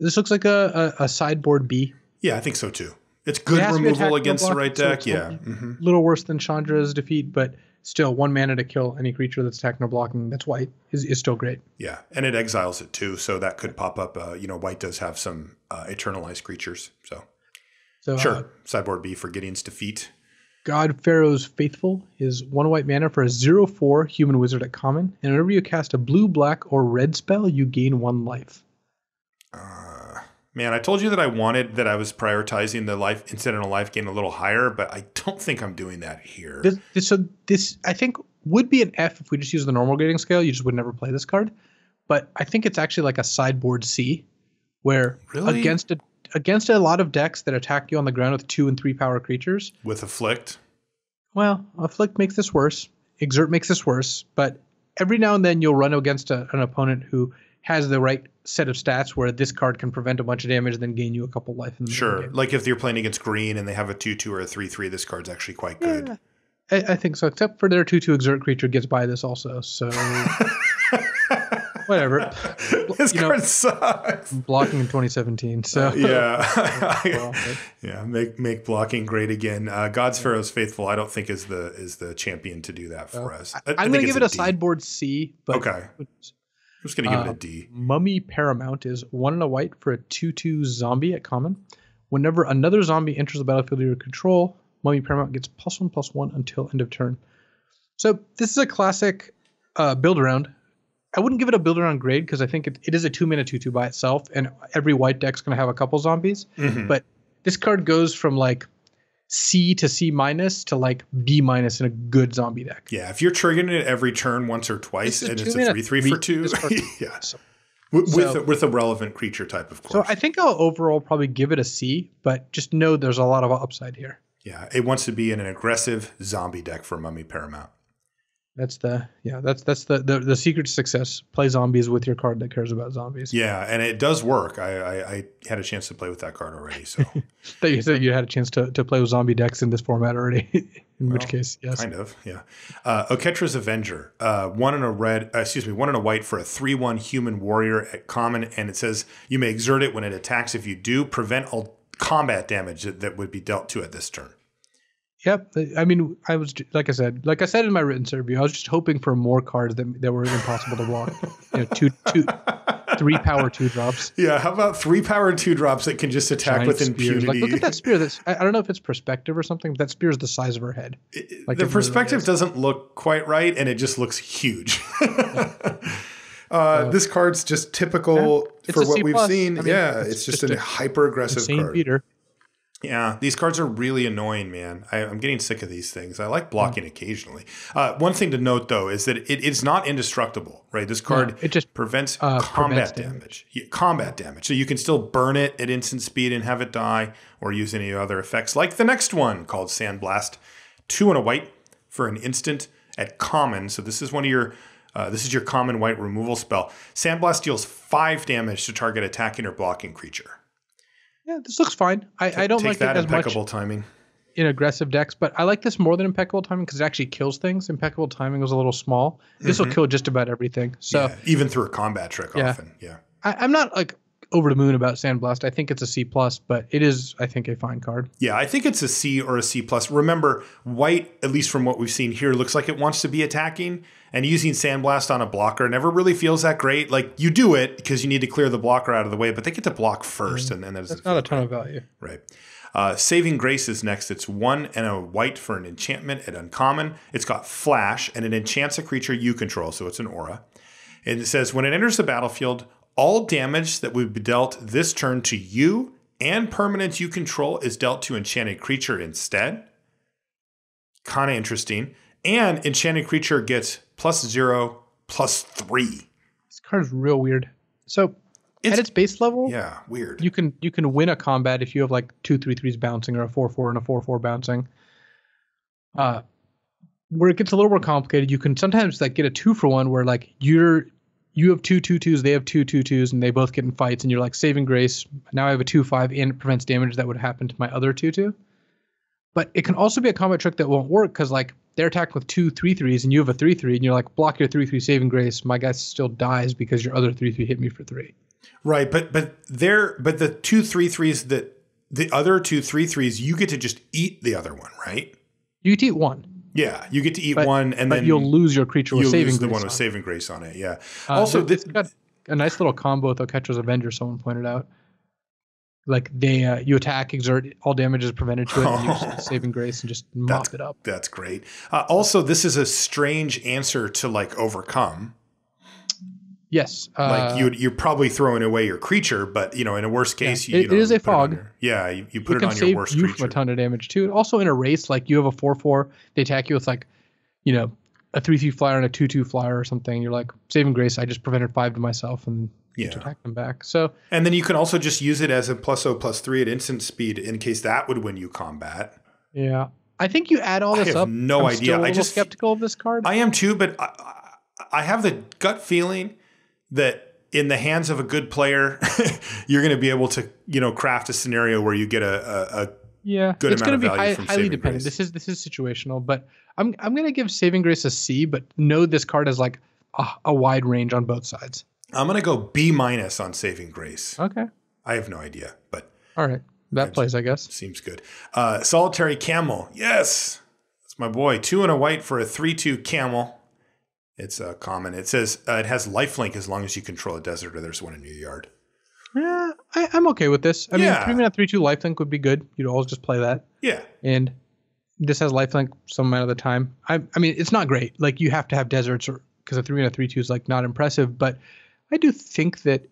This looks like a, a, a sideboard B. Yeah, I think so too. It's good be removal against the right deck. it's Yeah. hmm A little worse than Chandra's defeat, but still one mana to kill any creature that's attacking or blocking. That's white is, is still great. Yeah, and it exiles it too, so that could pop up. Uh, you know, white does have some uh, eternalized creatures, so So sure. uh, Sideboard B for Gideon's defeat. God Pharaoh's Faithful is one white mana for a 0 4 human wizard at common. And whenever you cast a blue, black, or red spell, you gain one life. Uh, man, I told you that I wanted that I was prioritizing the life incidental life gain a little higher, but I don't think I'm doing that here. This, this, so this, I think, would be an F if we just use the normal grading scale. You just would never play this card. But I think it's actually like a sideboard C, where Really? against a against a lot of decks that attack you on the ground with two and three power creatures, With afflict, well, afflict makes this worse. Exert makes this worse. But every now and then you'll run against a, an opponent who has the right set of stats where this card can prevent a bunch of damage, and then gain you a couple life in the middle sure. game. Like if you're playing against green and they have a two-two or a three-three, this card's actually quite good. Yeah, I, I think so. Except for their two two exert creature gets by this also. So whatever. this You know- card sucks. Blocking in 2017. So yeah, yeah. Make make blocking great again. Uh, God's Pharaoh's faithful. I don't think is the is the champion to do that for us. I- I I'm going to give it a D. sideboard C. But Okay, I'm just gonna give it Uh, a D. Mummy Paramount is one and a white for a 2 2 zombie at common. Whenever another zombie enters the battlefield under your control, Mummy Paramount gets plus one plus one until end of turn. So this is a classic uh, build around. I wouldn't give it a build around grade because I think it, it is a two mana 2 2 by itself, and every white deck's going to have a couple zombies. Mhm. But this card goes from like C to C minus to like B minus in a good zombie deck. Yeah, if you're triggering it every turn once or twice, This is and it's a mana three three three- for two, yeah, So, with with, So- a, with a relevant creature type, of course. so. I think I'll overall probably give it a C, but just know there's a lot of upside here. yeah, it wants to be in an aggressive zombie deck for Mummy Paramount. That's the yeah. That's that's the, the the secret to success. Play zombies with your card that cares about zombies. Yeah, and it does work. I, I, I had a chance to play with that card already, so That you said you had a chance to, to play with zombie decks in this format already. in which case, yes. kind of. Yeah. Uh, Oketra's Avenger, uh, one in a red, uh, excuse me, one in a white for a three-one human warrior at common, and it says you may exert it when it attacks. If you do, prevent all combat damage that, that would be dealt to at this turn. Yep. I mean, I was like I said, like I said in my written survey, I was just hoping for more cards that that were impossible to block. You know, two, two, three power two drops. Yeah, how about three power two drops that can just attack giant with impunity? Like, look at that spear. That's I, I don't know if it's perspective or something. But that spear is the size of her head. Like, the it really perspective doesn't look quite right, and it just looks huge. uh, this card's just typical It's for what C we've seen. I mean, yeah, it's it's, just, just a a hyper aggressive card. beater. Yeah, these cards are really annoying, man. I, I'm getting sick of these things. I like blocking occasionally. Uh, one thing to note, though, is that it is not indestructible, right? This card it just, prevents uh, combat prevents damage. damage. Yeah, combat damage. So you can still burn it at instant speed and have it die, or use any other effects, like the next one called Sandblast. Two and a white for an instant at common. So this is one of your. Uh, this is your common white removal spell. Sandblast deals five damage to target attacking or blocking creature. Yeah, this looks fine. I, I don't like it that as much impeccable timing. in aggressive decks, but I like this more than impeccable timing because it actually kills things. Impeccable timing was a little small. This will kill just about everything. So Mm-hmm. Yeah, even through a combat trick, Yeah. often. Yeah. I, I'm not like over the moon about Sandblast. I think it's a C plus, but it is, I think, a fine card. Yeah, I think it's a C or a C plus. Remember, white, at least from what we've seen here, looks like it wants to be attacking, and using Sandblast on a blocker never really feels that great. Like you do it because you need to clear the blocker out of the way, but they get to block first, and then Mm. That's not a ton of value. Right. Uh, Saving Grace is next. It's one and a white for an enchantment at uncommon. It's got flash and it enchants a creature you control, so it's an aura. And it says when it enters the battlefield, all damage that would be dealt this turn to you and permanents you control is dealt to enchanted creature instead. Kind of interesting. And enchanted creature gets plus zero, plus three. This card is real weird. So It's- at its base level, Yeah, weird. you can you can win a combat if you have like two three threes bouncing or a four four and a four four bouncing. Uh, where it gets a little more complicated, you can sometimes like get a two for one where like you're you have two two twos, they have two two twos, and they both get in fights, and you're like saving grace. Now I have a two five and it prevents damage that would happen to my other two two. But it can also be a combat trick that won't work because like they're attacking with two three threes and you have a three three and you're like block your three three saving grace. My guy still dies because your other three three hit me for three. Right, but but there, but the two three threes that the other two three threes, you get to just eat the other one, right? You get to eat one. Yeah, you get to eat But- one, and but then you'll lose your creature you'll saving lose the one with it. saving grace on it. Yeah. Uh, also, so thi- got a nice little combo with Oketra's Avenger. Someone pointed out, like they uh, you attack, exert all damage is prevented to it, and use saving grace and just mop it up. that's great. Uh, also, this is a strange answer to like overcome. Yes, uh, Like you, you're probably throwing away your creature, but you know, in a worst case, Yeah, you, it- you it is know, a it on fog. your- yeah, you, you put it can on your worst you creature. from a ton of damage too. Also in a race, like you have a four four, they attack you with like, you know, a three three flyer and a two two flyer or something. You're like saving grace. I just prevented five to myself and Yeah. attack them back. So And then you can also just use it as a plus O plus three at instant speed in case that would win you combat. yeah, I think you add all I this have up. no idea. I'm idea. A I just- skeptical of this card. I am too, but I I have the gut feeling that in the hands of a good player, you're going to be able to, you know, craft a scenario where you get a, a, a Yeah, good it's amount going to of be value high, from highly Saving dependent. Grace. This is this is situational, but I'm I'm going to give Saving Grace a C, but know this card has like a, a wide range on both sides. I'm going to go B minus on Saving Grace. Okay, I have no idea, but all right, that plays, I guess. seems good. Uh, Solitary Camel. Yes, that's my boy. Two and a white for a 3 2 camel. It's uh, common. It says uh, it has lifelink as long as you control a desert or there's one in your yard. Yeah, I, I'm okay with this. I Yeah. mean, three mana three two lifelink would be good. You'd always just play that, Yeah. and this has lifelink some amount of the time. I I mean, it's not great. Like you have to have deserts or because a three mana three two is like not impressive, but I do think that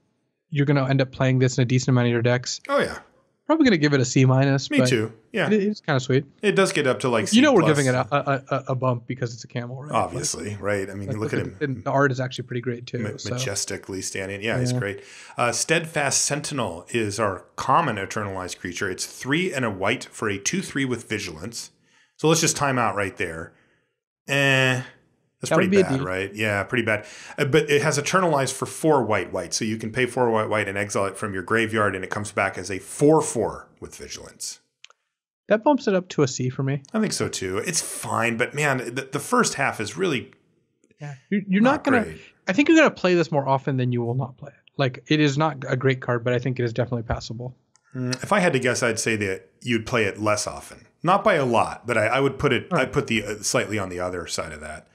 you're going to end up playing this in a decent amount of your decks. Oh, yeah. Probably going to give it a C minus. Me too. Yeah. It, it's kind of sweet. It does get up to like you know we're C+. giving it a, a, a, bump because it's a camel, right? Obviously, right? I mean, Like, look at him the art is actually pretty great too. ma- so. majestically standing. Yeah, he's great. Uh, Steadfast Sentinel is our common eternalized creature. It's three and a white for a 2 3 with vigilance. So let's just time out right there. Eh. That's That pretty bad, right? Yeah, pretty bad. Uh, but it has eternalized for four white white. So you can pay four white white and exile it from your graveyard, and it comes back as a 4 4 with vigilance. That bumps it up to a C for me. I think so too. It's fine, but man, the, the first half is really Yeah, you're, you're not, gonna. great. I think you're gonna play this more often than you will not play it. Like it is not a great card, but I think it is definitely passable. Mm, If I had to guess, I'd say that you'd play it less often. Not by a lot, but I, I would put it. I'd put the uh, slightly on the other side of that.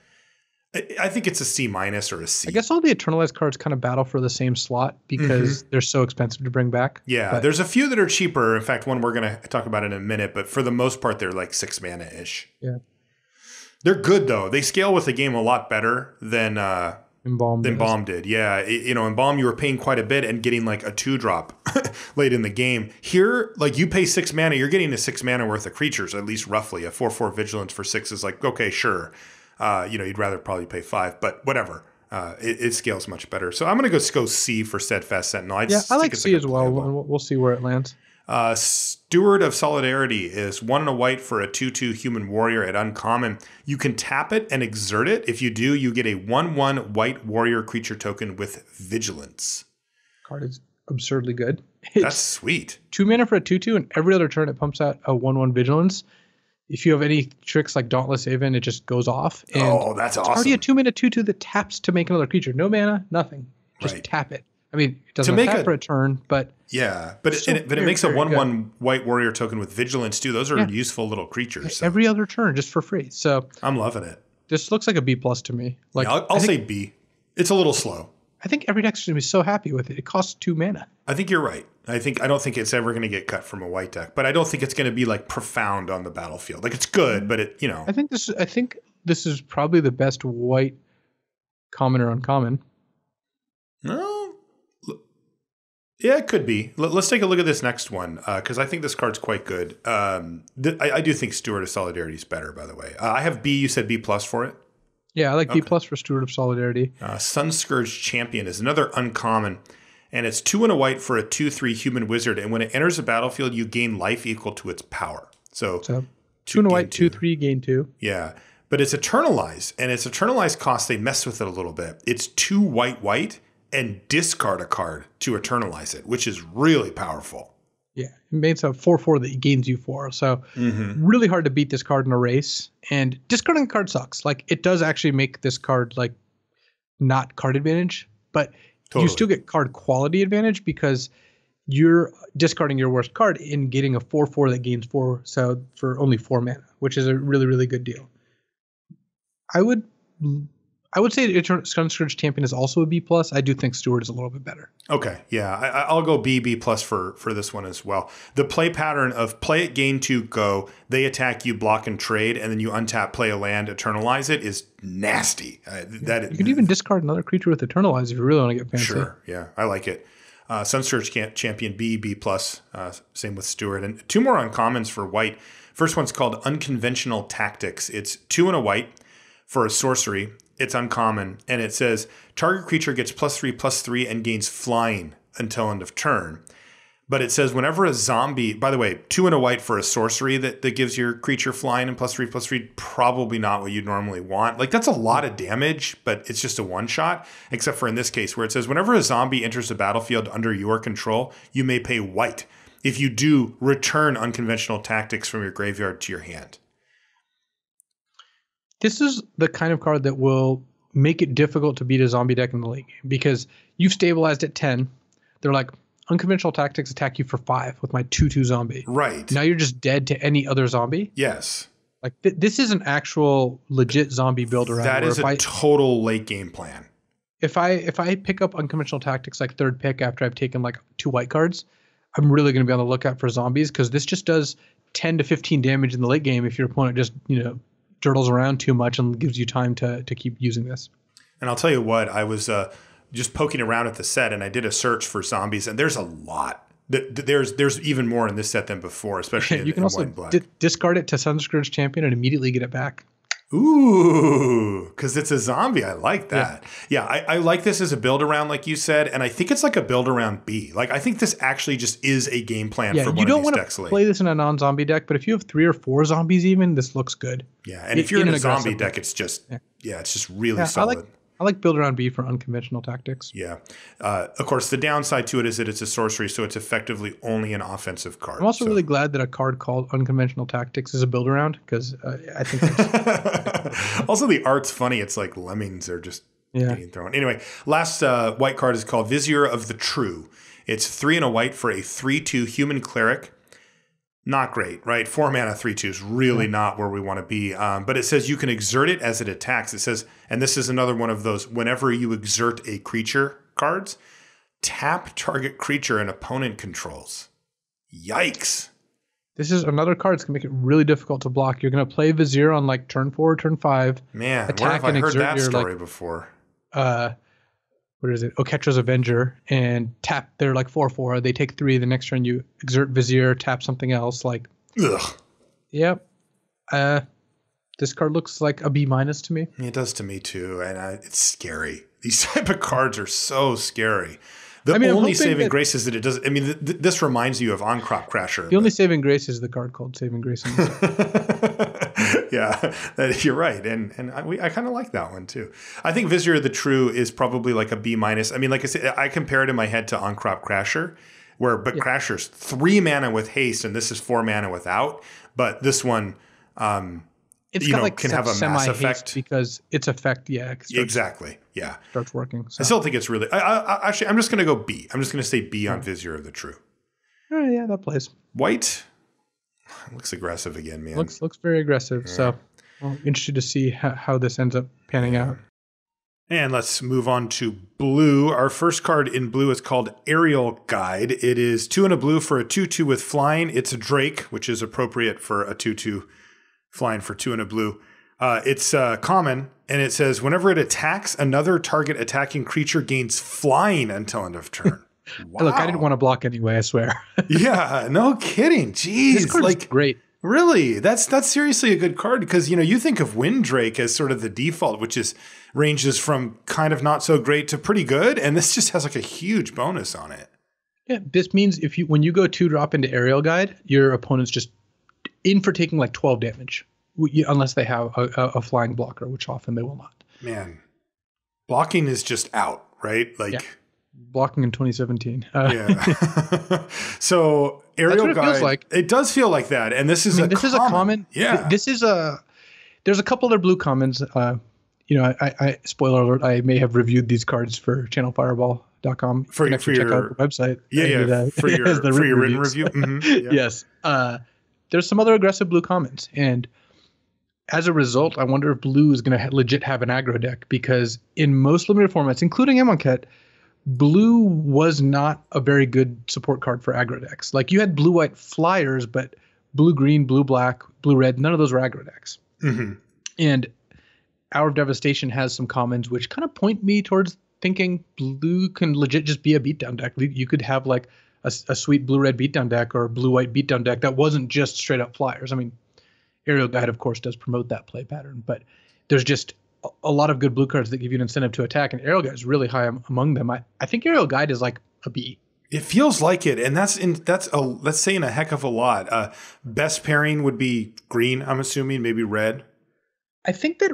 I, think it's a C minus or a C. I guess all the eternalized cards kind of battle for the same slot because they're so expensive to bring back. Mm-hmm. Yeah, but- there's a few that are cheaper. In fact, one we're going to talk about in a minute. But for the most part, they're like six mana ish. Yeah. They're good though. They scale with the game a lot better than uh, Embalmed. than. Bomb did. Yeah, It- you know, in Bomb you were paying quite a bit and getting like a two drop late in the game. Here, like you pay six mana, you're getting a six mana worth of creatures, at least roughly. A four four vigilance for six is like okay, sure. Uh, you know, you'd rather probably pay five, but whatever. Uh, it, it scales much better. So I'm gonna go go C for Steadfast Sentinel. I'd Yeah, I like C a as well. playable. We'll, see where it lands. Uh, Steward of Solidarity is one and a white for a 2 2 human warrior at uncommon. You can tap it and exert it. If you do, you get a 1 1 white warrior creature token with vigilance. Card is absurdly good. It's That's sweet. two mana for a two two, and every other turn it pumps out a one one vigilance. If you have any tricks like Dauntless Aven, it just goes off. And oh, that's It's already a two mana two two that taps to make another creature. No mana, nothing. Just Right. tap it. I mean, it doesn't make attack a- for a turn, but Yeah, but it, it, but it makes a one good. one white warrior token with vigilance too. Those are Yeah. useful little creatures. So every other turn just for free. So I'm loving it. this looks like a B plus to me. Like Yeah, I'll, I'll think, say B. It's a little slow. I think every deck's gonna be so happy with it. It costs two mana. I think you're right. I think I don't think it's ever going to get cut from a white deck, but I don't think it's going to be like profound on the battlefield. Like it's good, but it you know I think this. I think this is probably the best white common or uncommon. no. Yeah, it could be. Let, us take a look at this next one because I think this card's quite good. Um, th- I, I do think Steward of Solidarity is better. By the way, uh, I have B. You said B plus for it. Yeah, I like B plus for Steward of Solidarity. Uh, Sunscourge Champion is another uncommon, and it's two and a white for a two-three human wizard. And when it enters the battlefield, you gain life equal to its power. So So two and a white, two three, gain two. Yeah. But it's eternalized, and its eternalized cost, they mess with it a little bit. It's two white, white, and discard a card to eternalize it, which is really powerful. Yeah, it makes a four four that gains you four. So Mm-hmm. really hard to beat this card in a race. And discarding a card sucks. Like it does actually make this card like not card advantage, but Totally. you still get card quality advantage because you're discarding your worst card and getting a four four that gains four so for only four mana, which is a really really good deal. I would I would say Eternal Sunscourge Champion is also a B plus. I do think Steward is a little bit better. Okay, yeah, I, I- I'll go B B plus for for this one as well. The play pattern of play it, gain two, go. They attack you, block and trade, and then you untap, play a land, eternalize it is nasty. Uh, that You could even discard another creature with Eternalize if you really want to get fancy. Sure. Yeah, I like it. Uh, champion B B plus. Uh, same with Steward and two more uncommons for white. First one's called unconventional tactics. It's two and a white for a sorcery. It's uncommon and it says target creature gets plus three plus three and gains flying until end of turn. But it says whenever a zombie, by the way, two and a white for a sorcery that, that gives your creature flying and plus three plus three, probably not what you'd normally want. Like that's a lot of damage, but it's just a one shot, except for in this case where it says whenever a zombie enters the battlefield under your control, you may pay white. If you do, return unconventional tactics from your graveyard to your hand. This is the kind of card that will make it difficult to beat a zombie deck in the late game because you've stabilized at 10. They're like, unconventional tactics attack you for five with my 2 2 zombie. Right. Now you're just dead to any other zombie. yes. Like, th- this is an actual legit zombie build around. That is a I, total late game plan. if I if I pick up unconventional tactics like third pick after I've taken like two white cards, I'm really going to be on the lookout for zombies because this just does 10 to 15 damage in the late game if your opponent just you know dirtles around too much and gives you time to to keep using this. And I'll tell you what, I was uh, just poking around at the set and I did a search for zombies, and there's a lot. Th- th- There's there's even more in this set than before, especially in, you can in also white and black. di- discard it to Sunscourge Champion and immediately get it back. Ooh, because it's a zombie. I like that. Yeah, I, I like this as a build around, like you said, and I think it's like a build around B. Like I think this actually just is a game plan Yeah, for you don't want to play this in a non-zombie deck, but if you have three or four zombies, even this looks good. yeah, and if you're in, in a zombie aggressive deck, it's just yeah, it's just really Yeah, I solid. like I like build around B for unconventional tactics. yeah, uh, of course, the downside to it is that it's a sorcery, so it's effectively only an offensive card. I'm also so- really glad that a card called unconventional tactics is a build around because uh, I think that's, also, the art's funny. It's like lemmings are just yeah. being thrown. Anyway, last uh, white card is called Vizier of the True. It's three and a white for a three-two human cleric. Not great, right? Four mana, three two is really not where we want to be. Um, but it says you can exert it as it attacks. It says, and this is another one of those. Whenever you exert a creature cards, tap target creature an opponent controls. Yikes! This is another card that's gonna make it really difficult to block. You're gonna play Vizier on like turn four, turn five. Man, where Attack have I and heard exert that your, story before? Uh, what is it? Oketra's Avenger and tap. They're like four four. They take three. The next turn you exert Vizier, tap something else. Like, Ugh. yep. Uh, this card looks like a B minus to me. It does to me too, and I, it's scary. These type of cards are so scary. The I mean, only saving that- grace is that it does. I mean, th- th- this reminds you of Ahn-Crop Crasher. The only saving grace is the card called Saving Grace. in this deck. yeah, that, you're right, and and I, we, I kind of like that one too. I think Vizier of the True is probably like a B minus. I mean, like I said, I compare it in my head to Ahn-Crop Crasher, where but Crasher's three mana with haste, and this is four mana without. But this one, um, It's you know, like can have a mass effect. because its effect, yeah, it starts, Exactly. Yeah. starts working. So. I still think it's really. I, I, actually, I'm just going to go B. I'm just going to say B on Vizier of the True. Oh, yeah, that plays. White looks aggressive again, man. Looks looks very aggressive. So, well, interested to see how, how this ends up panning out. And let's move on to blue. Our first card in blue is called Aerial Guide. It is two and a blue for a 2 2 with flying. It's a Drake, which is appropriate for a 2 2 flying for two and a blue. Uh, it's uh, common, and it says whenever it attacks, another target attacking creature gains flying until end of turn. Hey, Look, I didn't want to block anyway. I swear. yeah, no kidding. Jeez, this card like great. Really? That's that's seriously a good card because you know you think of Windrake as sort of the default, which is ranges from kind of not so great to pretty good, and this just has like a huge bonus on it. Yeah, this means if you when you go two drop into aerial guide, your opponent's just in for taking like twelve damage, unless they have a, a, a flying blocker, which often they will not. Man, blocking is just out, right? Like, Yeah. Blocking in 2017. Uh, yeah. so aerial what it like. it does feel like that, and this is I mean, a this common. is a common. Yeah. th- This is a. There's a couple other blue commons. Uh, you know, I, I spoiler alert. I may have reviewed these cards for channelfireball.com. For- you for check your- out the website. yeah, yeah, uh, for your the for your written review. Mhm, yeah. yes. Uh, there's some other aggressive blue commons, and as a result, I wonder if blue is going to ha- legit have an aggro deck because in most limited formats, including Amonkhet, blue was not a very good support card for aggro decks. Like you had blue white flyers, but blue green, blue black, blue red, none of those were aggro decks. Mhm. And Hour of Devastation has some commons which kind of point me towards thinking blue can legit just be a beatdown deck. You could have like a, a sweet blue red beatdown deck or a blue white beatdown deck that wasn't just straight up flyers. I mean, Aerial Guide, of course, does promote that play pattern, but there's just a, lot of good blue cards that give you an incentive to attack, and Aerial Guide is really high among them. I, I think Aerial Guide is like a B. It feels like it, and that's in that's a that's saying a heck of a lot. Uh, best pairing would be green. I'm assuming maybe red. I think that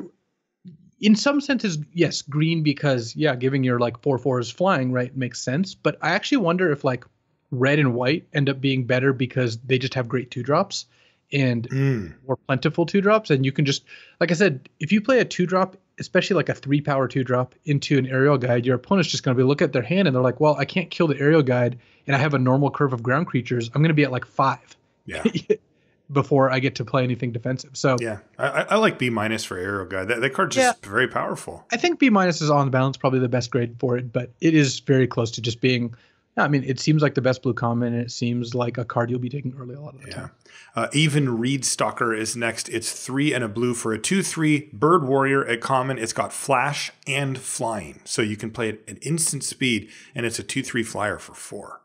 in some senses, yes, green because yeah, giving your like four fours flying right makes sense. But I actually wonder if like red and white end up being better because they just have great two drops and Mm. more plentiful two drops, and you can just like I said, if you play a two drop, especially like a three power two drop into an aerial guide, your opponent's just going to be look at their hand and they're like, well, I can't kill the aerial guide, and I have a normal curve of ground creatures. I'm going to be at like five Yeah. before I get to play anything defensive. So Yeah, I, I like B minus for Aerial Guide. That, that card's just very powerful. I think B minus is on balance probably the best grade for it, but it is very close to just being. I mean, it seems like the best blue common, and it seems like a card you'll be taking early a lot of the Yeah. time. Uh, Aven Reedstalker is next. It's three and a blue for a 2 3 Bird Warrior at common. It's got flash and flying. So you can play it at instant speed, and it's a 2 3 flyer for four.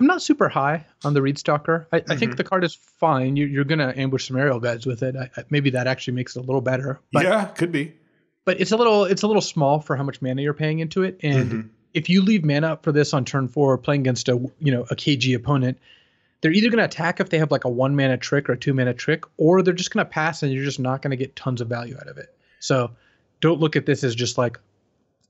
I'm not super high on the Reed Stalker. I, I Mm-hmm. think the card is fine. You, you're going to ambush some aerial guys with it. I, I- maybe that actually makes it a little better. But yeah, could be. but it's a little it's a little small for how much mana you're paying into it. And Mhm. If you leave mana up for this on turn four, playing against a you know a KG opponent, they're either going to attack if they have like a one mana trick or a two mana trick, or they're just going to pass and you're just not going to get tons of value out of it. So don't look at this as just like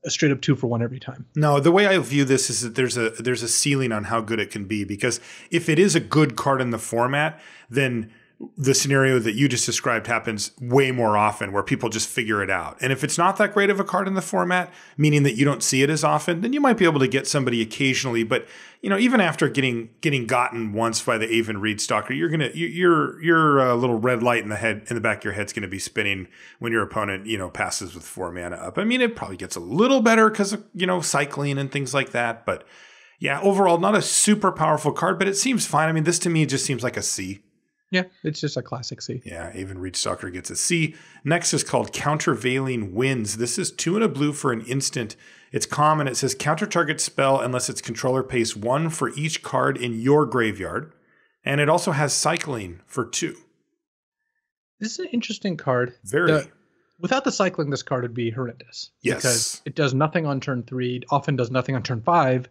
a straight up two for one every time. No, the way I view this is that there's a there's a ceiling on how good it can be because if it is a good card in the format, then the scenario that you just described happens way more often where people just figure it out. And if it's not that great of a card in the format, meaning that you don't see it as often, then you might be able to get somebody occasionally, but you know, even after getting getting gotten once by the Aven Reedstalker, you're gonna you- your your uh, little red light in the head in the back of your head's gonna be spinning when your opponent you know passes with four mana up. I mean, it probably gets a little better because of you know cycling and things like that, but yeah, overall not a super powerful card, but it seems fine. I mean, this to me just seems like a C. Yeah, it's just a classic C. Yeah, Aven Reedstalker gets a C. Next is called Countervailing Winds. This is two and a blue for an instant. It's common. It says counter target spell unless its controller pays one for each card in your graveyard. And it also has cycling for two. This is an interesting card. Very. The- without the cycling, this card would be horrendous. Yes. Because it does nothing on turn three, often does nothing on turn five,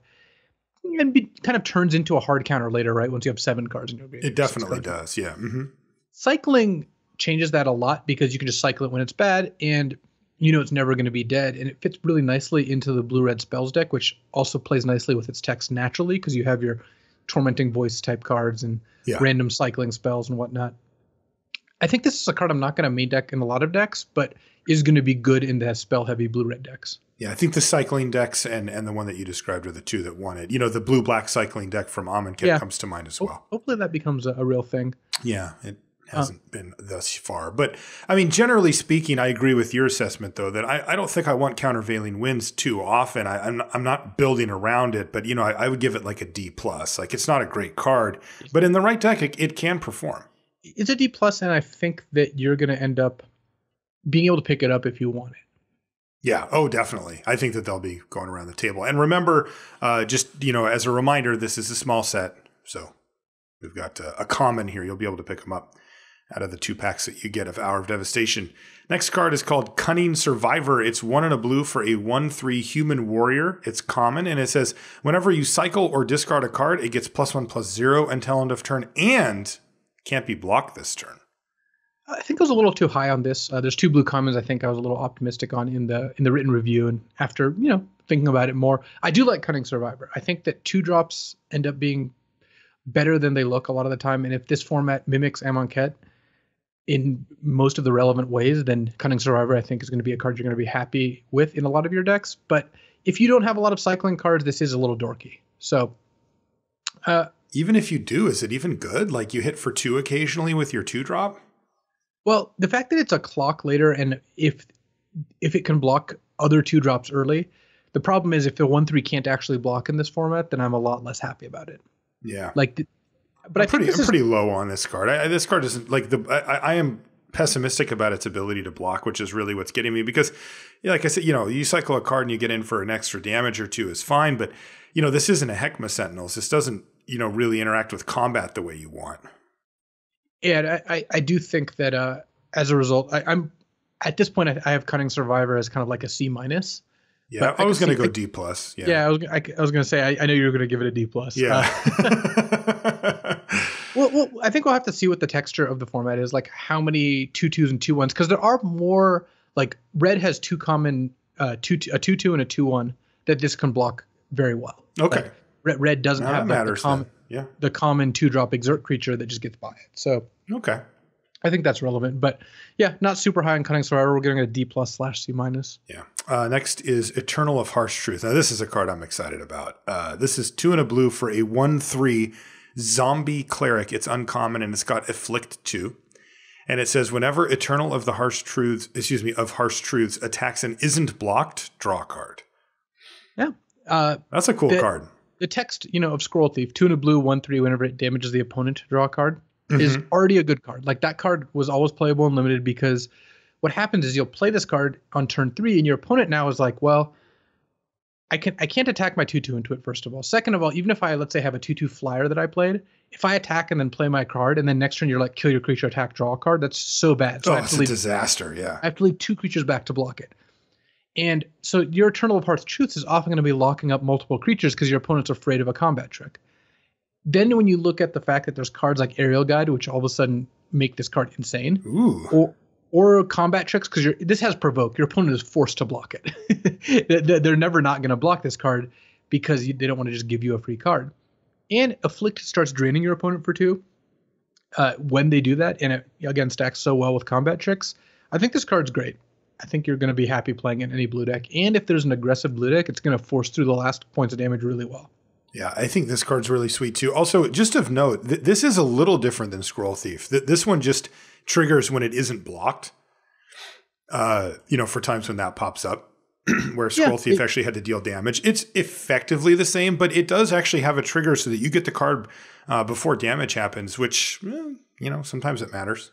and be, kind of turns into a hard counter later, right? Once you have seven cards in your game. it definitely does. Yeah. hmm Cycling changes that a lot because you can just cycle it when it's bad, and you know it's never going to be dead, and it fits really nicely into the blue red spells deck, which also plays nicely with its text naturally because you have your tormenting voice type cards and Yeah. random cycling spells and whatnot. I think this is a card I'm not going to main deck in a lot of decks, but is going to be good in the spell heavy blue red decks. Yeah, I think the cycling decks and, and the one that you described are the two that won it. You know, the blue black cycling deck from Amonkhet Yeah. comes to mind as well. Hopefully that becomes a, a real thing. Yeah, it hasn't been thus far. But I mean, generally speaking, I agree with your assessment, though, that I, I don't think I want countervailing winds too often. I, I'm, I'm not building around it, but, you know, I, I would give it like a D. plus. Like, it's not a great card, but in the right deck, it, it can perform. It's a D plus, and I think that you're going to end up being able to pick it up if you want it. Yeah. Oh, definitely. I think that they'll be going around the table. And remember, uh, just you know, as a reminder, this is a small set, so we've got uh, a common here. You'll be able to pick them up out of the two packs that you get of Hour of Devastation. Next card is called Cunning Survivor. It's one in a blue for a one-three human warrior. It's common, and it says whenever you cycle or discard a card, it gets plus one plus zero until end of turn, and can't be blocked this turn. I think I was a little too high on this. Uh, there's two blue commons. I think I was a little optimistic on in the in the written review, and after you know thinking about it more, I do like Cunning Survivor. I think that two drops end up being better than they look a lot of the time, and if this format mimics Amonkhet in most of the relevant ways, then Cunning Survivor I think is going to be a card you're going to be happy with in a lot of your decks. But if you don't have a lot of cycling cards, this is a little dorky. So. Uh, Even if you do, is it even good? Like you hit for two occasionally with your two drop? Well, the fact that it's a clock later, and if if it can block other two drops early, the problem is if the one three can't actually block in this format, then I'm a lot less happy about it. Yeah. Like, the, but I I'm think pretty, I'm is, pretty low on this card. I, I- this card isn't like the. I, I am pessimistic about its ability to block, which is really what's getting me. Because, yeah, like I said, you know, you cycle a card and you get in for an extra damage or two is fine, but you know, this isn't a Hekma Sentinels. This doesn't, you know, really interact with combat the way you want. yeah, I, I do think that uh, as a result, I, I'm at this point I, I have Cunning Survivor as kind of like a C minus. Yeah, I, I was going to go D plus. Yeah. Yeah, I was I, I was gonna say I, I know you were gonna give it a D plus. Yeah. Uh, Well, well, I think we'll have to see what the texture of the format is, like how many two twos and two ones, because there are more. Like red has two common, uh, two a two two and a two one that this can block very well. okay. Like, red, red doesn't Now have that like, the, com- Yeah. the common two drop exert creature that just gets by it. So Okay. I think that's relevant. But yeah, not super high on cunning survivor. We're getting a D plus slash C minus. Yeah. Uh, next is Eternal of Harsh Truth. Now, this is a card I'm excited about. Uh, this is two and a blue for a 1 3 zombie cleric. It's uncommon and it's got Afflict 2. And it says whenever Eternal of the Harsh Truths, excuse me, of Harsh Truths attacks and isn't blocked, draw a card. Yeah. Uh, That's a cool The- card. The text, you know, of Scroll Thief, two and a blue, one three. Whenever it damages the opponent, to draw a card. is Mhm. already a good card. Like that card was always playable and limited because what happens is you'll play this card on turn three, and your opponent now is like, well, I can I can't attack my two two into it. First of all, second of all, even if I let's say have a two two flyer that I played, if I attack and then play my card, and then next turn you're like kill your creature, attack, draw a card, that's so bad. So Oh, it's to a disaster. Yeah. I have to leave two creatures back to block it. And so your Eternal of Harsh Truths is often going to be locking up multiple creatures because your opponent's afraid of a combat trick. Then when you look at the fact that there's cards like Aerial Guide, which all of a sudden make this card insane, Ooh. or or combat tricks because this has provoke. Your opponent is forced to block it. They're they're never not going to block this card because they don't want to just give you a free card. And afflict starts draining your opponent for two. Uh, when they do that, and it again stacks so well with combat tricks, I think this card's great. I think you're going to be happy playing in any blue deck. And if there's an aggressive blue deck, it's going to force through the last points of damage really well. Yeah, I think this card's really sweet too. Also, just of note, th- this is a little different than Scroll Thief. Th- this one just triggers when it isn't blocked. Uh, you know, for times when that pops up, where Scroll Yeah, Thief it- actually had to deal damage. It's effectively the same, but it does actually have a trigger so that you get the card uh, before damage happens, which eh, you know sometimes it matters.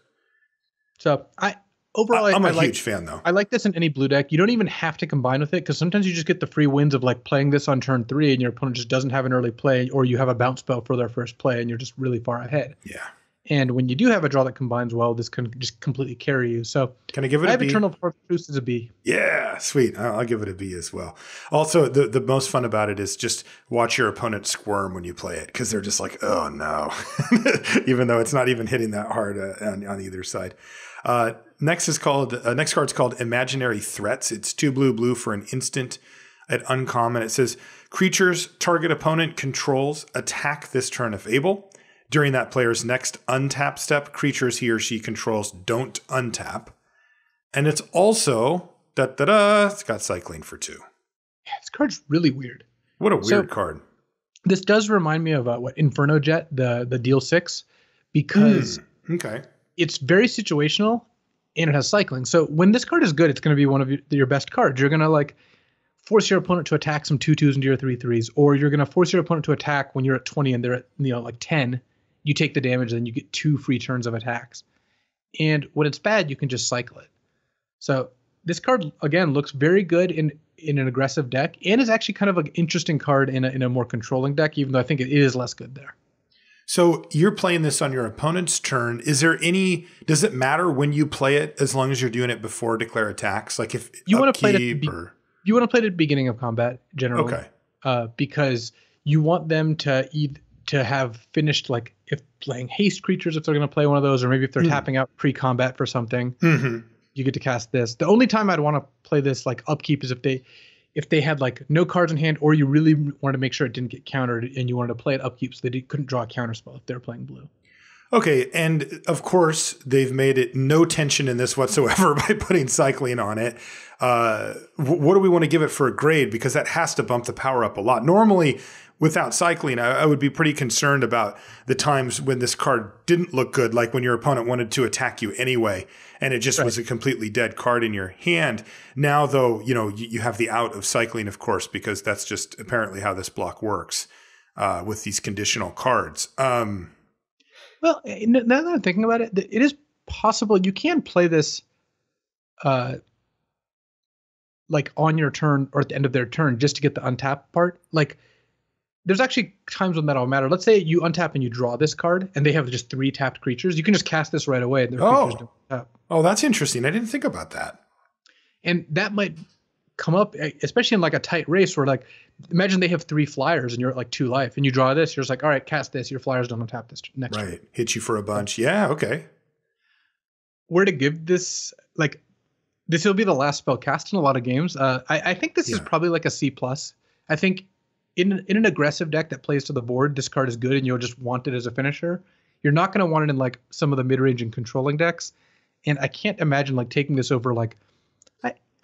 So I overall, I, am a I like huge fan though. I like this in any blue deck. You don't even have to combine with it because sometimes you just get the free wins of like playing this on turn three and your opponent just doesn't have an early play, or you have a bounce spell for their first play and you're just really far ahead. yeah. And when you do have a draw that combines well, this can just completely carry you. So Can I give it I a have B? Eternal Force Truce as a B. Yeah, sweet. I'll, I'll give it a B as well. Also, the the most fun about it is just watch your opponent squirm when you play it because they're just like, oh no, even though it's not even hitting that hard uh, on, on either side. Uh, next is called uh, next card's called Imaginary Threats. It's two blue blue for an instant at uncommon. It says creatures target opponent controls attack this turn if able. During that player's next untap step, creatures he or she controls don't untap. And it's also da da da. It's got cycling for two. Yeah, this card's really weird. What a weird So- card. This does remind me of uh, what Inferno Jet, the the deal six, because Okay. it's very situational and it has cycling. So when this card is good, it's going to be one of your, best cards. You're going to like force your opponent to attack some two twos into your three threes, or you're going to force your opponent to attack when you're at 20 and they're at you know like 10. You take the damage, then you get two free turns of attacks. And when it's bad, you can just cycle it. So this card again looks very good in in an aggressive deck, and is actually kind of an interesting card in a, in a more controlling deck. Even though I think it is less good there. So you're playing this on your opponent's turn. Is there any? Does it matter when you play it, as long as you're doing it before declare attacks? Like if You wanna play it at the upkeep be- or You want to play it at the beginning of combat generally. okay, uh, because you want them to eat to have finished like if playing haste creatures if they're going to play one of those or maybe if they're Hmm. tapping out pre-combat for something hmm you get to cast this the only time i'd want to play this like upkeep is if they if they had like no cards in hand or you really wanted to make sure it didn't get countered and you wanted to play it upkeep so did- couldn't draw a counter spell if they're playing blue Okay, and of course they've made it no tension in this whatsoever by putting cycling on it. Uh, wh- what do we want to give it for a grade? Because that has to bump the power up a lot. Normally, without cycling, I, I would be pretty concerned about the times when this card didn't look good, like when your opponent wanted to attack you anyway, and it just was a completely dead card in your hand. Now, though, you know you, you have the out of cycling, of course, because that's just apparently how this block works uh, with these conditional cards. Um, Well, eh, now that I'm thinking about it, it is possible you can play this, uh, like on your turn or at the end of their turn just to get the untap part. Like, there's actually times when that'll matter. Let's say you untap and you draw this card, and they have just three tapped creatures. You can just cast this right away, and their Oh. creatures don't tap. Oh, that's interesting. I didn't think about that. And that might come up, eh, especially in like a tight race where like. Imagine they have three flyers and you're at like two life, and you draw this. You're just like, all right, cast this. Your flyers don't untap this next turn. Right. Hit you for a bunch. Yeah. Okay. where to give this like this will be the last spell cast in a lot of games. Uh, I, I think this is probably like a C plus. I think in in an aggressive deck that plays to the board, this card is good and you'll just want it as a finisher. You're not going to want it in like some of the mid range and controlling decks, and I can't imagine like taking this over like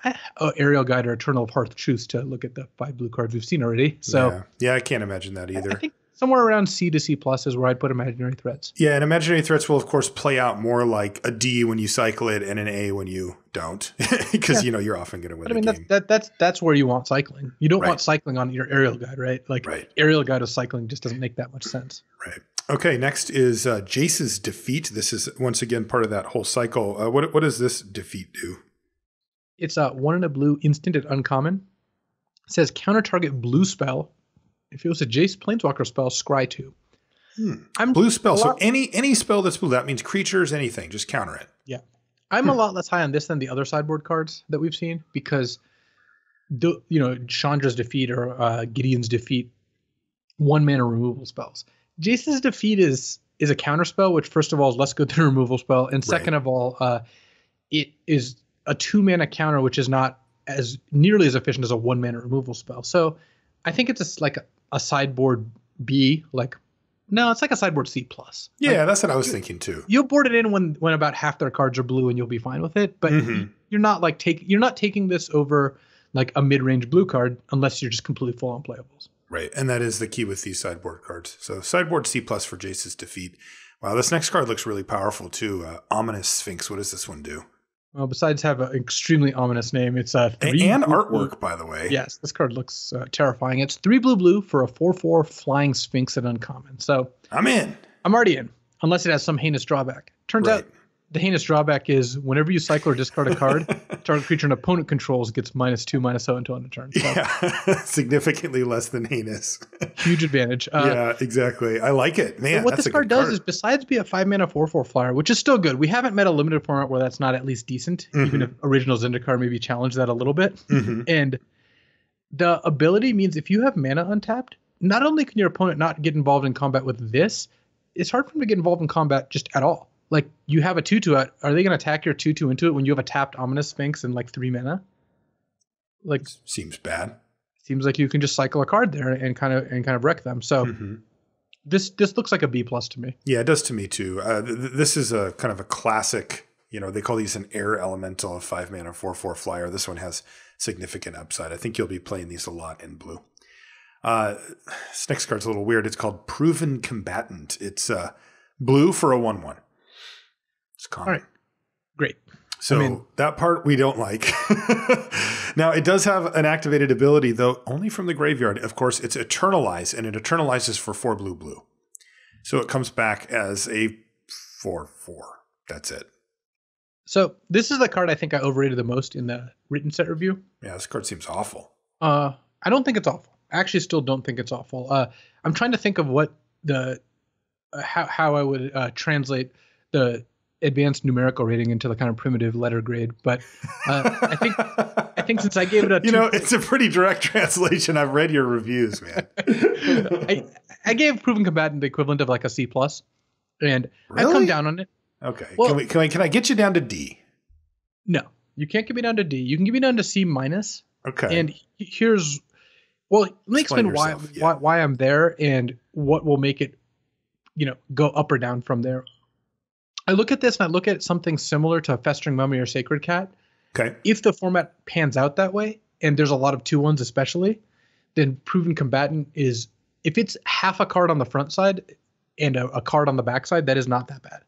I, I oh, Aerial Guide or Eternal of Harsh Truths to look at the five blue cards we've seen already. So yeah. yeah, I can't imagine that either. I either. think somewhere around C to C plus is where I'd put Imaginary Threats. yeah, and imaginary threats will of course play out more like a D when you cycle it and an A when you don't, because you know you're often going to win But I mean, that's that, that's that's where you want cycling. You don't Right. want cycling on your aerial guide, right? Like Right. aerial guide of cycling just doesn't make that much sense. Right. Okay. Next is uh, Jace's defeat. This is once again part of that whole cycle. Uh, what what does this defeat do? It's a one in a blue instant at uncommon. It says counter target blue spell. If it was a Jace Planeswalker spell, scry two. Hmm. I'm Blue spell. So any any spell that's blue, that means creatures, anything. Just counter it. Yeah. I'm Hmm. a lot less high on this than the other sideboard cards that we've seen because the you know Chandra's defeat or uh, Gideon's defeat, one mana removal spells. Jace's defeat is is a counter spell, which first of all is less good than a removal spell, and second of all, uh, it is a two mana counter, which is not as nearly as efficient as a one mana removal spell. So I think it's just like a, a sideboard B, like no, it's like a sideboard C plus. Like, Yeah, that's what I was thinking too. you'll board it in when when about half their cards are blue and you'll be fine with it but Mhm. you're not like take you're not taking this over like a mid-range blue card unless you're just completely full on playables Right. And that is the key with these sideboard cards. So sideboard C plus for Jace's defeat. Wow, this next card looks really powerful too. Uh, Ominous Sphinx. What does this one do? Well besides have an extremely ominous name it's a A- three and blue- artwork, by the way. yes this card looks uh, terrifying it's three blue blue for a 4-4 flying sphinx at uncommon so I'm in. i'm already in unless it has some heinous drawback turns Right. out the heinous drawback is whenever you cycle or discard a card target creature an opponent controls gets minus two minus zero until end of turn so Yeah, significantly less than heinous. huge advantage uh, yeah, exactly. I like it, man. What this card good does is besides be a five mana four four flyer, which is still good. We haven't met a limited format where that's not at least decent, even Mhm. if original Zendikar maybe challenged that a little bit. Mhm. And the ability means if you have mana untapped, not only can your opponent not get involved in combat with this, it's hard for them to get involved in combat just at all. Like you have a two out, are they going to attack your two two into it when you have a tapped ominous sphinx and like three mana? Like seems bad. seems like you can just cycle a card there and kind of and kind of wreck them. So Mhm. This this looks like a B plus to me. Yeah, it does to me too. Uh, th- this is a kind of a classic. You know, they call these an air elemental, a five mana four four flyer. This one has significant upside. I think you'll be playing these a lot in blue. Uh, this next card's a little weird. It's called Proven Combatant. It's uh, blue for a one one. It's common. All right, great. So I mean- that part we don't like. now it does have an activated ability, though only from the graveyard. Of course, it's eternalize, and it eternalizes for four blue blue. So it comes back as a four four. That's it. So this is the card I think I overrated the most in the written set review. Yeah, this card seems awful. Uh, I don't think it's awful. I actually still don't think it's awful. Uh, I'm trying to think of what the uh, how how I would uh, translate the advanced numerical rating into the kind of primitive letter grade, but uh, I think I think since I gave it a You know, it's a pretty direct translation. I've read your reviews, man. I, I gave proven combatant the equivalent of like a C plus, and I've come down on it. okay, Well- can we? Can I? Can I get you down to D? No, you can't get me down to D. You can get me down to C minus. Okay. And here's, well, let me Explain explain why, yeah. why why I'm there and what will make it, you know, go up or down from there. I look at this and I look at something similar to a festering mummy or sacred cat. okay. If the format pans out that way, and there's a lot of two ones especially, then proven combatant is if it's half a card on the front side and a, a card on the back side, that is not that bad.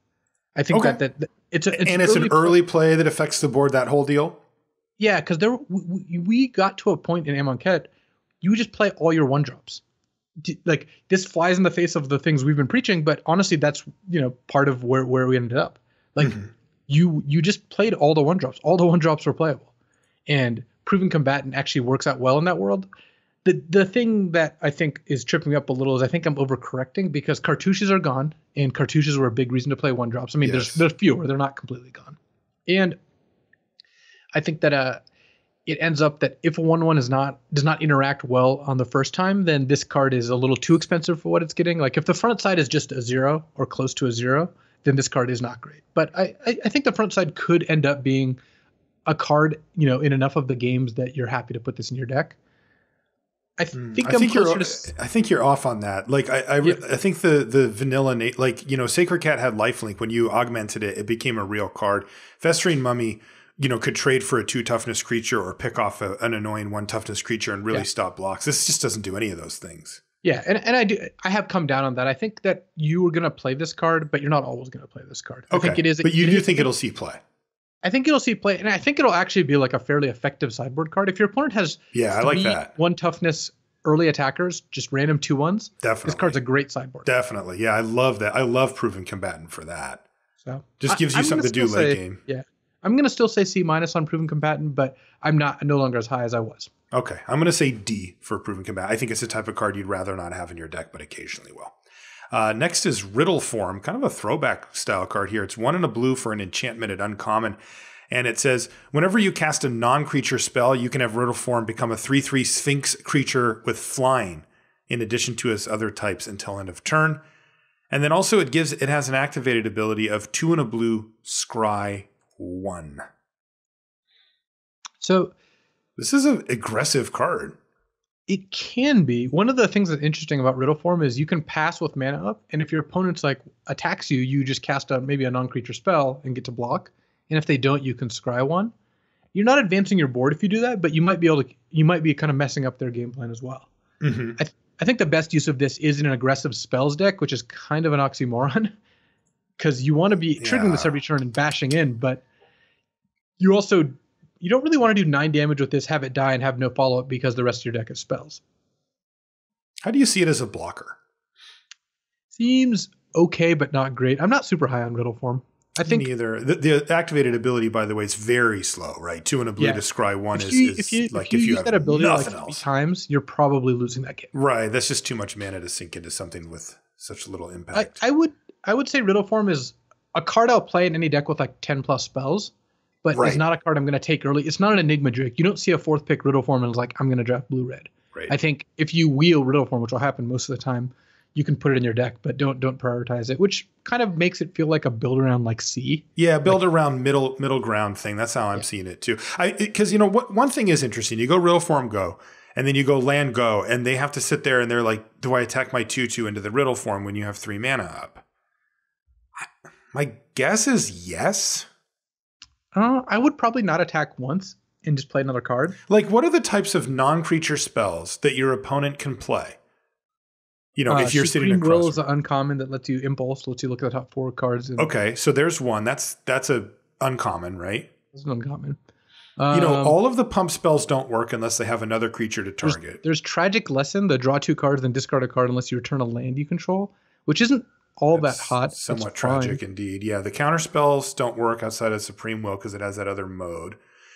I think Okay. that, that that it's a, it's and it's an early play that affects the board. That whole deal. Yeah, because there we, we- we got to a point in Amonkhet, you would just play all your one drops. Like this flies in the face of the things we've been preaching, but honestly, that's you know part of where where we ended up. Like Mhm. you you just played all the one drops. All the one drops were playable, and proven combatant actually works out well in that world. The the thing that I think is tripping me up a little is I think I'm overcorrecting because cartouches are gone, and cartouches were a big reason to play one drops. I mean, Yes. there's there's fewer, they're not completely gone, and I think that uh, it ends up that if a one one is not does not interact well on the first time, then this card is a little too expensive for what it's getting. Like if the front side is just a zero or close to a zero, then this card is not great. But I I, I think the front side could end up being a card, you know, in enough of the games that you're happy to put this in your deck. I Mm, think I I'm think you're. closer to s- I think you're off on that. Like I, I, re- I think the the vanilla, like you know, Sacred Cat had lifelink. When you augmented it, it became a real card. Festering Mummy, you know, could trade for a two toughness creature or pick off a, an annoying one toughness creature and really Yeah. stop blocks. This just doesn't do any of those things. Yeah, and, and I do I have come down on that. I think that you were gonna play this card, but you're not always gonna play this card. I Okay, think it is but you it do is- think it'll see play. I think it'll see play, and I think it'll actually be like a fairly effective sideboard card. If your opponent has Yeah, I like that. one toughness early attackers, just random two ones, Definitely. this card's a great sideboard. Definitely. Yeah, I love that. I love proven combatant for that. So Just I- gives you I'm something to do late say- game. Yeah, I'm gonna still say C minus on proven combatant, but I'm not no longer as high as I was. Okay, I'm going to say D for proven combat. I think it's the type of card you'd rather not have in your deck, but occasionally will. Uh, next is Riddle Form, kind of a throwback style card here. It's one in a blue for an enchantment at uncommon. And it says, whenever you cast a non creature spell, you can have Riddle Form become a 3 3 Sphinx creature with flying, in addition to its other types until end of turn. And then also it gives it has an activated ability of two in a blue, scry one. So This is an aggressive card. it can be one of the things that's interesting about riddle form is you can pass with mana up, and if your opponent's like attacks you, you just cast a maybe a non-creature spell and get to block. And if they don't, you can scry one. You're not advancing your board if you do that, but you might be able to. You might be kind of messing up their game plan as well. Mm-hmm. I, th- I think the best use of this is in an aggressive spells deck, which is kind of an oxymoron, because you want to be triggering this every turn and bashing in, but you also you don't really want to do nine damage with this, have it die, and have no follow up because the rest of your deck is spells. How do you see it as a blocker? Seems okay, but not great. I'm not super high on riddle form. I think Neither. The, the activated ability, by the way, is very slow, right? Two and a blue Yeah. to scry one if is, you, is if you, like if you, use have that ability like else. times, you're probably losing that game. Right. That's just too much mana to sink into something with such little I, impact. I would I would say riddle form is a card I'll play in any deck with like 10 plus spells, but Right. it's not a card I'm going to take early. It's not an enigma drake. You don't see a fourth pick riddle form and it's like I'm going to draft blue red. right. I think if you wheel riddle form, which will happen most of the time, you can put it in your deck, but don't don't prioritize it, which kind of makes it feel like a build around like C. yeah, build around middle middle ground thing. That's how I'm seeing it too. I because you know what one thing is interesting. You go riddle form go, and then you go land go, and they have to sit there and they're like, "Do I attack my two two into the riddle form when you have three mana up?" I, my guess is yes. Uh, I would probably not attack once and just play another card. Like, what are the types of non-creature spells that your opponent can play? You know, Uh, if you're sitting Supreme across. Will is an uncommon that lets you impulse, lets you look at the top four cards. And okay, so there's one. That's that's a uncommon, right? It's an uncommon. You know, Um, all of the pump spells don't work unless they have another creature to there's, target. there's Tragic Lesson, the draw two cards, then discard a card unless you return a land you control, which isn't all That's that hot. Somewhat It's fine. tragic indeed. Yeah, the counter spells don't work outside of Supreme Will because it has that other mode.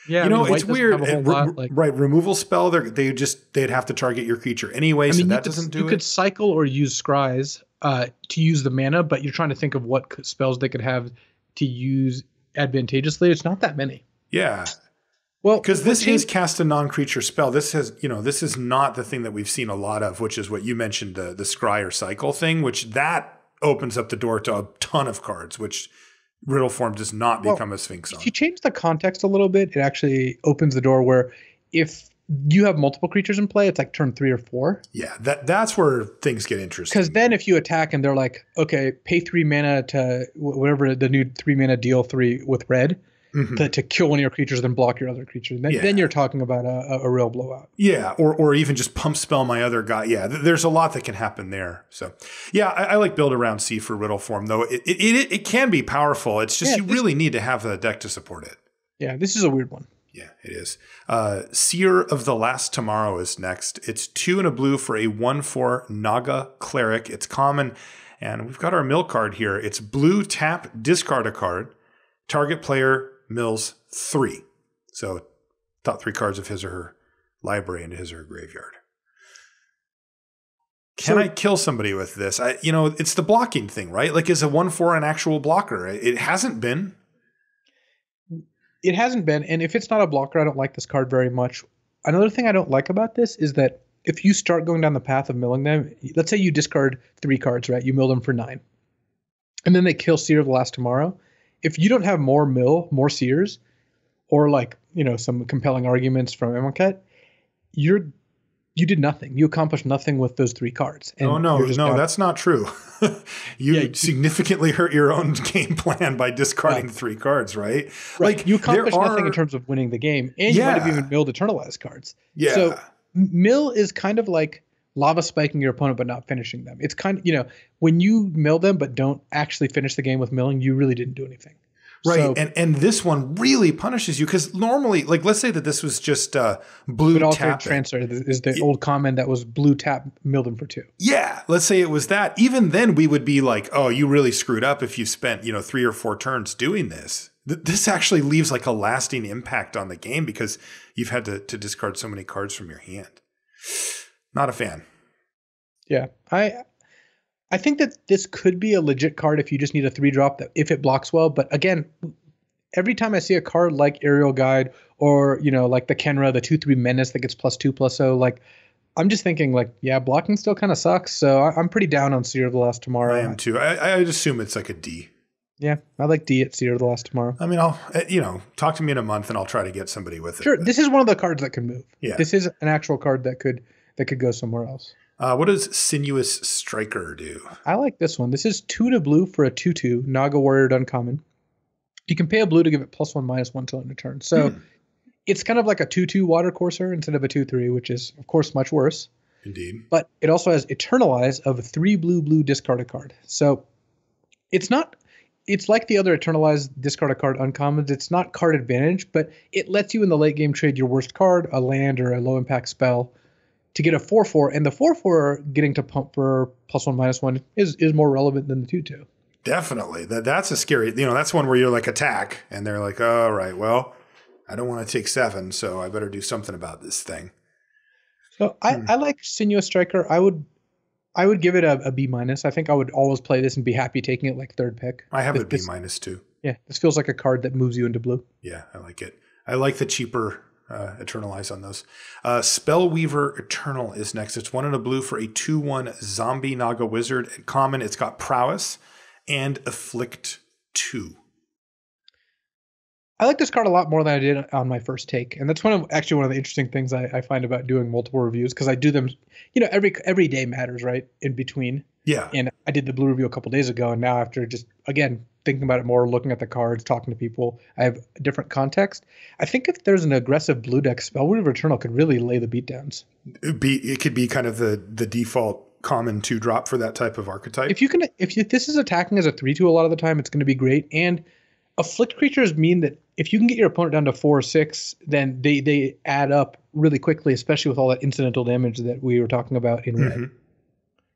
Yeah, you know, I mean, it's weird. have a whole It- re- lot, like- right, removal spell. They they just they'd have to target your creature anyway, I so mean, you that could, doesn't do you it. could cycle or use scries uh, to use the mana, but you're trying to think of what spells they could have to use advantageously. It's not that many. yeah, Well, because this is cast a non-creature spell. This has you know this is not the thing that we've seen a lot of, which is what you mentioned the the scry or cycle thing, which that opens up the door to a ton of cards, which riddle form does not Well, become a sphinx on. if you change the context a little bit, it actually opens the door where if you have multiple creatures in play, it's like turn three or four. Yeah, that that's where things get interesting. Because then if you attack and they're like, okay, pay three mana to whatever the new three mana deal three with red Mhm. to, to kill one of your creatures, then block your other creature. Then, Yeah. then you're talking about a, a, real blowout. Yeah, or or even just pump spell my other guy. Yeah, th- there's a lot that can happen there. So, yeah, I, I like build around C for riddle form though. It it, it, it can be powerful. It's just Yeah, you this- really need to have the deck to support it. Yeah, this is a weird one. Yeah, it is. Uh, Seer of the Last Tomorrow is next. It's two and a blue for a one four Naga cleric. It's common, and we've got our mill card here. It's blue tap discard a card. Target player mills three. So, top three cards of his or her library into his or her graveyard. Can So- I kill somebody with this? I, you know, it's the blocking thing, right? Like, is a one four an actual blocker? It hasn't been. It hasn't been, and if it's not a blocker, I don't like this card very much. Another thing I don't like about this is that if you start going down the path of milling them, let's say you discard three cards, right? You mill them for nine, and then they kill Seer of the Last Tomorrow. If you don't have more mill, more Seers, or like you know some compelling arguments from Amonkhet, you're you did nothing. You accomplished nothing with those three cards. And oh no, no, down- that's not true. you Yeah, significantly hurt your own game plan by discarding Right. three cards, right? right. you there accomplished nothing in terms of winning the game, and you might have even milled eternalized cards. Yeah, So mill is kind of like lava spiking your opponent but not finishing them. It's kind of you know when you mill them but don't actually finish the game with milling, you really didn't do anything. right. So, and and this one really punishes you because normally, like, let's say that this was just uh, blue but tap. transfer is the old comment that was blue tap milled them for two. Yeah, let's say it was that. Even then, we would be like, "Oh, you really screwed up if you spent you know three or four turns doing this." Th- this actually leaves like a lasting impact on the game because you've had to to discard so many cards from your hand. Not a fan. Yeah, I I think that this could be a legit card if you just need a three drop that if it blocks well. But again, every time I see a card like Aerial Guide or you know like the Khenra, the two three menace that gets plus two plus oh, like I'm just thinking like yeah, blocking still kind of sucks. So I, I'm pretty down on Seer of the Last Tomorrow. I am too. I, I'd assume it's like a D. Yeah, I like D at Seer of the Last Tomorrow. I mean, I'll uh, you know talk to me in a month and I'll try to get somebody with it. Sure, but- this is one of the cards that can move. Yeah. This is an actual card that could that could go somewhere else. Uh, what does Sinuous Striker do? I like this one. This is two to blue for a two two Naga Warrior uncommon. You can pay a blue to give it plus one minus one till end of turn. So Hmm. it's kind of like a two two Watercourser instead of a two three, which is of course much worse. Indeed. But it also has Eternalize of three blue blue discard a card. So it's not it's like the other Eternalize discard a card uncommons. It's not card advantage, but it lets you in the late game trade your worst card, a land or a low impact spell, to get a four four. And the four four getting to pump for plus one minus one is is more relevant than the two two. Definitely. That that's a scary. You know, that's one where you're like attack, and they're like, "All right, well, I don't want to take seven, so I better do something about this thing." So I, Hmm. I like Sinuous Striker. I would I would give it a, a B minus. I think I would always play this and be happy taking it like third pick. I have This- a B minus too. Yeah, this feels like a card that moves you into blue. Yeah, I like it. I like the cheaper uh, Eternalize on those. Uh, Spellweaver Eternal is next. It's one in a blue for a 2 1 zombie Naga Wizard. Common, it's got Prowess and Afflict 2. I like this card a lot more than I did on my first take, and that's one of actually one of the interesting things I, I find about doing multiple reviews because I do them, you know, every every day matters, right? In between, Yeah. and I did the blue review a couple days ago, and now after just again thinking about it more, looking at the cards, talking to people, I have a different context. I think if there's an aggressive blue deck, Spellweaver Eternal could really lay the beatdowns. It'd be it could be kind of the the default common two drop for that type of archetype. If you can, if you, this is attacking as a three two a lot of the time, it's going to be great. And afflict creatures mean that if you can get your opponent down to four or six, then they they add up really quickly, especially with all that incidental damage that we were talking about in red. Mhm.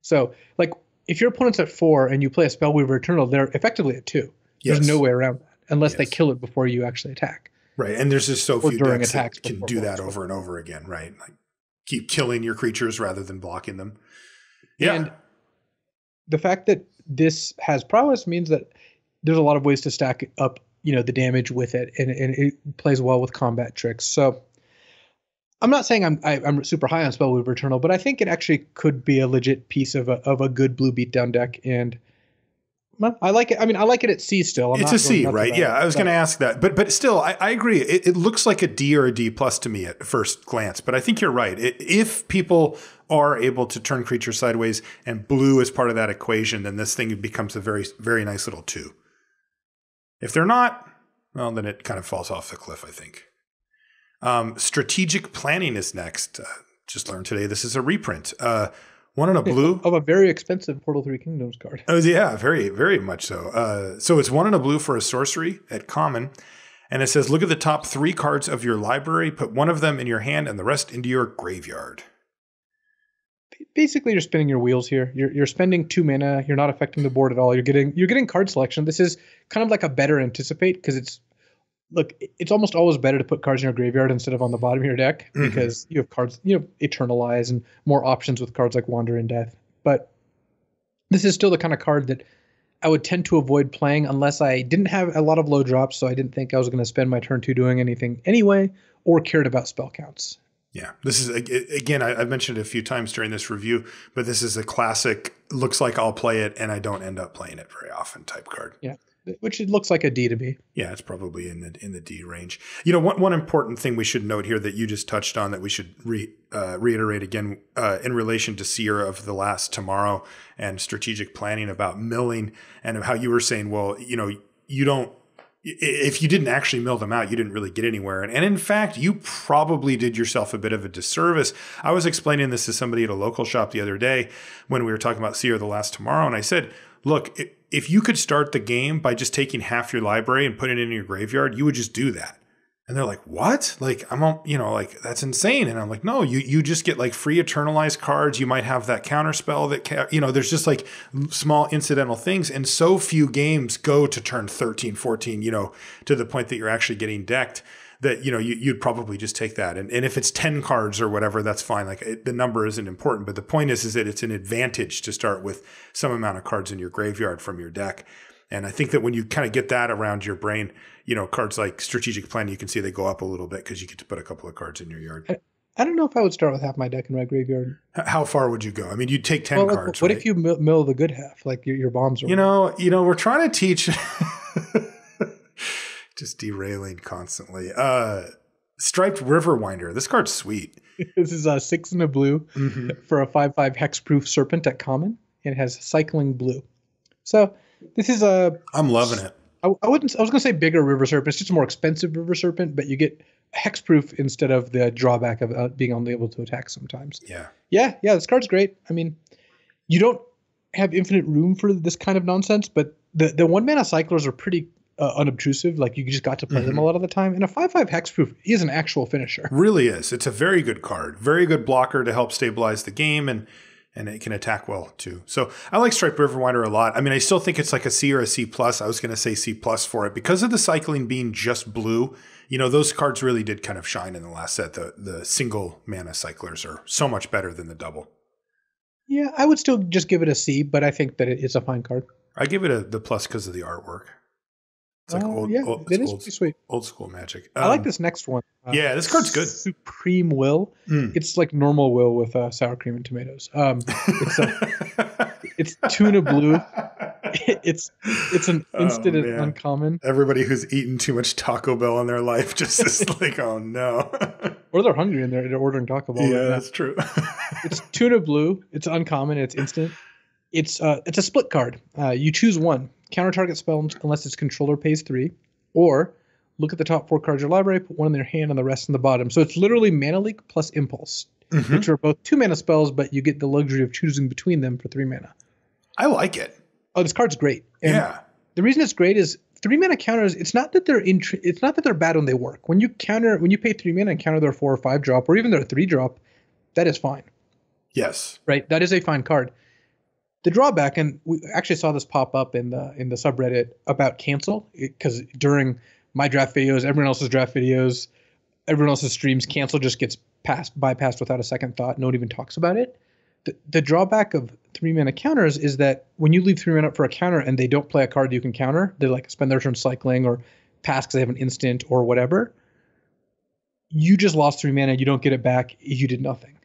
So, like, if your opponent's at four and you play a Spellweaver Eternal, they're effectively at two. Yes. There's no way around that unless they kill it before you actually attack. Right. And there's just so Or few during decks attacks that can do that over and over again, right? Like keep killing your creatures rather than blocking them. Yeah. And the fact that this has prowess means that there's a lot of ways to stack up, you know, the damage with it, and, and it plays well with combat tricks. So I'm not saying I'm I, I'm super high on Spellweaver Eternal, but I think it actually could be a legit piece of a of a good blue beatdown deck, and well, I like it. I mean, I like it at C still. I'm it's a going right? Yeah, it, I was going to ask that, but but still, I, I agree. It, it looks like a D or a D plus to me at first glance, but I think you're right. It, if people are able to turn creatures sideways and blue is part of that equation, then this thing becomes a very very nice little two. If they're not, well, then it kind of falls off the cliff. I think. Um, strategic planning is next. Uh, just learned today. This is a reprint. Uh, one in a blue. of a very expensive Portal Three Kingdoms card. Oh yeah, very very much so. Uh, so it's one in a blue for a sorcery at common, and it says look at the top three cards of your library, put one of them in your hand and the rest into your graveyard. basically you're spinning your wheels here. You're you're spending two mana. You're not affecting the board at all. You're getting you're getting card selection. This is kind of like a better anticipate because it's look. It's almost always better to put cards in your graveyard instead of on the bottom of your deck Mhm. because you have cards you know eternalize and more options with cards like Wander in Death. But this is still the kind of card that I would tend to avoid playing unless I didn't have a lot of low drops, so I didn't think I was going to spend my turn two doing anything anyway, or cared about spell counts. Yeah, this is again. I've mentioned it a few times during this review, but this is a classic. Looks like I'll play it, and I don't end up playing it very often. Type card. Which it looks like a D to me. Yeah, it's probably in the in the D range. You know, one one important thing we should note here that you just touched on that we should re, uh, reiterate again uh, in relation to Seer of the last tomorrow and strategic planning about milling and how you were saying, well, you know, you don't. If you didn't actually mill them out, you didn't really get anywhere. And, and in fact, you probably did yourself a bit of a disservice. I was explaining this to somebody at a local shop the other day when we were talking about Seer of the last tomorrow. And I said, look, i- if you could start the game by just taking half your library and putting it in your graveyard, you would just do that. And they're like, "What? Like I'm, you know, like that's insane." And I'm like, "No, you you just get like free eternalized cards. You might have that counter spell that ca- you know. There's just like small incidental things, and so few games go to turn 13, 14. You know, to the point that you're actually getting decked. That you know you, you'd probably just take that. And and if it's 10 cards or whatever, that's fine. Like it, the number isn't important, but the point is is that it's an advantage to start with some amount of cards in your graveyard from your deck. And I think that when you kind of get that around your brain, you know, cards like strategic plan, you can see they go up a little bit because you get to put a couple of cards in your yard. I don't know if I would start with half my deck in my graveyard. How far would you go? I mean, you'd take 10 Well, cards. what right? if you mill, mill the good half, like your, your bombs? Are You know, you know, we're trying to teach just derailing constantly. Uh Striped Riverwinder. This card's sweet. this is a six and a blue Mhm. for a five five hexproof serpent at common. It has cycling blue. So this is a I'm loving it. I, I wouldn't I was gonna say bigger river serpent. It's just a more expensive river serpent, but you get hexproof instead of the drawback of uh, being unable to attack sometimes. Yeah. Yeah, yeah, this card's great. I mean, you don't have infinite room for this kind of nonsense, but the the one mana cyclers are pretty uh, unobtrusive. Like you just got to play them a lot of the time. And a five five hexproof is an actual finisher. Really is. It's a very good card. Very good blocker to help stabilize the game and and it can attack well too. So I like Striped Riverwinder a lot. I mean, I still think it's like a C or a C plus. I was going to say C plus for it because of the cycling being just blue. You know, those cards really did kind of shine in the last set. The the single mana cyclers are so much better than the double. Yeah, I would still just give it a C, but I think that it is a fine card. I give it a the plus because of the artwork. It's like Uh, old, yeah, old, it it's old, pretty sweet. old school magic. I like Um, this next one. Uh, yeah, this card's good. Supreme Will. mm. It's like normal Will with uh, sour cream and tomatoes. Um, it's tuna blue it's it's an Oh, instant and uncommon, Everybody who's eaten too much Taco Bell in their life just is like, oh no. or they're hungry and they're, they're ordering Taco Bell. yeah, right now. that's true. It's tuna blue. It's uncommon. It's instant. It's uh, it's a split card. Uh, you choose one counter target spell unless its controller pays three, or look at the top four cards of your library, put one in their hand and the rest in the bottom. So it's literally Mana Leak plus Impulse, Mhm. which are both two mana spells, but you get the luxury of choosing between them for three mana. I like it. Oh, this card's great. And yeah. the reason it's great is three mana counters. It's not that they're It's not that they're bad when they work. When you counter, when you pay three mana and counter their four or five drop, or even their three drop, that is fine. Yes. right? That is a fine card. The drawback, and we actually saw this pop up in the in the subreddit about cancel, because during my draft videos, everyone else's draft videos, everyone else's streams, cancel just gets passed bypassed without a second thought. No one even talks about it. The, the drawback of three mana counters is that when you leave three mana up for a counter and they don't play a card you can counter, they like spend their turn cycling or pass because they have an instant or whatever. You just lost three mana. You don't get it back. You did nothing.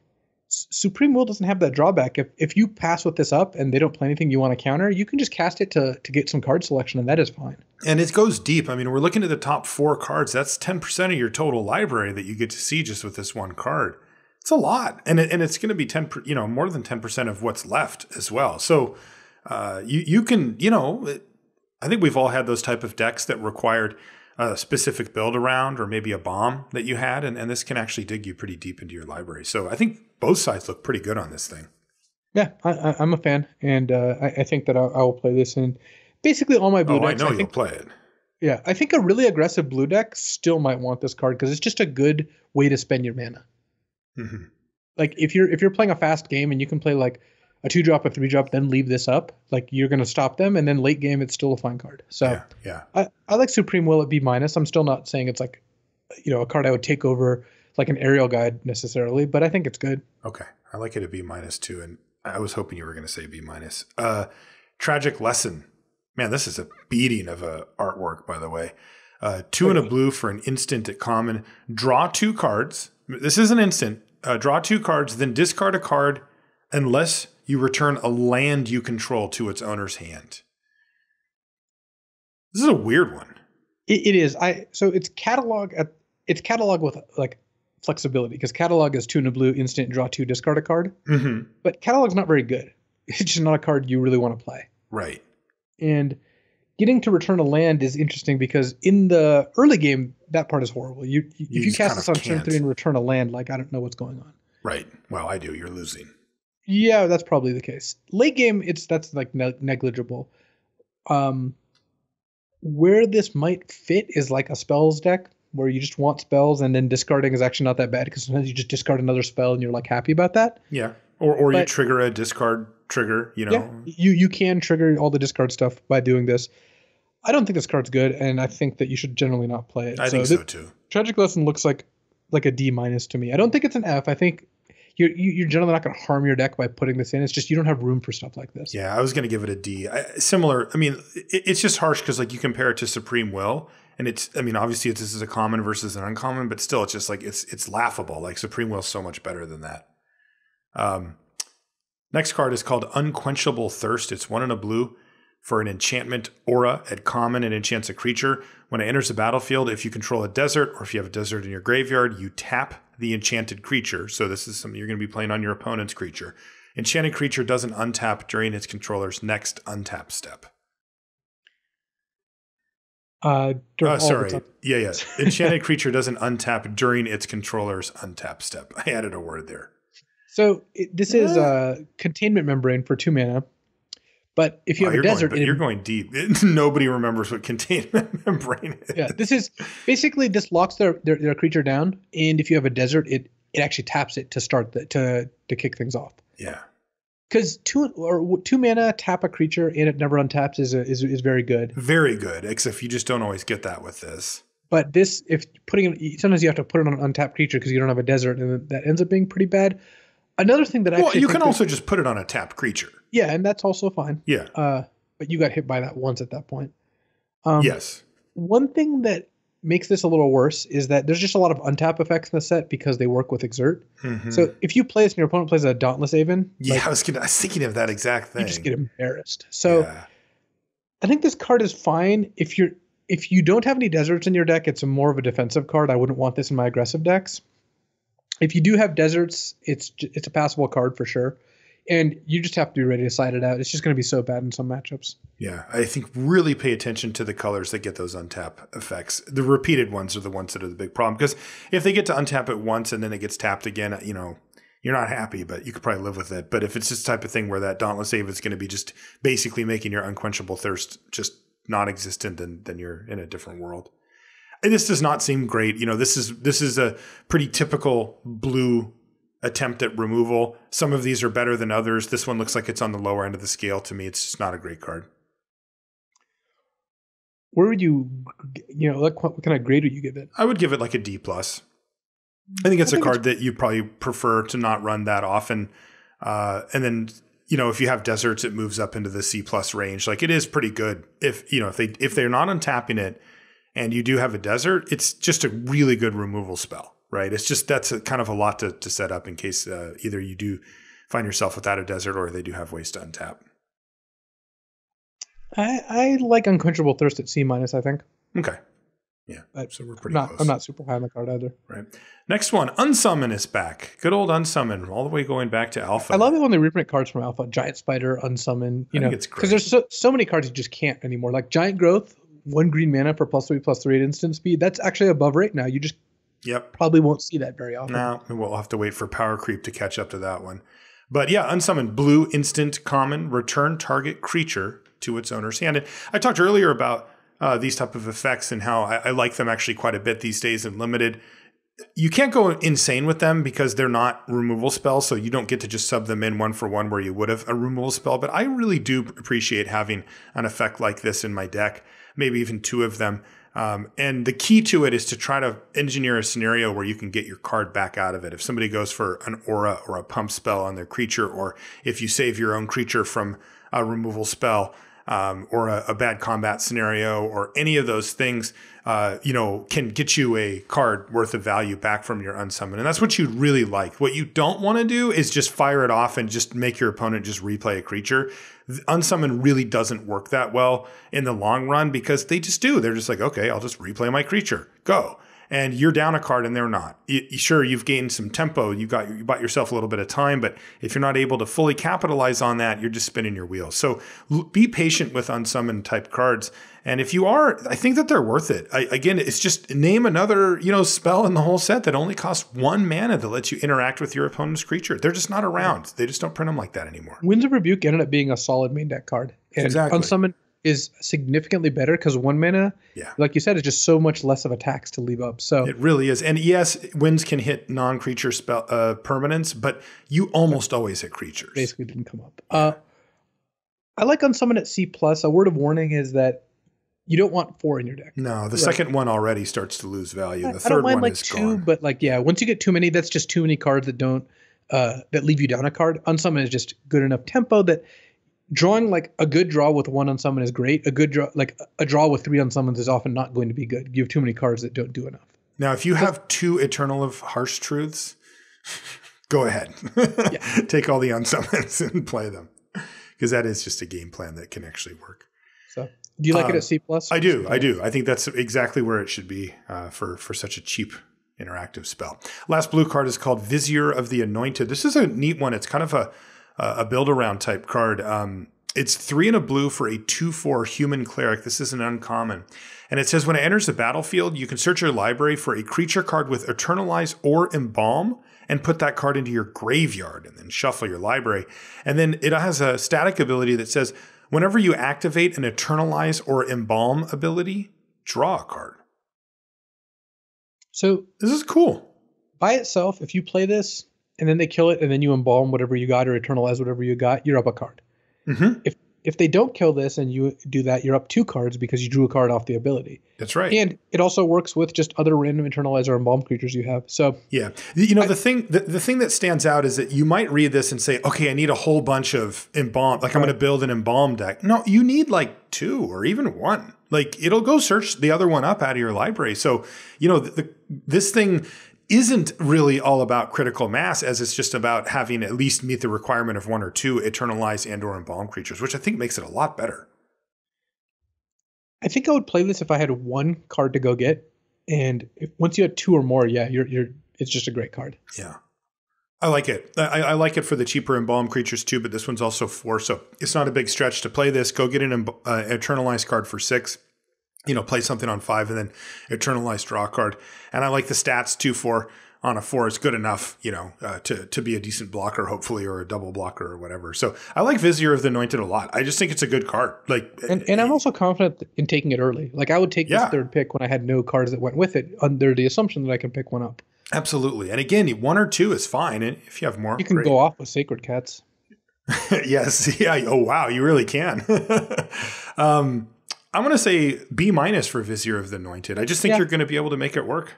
Supreme Will doesn't have that drawback. If if you pass with this up and they don't play anything you want to counter, you can just cast it to to get some card selection, and that is fine. And it goes deep. I mean, we're looking at the top four cards. That's 10% of your total library that you get to see just with this one card. It's a lot. And, it, and it's going to be 10, per- you know, more than 10% of what's left as well. So uh, you, you can, you know, it- I think we've all had those type of decks that required a specific build around or maybe a bomb that you had. And, and this can actually dig you pretty deep into your library. So I think both sides look pretty good on this thing. Yeah, I, I, I'm a fan, and uh, I, I think that I, I will play this in basically all my blue Oh, I decks. know I you'll think, play it. yeah, I think a really aggressive blue deck still might want this card because it's just a good way to spend your mana. Mhm. Like if you're if you're playing a fast game and you can play like a two drop, a three drop, then leave this up, like you're gonna stop them, and then late game it's still a fine card. So. Yeah. Yeah. I, I like Supreme Will at B minus. I'm still not saying it's like, you know, a card I would take over like an aerial guide necessarily, but I think it's good. Okay. I like it at B minus two, and I was hoping you were going to say B minus. Uh, Tragic lesson. Man, this is a beating of a artwork, by the way. Uh, two and a blue for an instant at common. Draw two cards. This is an instant. Uh, draw two cards, then discard a card unless you return a land you control to its owner's hand. This is a weird one. It, it is. I so it's catalog at it's catalog with like flexibility because catalog is two and a blue instant draw two discard a card, hmm but catalog's not very good. It's just not a card you really want to play. Right. And getting to return a land is interesting because in the early game that part is horrible. You, you if you cast this on turn three and return a land, like I don't know what's going on. Right. Well, I do. You're losing. Yeah, that's probably the case. Late game, it's that's like ne- negligible. Um, where this might fit is like a spells deck where you just want spells and then discarding is actually not that bad because sometimes you just discard another spell and you're like happy about that. Yeah. Or, or you trigger a discard trigger, you know? Yeah, you you can trigger all the discard stuff by doing this. I don't think this card's good, and I think that you should generally not play it. I think so too. Tragic Lesson looks like like a D minus to me. I don't think it's an F. I think you're you- you're generally not going to harm your deck by putting this in. It's just you don't have room for stuff like this. Yeah, I was going to give it a D. I, similar. I mean, it, it's just harsh because like you compare it to Supreme Will, and it's. I mean, obviously it's, this is a common versus an uncommon, but still, it's just like it's it's laughable. Like Supreme Will's so much better than that. Um, next card is called Unquenchable Thirst. It's one in a blue for an enchantment aura at common and enchants a creature. When it enters the battlefield, if you control a desert or if you have a desert in your graveyard, you tap the enchanted creature. So this is something you're going to be playing on your opponent's creature. Enchanted creature doesn't untap during its controller's next untap step. Uh, Oh, sorry. Yeah, yeah. Enchanted creature doesn't untap during its controller's untap step. I added a word there. So it, this is a containment membrane for two mana. But if you Wow, have a desert, going, it- you're going deep. Nobody remembers what containment membrane is. yeah, this is basically this locks their, their their creature down, and if you have a desert, it it actually taps it to start the, to to kick things off. Yeah. Because two or two mana tap a creature and it never untaps is a, is is very good. Very good, except you just don't always get that with this. But this, if putting sometimes you have to put it on an untapped creature because you don't have a desert, and that ends up being pretty bad. Another thing that I Well, you can that- also just put it on a tapped creature. yeah, and that's also fine. Yeah. Uh, but you got hit by that once at that point. Um, yes. One thing that makes this a little worse is that there's just a lot of untap effects in the set because they work with exert. Mhm. So if you play this and your opponent plays a Dauntless Aven, yeah, like, I was gonna, I was thinking of that exact thing. you just get embarrassed. So yeah. I think this card is fine if you're if you don't have any deserts in your deck. It's more of a defensive card. I wouldn't want this in my aggressive decks. If you do have deserts, it's it's a passable card for sure, and you just have to be ready to side it out. It's just going to be so bad in some matchups. Yeah, I think really pay attention to the colors that get those untap effects. The repeated ones are the ones that are the big problem because if they get to untap it once and then it gets tapped again, you know, you're not happy, but you could probably live with it. But if it's this type of thing where that Dauntless Aven is going to be just basically making your unquenchable thirst just non-existent, then then you're in a different world. This does not seem great. You know, this is this is a pretty typical blue attempt at removal. Some of these are better than others. This one looks like it's on the lower end of the scale to me. It's just not a great card. Where would you, you know, what, what kind of grade would you give it? I would give it like a D plus. I think it's I think a card it's- that you probably prefer to not run that often. Uh, and then you know if you have deserts, it moves up into the C plus range. Like it is pretty good. If you know if they if they're not untapping it, and you do have a desert, it's just a really good removal spell, right? It's just that's a, kind of a lot to, to set up in case uh, either you do find yourself without a desert or they do have ways to untap. I, I like Unquenchable Thirst at C minus, I think. Okay. Yeah. So we're pretty not, close. I'm not super high on the card either. Right. Next one, Unsummon is back. Good old Unsummon, all the way going back to Alpha. I love it when they reprint cards from Alpha. Giant Spider, Unsummon. You I know, because there's so, so many cards you just can't anymore. Like Giant Growth, one green mana for plus three plus three at instant speed. That's actually above rate now. You just yep probably won't see that very often. No, we'll have to wait for power creep to catch up to that one. But yeah, unsummoned blue, instant, common, return target creature to its owner's hand. And I talked earlier about uh, these type of effects and how I, I, like them actually quite a bit these days in limited. You can't go insane with them because they're not removal spells, so you don't get to just sub them in one for one where you would have a removal spell. But I really do appreciate having an effect like this in my deck, maybe even two of them. Um, and the key to it is to try to engineer a scenario where you can get your card back out of it. If somebody goes for an aura or a pump spell on their creature, or if you save your own creature from a removal spell, um, or a, a, bad combat scenario or any of those things, uh, you know, can get you a card worth of value back from your unsummon. And that's what you'd really like. What you don't want to do is just fire it off and just make your opponent just replay a creature. Unsummon really doesn't work that well in the long run because they just do. They're just like, okay, I'll just replay my creature. Go and you're down a card and they're not. You, sure, you've gained some tempo, you got you bought yourself a little bit of time, but if you're not able to fully capitalize on that, you're just spinning your wheels. So be patient with unsummoned type cards, and if you are, I think that they're worth it. I, again, it's just name another you know spell in the whole set that only costs one mana that lets you interact with your opponent's creature. They're just not around. They just don't print them like that anymore. Winds of Rebuke ended up being a solid main deck card. And exactly. Unsummoned is significantly better because one mana, yeah. like you said, is just so much less of a tax to leave up. So it really is. And yes, winds can hit non-creature spell uh, permanents, but you almost always hit creatures. Basically, didn't come up. Yeah. Uh, I like unsummon at C plus. A word of warning is that you don't want four in your deck. No, the right. second one already starts to lose value. The I, third I don't mind one like is two, gone. but like yeah, once you get too many, that's just too many cards that don't uh, that leave you down a card. Unsummon is just good enough tempo that drawing like a good draw with one unsummon is great. A good draw, like a draw with three unsummons, is often not going to be good. You have too many cards that don't do enough. Now, if you have two Eternal of Harsh Truths, go ahead. Take all the unsummons and play them because that is just a game plan that can actually work. So, do you like it at C plus? I do. I do. I think that's exactly where it should be uh, for for such a cheap interactive spell. Last blue card is called Vizier of the Anointed. This is a neat one. It's kind of a a build around type card. Um, it's three and a blue for a 2 4 human cleric. This is an uncommon. And it says when it enters the battlefield, you can search your library for a creature card with Eternalize or Embalm and put that card into your graveyard and then shuffle your library. And then it has a static ability that says whenever you activate an Eternalize or Embalm ability, draw a card. So this is cool. By itself, if you play this, and then they kill it, and then you embalm whatever you got or eternalize whatever you got, you're up a card. Mm-hmm. If if they don't kill this and you do that, you're up two cards because you drew a card off the ability. That's right. And it also works with just other random eternalize or embalm creatures you have. So yeah, you know I, the thing the, the thing that stands out is that you might read this and say, okay, I need a whole bunch of embalm. Like I'm going to build an embalm deck. No, you need like two or even one. Like it'll go search the other one up out of your library. So you know the, the this thing isn't really all about critical mass as it's just about having at least meet the requirement of one or two eternalized and or embalm creatures, which I think makes it a lot better. I think I would play this if I had one card to go get, and if, once you had two or more, yeah, you're you're it's just a great card. Yeah. I like it. I, I like it for the cheaper embalm creatures too, but this one's also four, so it's not a big stretch to play this. Go get an uh, eternalized card for six. You know, play something on five and then eternalize draw card. And I like the stats two for on a four is good enough, you know, uh, to to be a decent blocker, hopefully, or a double blocker or whatever. So I like Vizier of the Anointed a lot. I just think it's a good card. Like, and, and I'm also confident in taking it early. Like I would take yeah. this third pick when I had no cards that went with it, under the assumption that I can pick one up. Absolutely, and again, one or two is fine. And if you have more, you can great. go off with Sacred Cats. yes, yeah. Oh wow, you really can. um, I'm going to say B minus for Vizier of the Anointed. I just think yeah. you're going to be able to make it work.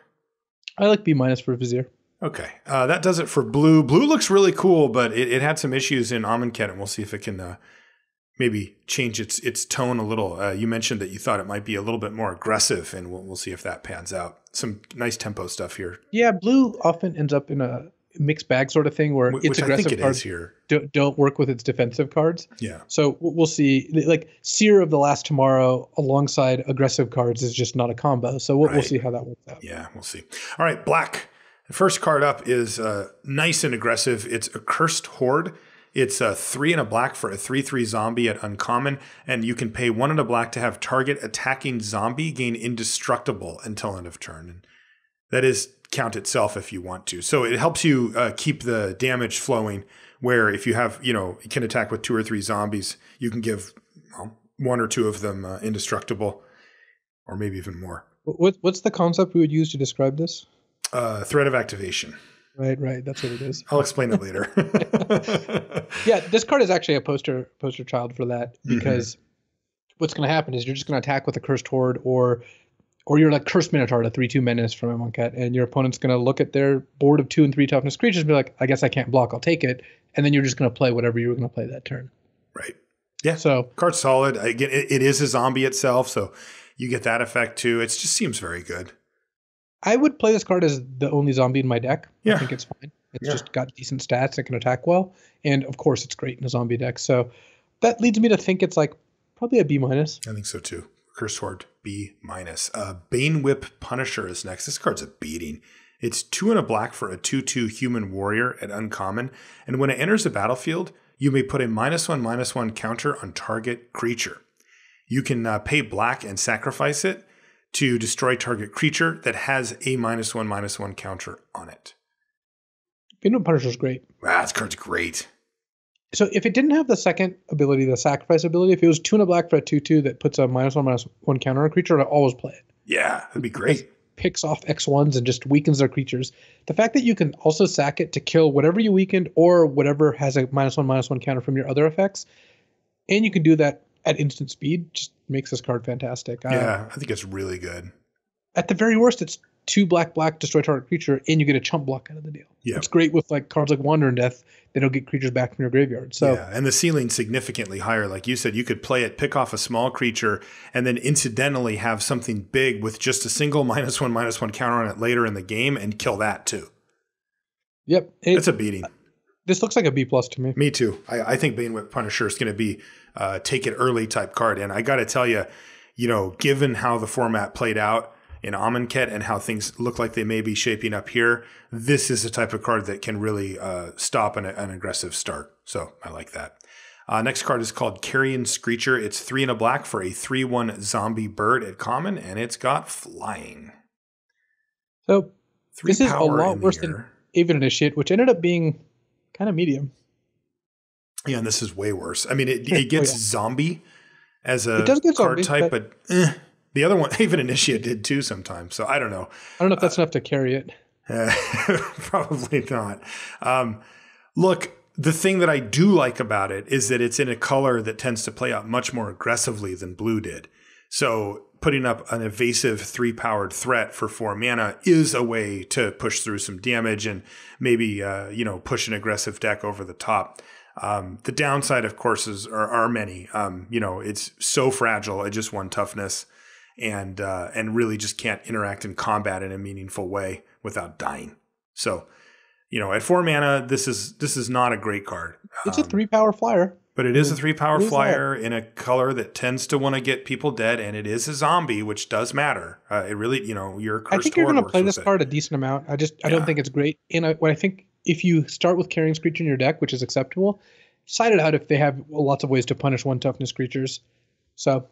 I like B minus for Vizier. Okay, uh, that does it for blue. Blue looks really cool, but it, it had some issues in Amonkhet, and we'll see if it can uh, maybe change its its tone a little. Uh, you mentioned that you thought it might be a little bit more aggressive, and we'll, we'll see if that pans out. Some nice tempo stuff here. Yeah, blue often ends up in a mixed bag sort of thing where Which its aggressive it cards here. Don't, don't work with its defensive cards. Yeah. So we'll see. Like Seer of the Last Tomorrow alongside aggressive cards is just not a combo. So we'll, right. we'll see how that works out. Yeah, we'll see. All right, black. The first card up is uh, nice and aggressive. It's a Cursed Horde. It's a three and a black for a 3 3 zombie at uncommon, and you can pay one and a black to have target attacking zombie gain indestructible until end of turn. And that is count itself if you want to. So it helps you uh, keep the damage flowing. Where if you have, you know, you can attack with two or three zombies, you can give well, one or two of them uh, indestructible, or maybe even more. What, what's the concept we would use to describe this? Uh, threat of activation. Right, right. That's what it is. I'll explain it later. yeah, this card is actually a poster poster child for that mm-hmm. because mm-hmm. what's going to happen is you're just going to attack with a cursed horde or or you're like cursed minotaur, a three two menace from Amonkhet, and your opponent's going to look at their board of two and three toughness creatures and be like, I guess I can't block, I'll take it, and then you're just going to play whatever you were going to play that turn. Right. Yeah. So card solid. Again, it, it is a zombie itself, so you get that effect too. It just seems very good. I would play this card as the only zombie in my deck. Yeah. I think it's fine. It's yeah. just got decent stats. It can attack well, and of course, it's great in a zombie deck. So that leads me to think it's like probably a B minus. I think so too. Horde B minus. Uh, Banewhip Punisher is next. This card's a beating. It's two and a black for a 2 2 human warrior at uncommon, and when it enters the battlefield, you may put a minus one minus one counter on target creature. You can uh, pay black and sacrifice it to destroy target creature that has a minus one minus one counter on it. Banewhip Punisher is great. Wow, this card's great. So if it didn't have the second ability, the sacrifice ability, if it was two and a black for a two two that puts a minus one minus one counter on a creature, I'd always play it. Yeah, that'd be great. It picks off X ones and just weakens their creatures. The fact that you can also sack it to kill whatever you weakened or whatever has a minus one minus one counter from your other effects, and you can do that at instant speed, just makes this card fantastic. Yeah, uh, I think it's really good. At the very worst, it's two black black destroy target creature, and you get a chump block out of the deal. Yeah, it's great with like cards like Wander in Death. They don't get creatures back from your graveyard. So yeah, and the ceiling significantly higher. Like you said, you could play it, pick off a small creature, and then incidentally have something big with just a single minus one minus one counter on it later in the game, and kill that too. Yep, it's a beating. This looks like a B plus to me. Me too. I, I think Banewhip Punisher is going to be uh, take it early type card, and I got to tell you, you know, given how the format played out in Amonkhet and how things look like they may be shaping up here, this is the type of card that can really uh, stop an, an, aggressive start. So I like that. Uh, next card is called Carrion Screecher. It's three and a black for a 3 1 zombie bird at common, and it's got flying. So three this is a lot worse than Aven Initiate, which ended up being kind of medium. Yeah, and this is way worse. I mean, it, it gets oh, yeah. zombie as a card zombie, type, but, but eh, the other one, Aven Initiate did too sometimes. So I don't know. I don't know if that's uh, enough to carry it. Uh, probably not. Um, look, the thing that I do like about it is that it's in a color that tends to play out much more aggressively than blue did. So putting up an evasive three powered threat for four mana is a way to push through some damage and maybe uh, you know push an aggressive deck over the top. Um, the downside, of course, is are, are many. Um, you know, it's so fragile at just one toughness, and uh, and really just can't interact in combat in a meaningful way without dying. So, you know, at four mana, this is this is not a great card. It's um, a three power flyer. But it is a three power flyer in a color that tends to want to get people dead, and it is a zombie, which does matter. Uh, it really, you know, your I think you're going to play this card a decent amount. I just I Yeah. don't think it's great. And I, what I think if you start with Carrion Screecher in your deck, which is acceptable, side it out if they have lots of ways to punish one toughness creatures. So,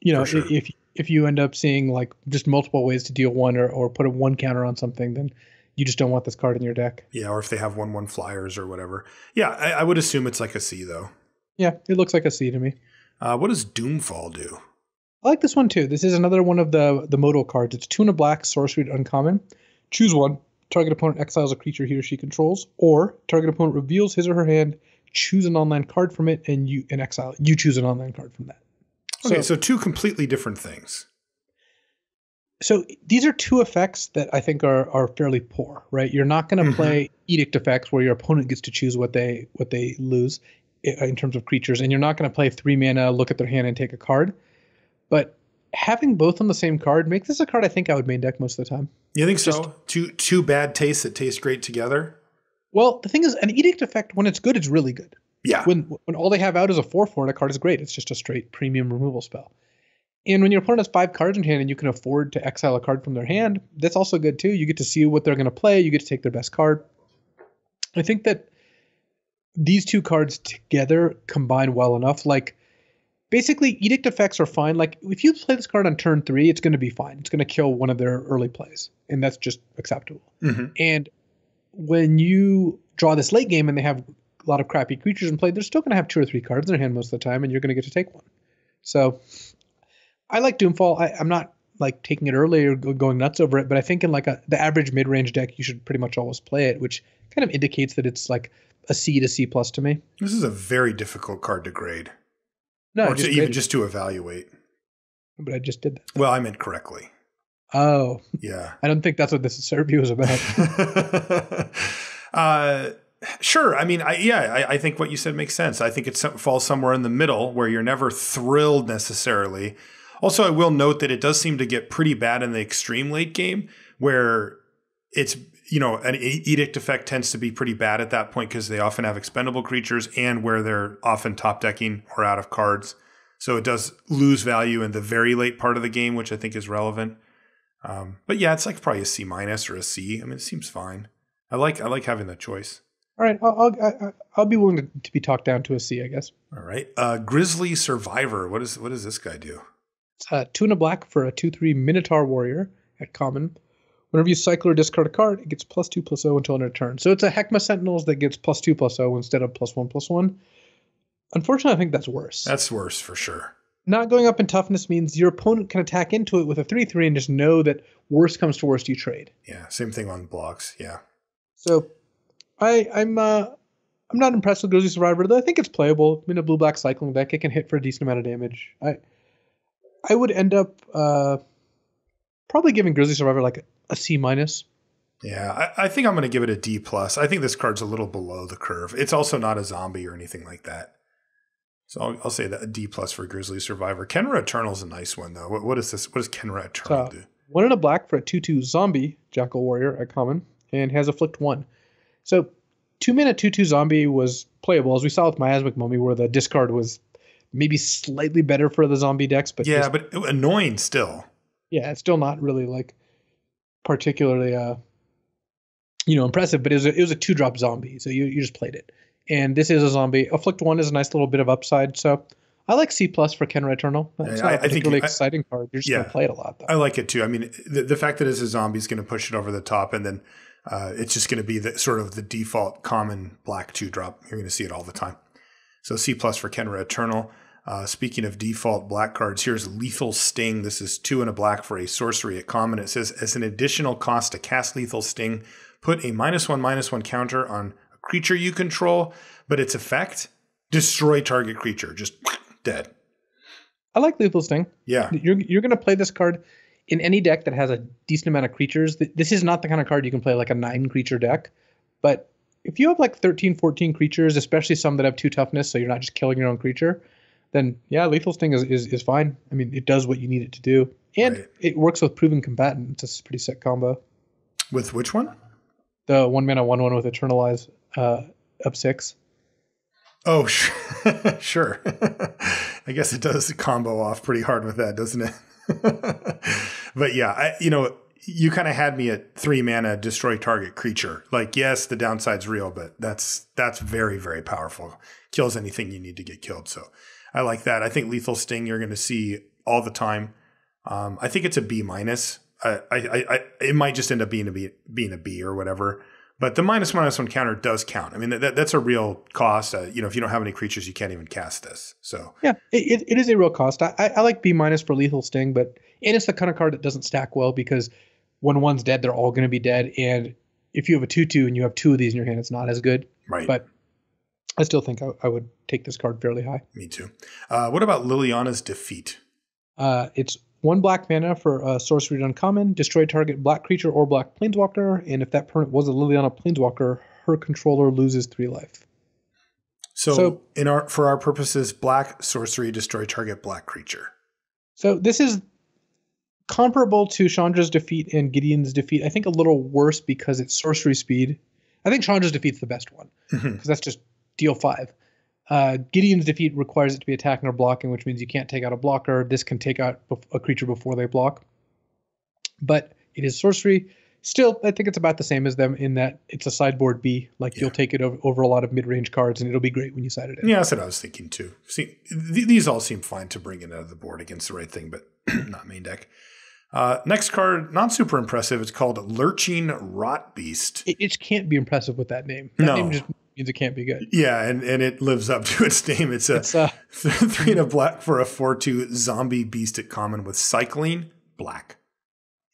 you know, sure. if if you end up seeing like just multiple ways to deal one or, or put a one counter on something, then you just don't want this card in your deck. Yeah, or if they have one one flyers or whatever. Yeah, I, I would assume it's like a C though. Yeah, it looks like a C to me. Uh, what does Doomfall do? I like this one too. This is another one of the the modal cards. It's two and a black, sorcery uncommon. Choose one. Target opponent exiles a creature he or she controls, or target opponent reveals his or her hand. Choose a nonland card from it, and you and exile. You choose a nonland card from that. Okay, so, two completely different things. so these are two effects that I think are are fairly poor, right? You're not going to Mhm. play edict effects where your opponent gets to choose what they what they lose in terms of creatures, and you're not going to play three mana, look at their hand, and take a card. But having both on the same card makes this a card I think I would main deck most of the time. You think Just- so? Two two bad tastes that taste great together. Well, the thing is, an edict effect when it's good, it's really good. Yeah, When when all they have out is a four four and a card is great. It's just a straight premium removal spell. And when your opponent has five cards in hand and you can afford to exile a card from their hand, that's also good too. You get to see what they're going to play. You get to take their best card. I think that these two cards together combine well enough. Like basically, edict effects are fine. Like if you play this card on turn three, it's going to be fine. It's going to kill one of their early plays, and that's just acceptable. Mhm. And when you draw this late game and they have a lot of crappy creatures in play, they're still going to have two or three cards in their hand most of the time, and you're going to get to take one. So I like Doomfall. I, I'm not like taking it early or going nuts over it, but I think in like a, the average mid range deck, you should pretty much always play it, which kind of indicates that it's like a C to C plus to me. this is a very difficult card to grade, No, or to even graded just to evaluate. but I just did that. Well, I meant correctly. Oh, Yeah. I don't think that's what this survey was about. uh, sure. I mean, I, yeah, I, I think what you said makes sense. I think it falls somewhere in the middle where you're never thrilled necessarily. Also, I will note that it does seem to get pretty bad in the extreme late game where it's, you know, an edict effect tends to be pretty bad at that point because they often have expendable creatures and where they're often top decking or out of cards. So it does lose value in the very late part of the game, which I think is relevant. Um, but yeah, it's like probably a C minus or a C. I mean, it seems fine. I like I like having that choice. All right, I'll, I'll, I'll be willing to, to be talked down to a C, I guess. All right, uh, Grisly Survivor. What is what does this guy do? It's uh, two and a black for a 2 3 Minotaur Warrior at common. Whenever you cycle or discard a card, it gets plus 2 plus 0 until end of turn. So it's a Hekma Sentinels that gets plus 2 plus 0 instead of plus 1 plus 1. Unfortunately, I think that's worse. That's worse for sure. Not going up in toughness means your opponent can attack into it with a 3 3 and just know that worst comes to worst, you trade. Yeah, same thing on blocks. Yeah, So I, I'm uh, I'm not impressed with Grisly Survivor, though I think it's playable. I In a blue black cycling deck, it can hit for a decent amount of damage. I I would end up uh, probably giving Grisly Survivor like a, a C minus. yeah. I, I think I'm going to give it a D plus. I think this card's a little below the curve. It's also not a zombie or anything like that. So I'll, I'll say that a D plus for Grisly Survivor. Khenra Eternal's a nice one though. What, what is this? What does Khenra Eternal So- do? One in a black for a 2 2 zombie Jackal Warrior at common and has afflict 1. So, 2 mana 2 2 zombie was playable, as we saw with Miasmic Mummy, where the discard was maybe slightly better for the zombie decks, but yeah, just- but annoying still. yeah, it's still not really like particularly uh you know impressive, but it was a, it was a two drop zombie, so you you just played it. And this is a zombie. Afflict one is a nice little bit of upside, so I like C plus for Khenra Eternal. It's I- not a think particularly you- I- exciting card. You're just yeah. gonna play it a lot though. I like it too. I mean, the, the fact that it's a zombie is going to push it over the top, and then uh, it's just going to be the sort of the default common black two drop. You're going to see it all the time. So C plus for Khenra Eternal. Uh, speaking of default black cards, here's Lethal Sting. This is two and a black for a sorcery at common. It says as an additional cost to cast Lethal Sting, put a minus one minus one counter on a creature you control, but its effect destroy target creature, just dead. I like Lethal Sting. Yeah, You're you're gonna play this card in any deck that has a decent amount of creatures. Th- This is not the kind of card you can play like a nine creature deck, but if you have like 13, 14 creatures, especially some that have two toughness, so you're not just killing your own creature, then yeah, Lethal Sting is, is, is fine. I mean, it does what you need it to do. And Right. it works with Proven Combatant. It's a pretty sick combo. with which one? The one mana, one one with Eternalize uh, up six. Oh, sure. I guess it does combo off pretty hard with that, doesn't it? but yeah, I, you know, you kind of had me at three mana destroy target creature. Like, yes, the downside's real, but that's that's very very powerful. Kills anything you need to get killed. So I like that. I think lethal sting you're going to see all the time. Um, I think it's a B minus. I, I, I, it might just end up being a B, being a B or whatever. But the minus minus one counter does count. I mean, that, that's a real cost. Uh, you know, if you don't have any creatures, you can't even cast this. So yeah, it, it is a real cost. I, I like B minus for lethal sting, but and it's the kind of card that doesn't stack well because when one's dead, they're all going to be dead. And if you have a two two and you have two of these in your hand, it's not as good. Right. But I still think I, I would take this card fairly high. Me too. Uh, what about Liliana's defeat? Uh, it's one black mana for a sorcery uncommon, destroy target black creature or black planeswalker, and if that permanent was a Liliana planeswalker, her controller loses three life. So, so in our for our purposes, black sorcery destroy target black creature. So this is comparable to Chandra's defeat and Gideon's defeat. I think a little worse because it's sorcery speed. I think Chandra's defeat's the best one because mm-hmm. that's just deal five. Uh, Gideon's defeat requires it to be attacking or blocking, which means you can't take out a blocker. This can take out a creature before they block. But it is sorcery. Still, I think it's about the same as them in that it's a sideboard B. Like yeah. you'll take it over, over, a lot of mid-range cards, and it'll be great when you side it in. Yeah, that's what I was thinking too. See, th- these all seem fine to bring it out of the board against the right thing, but not main deck. Uh, next card, not super impressive. It's called Lurching Rotbeast. It, it can't be impressive with that name. That no. name just means it can't be good. Yeah, and, and it lives up to its name. It's a it's, uh, three and a black for a four two zombie beast at common with cycling black.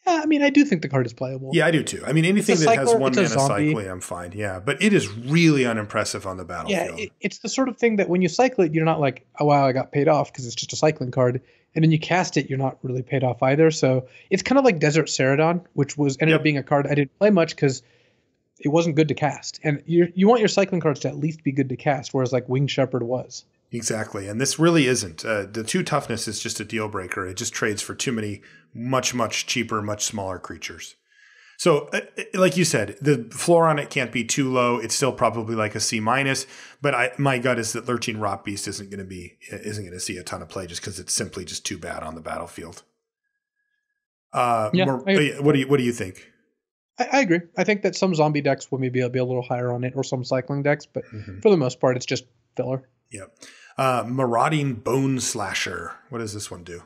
Yeah, I mean, I do think the card is playable. Yeah, I do too. I mean, anything that has one mana cycling, I'm fine. Yeah, but it is really unimpressive on the battlefield. Yeah, it, it's the sort of thing that when you cycle it, you're not like, oh wow, I got paid off because it's just a cycling card. And then you cast it, you're not really paid off either. So it's kind of like Desert Cerodon, which was ended yep. up being a card I didn't play much because it wasn't good to cast. And you you want your cycling cards to at least be good to cast, whereas like Winged Shepherd was. Exactly, and this really isn't. Uh, the two toughness is just a deal breaker. It just trades for too many much much cheaper, much smaller creatures. So, uh, uh, like you said, the floor on it can't be too low. It's still probably like a C minus. But I, my gut is that Lurching Rotbeast isn't going to be isn't going to see a ton of play just because it's simply just too bad on the battlefield. Uh, yeah, more, I, what do you what do you think? I, I, agree. I think that some zombie decks will maybe be a little higher on it, or some cycling decks, but mm-hmm. for the most part, it's just filler. Yep. Uh, Marauding Boneslasher. What does this one do?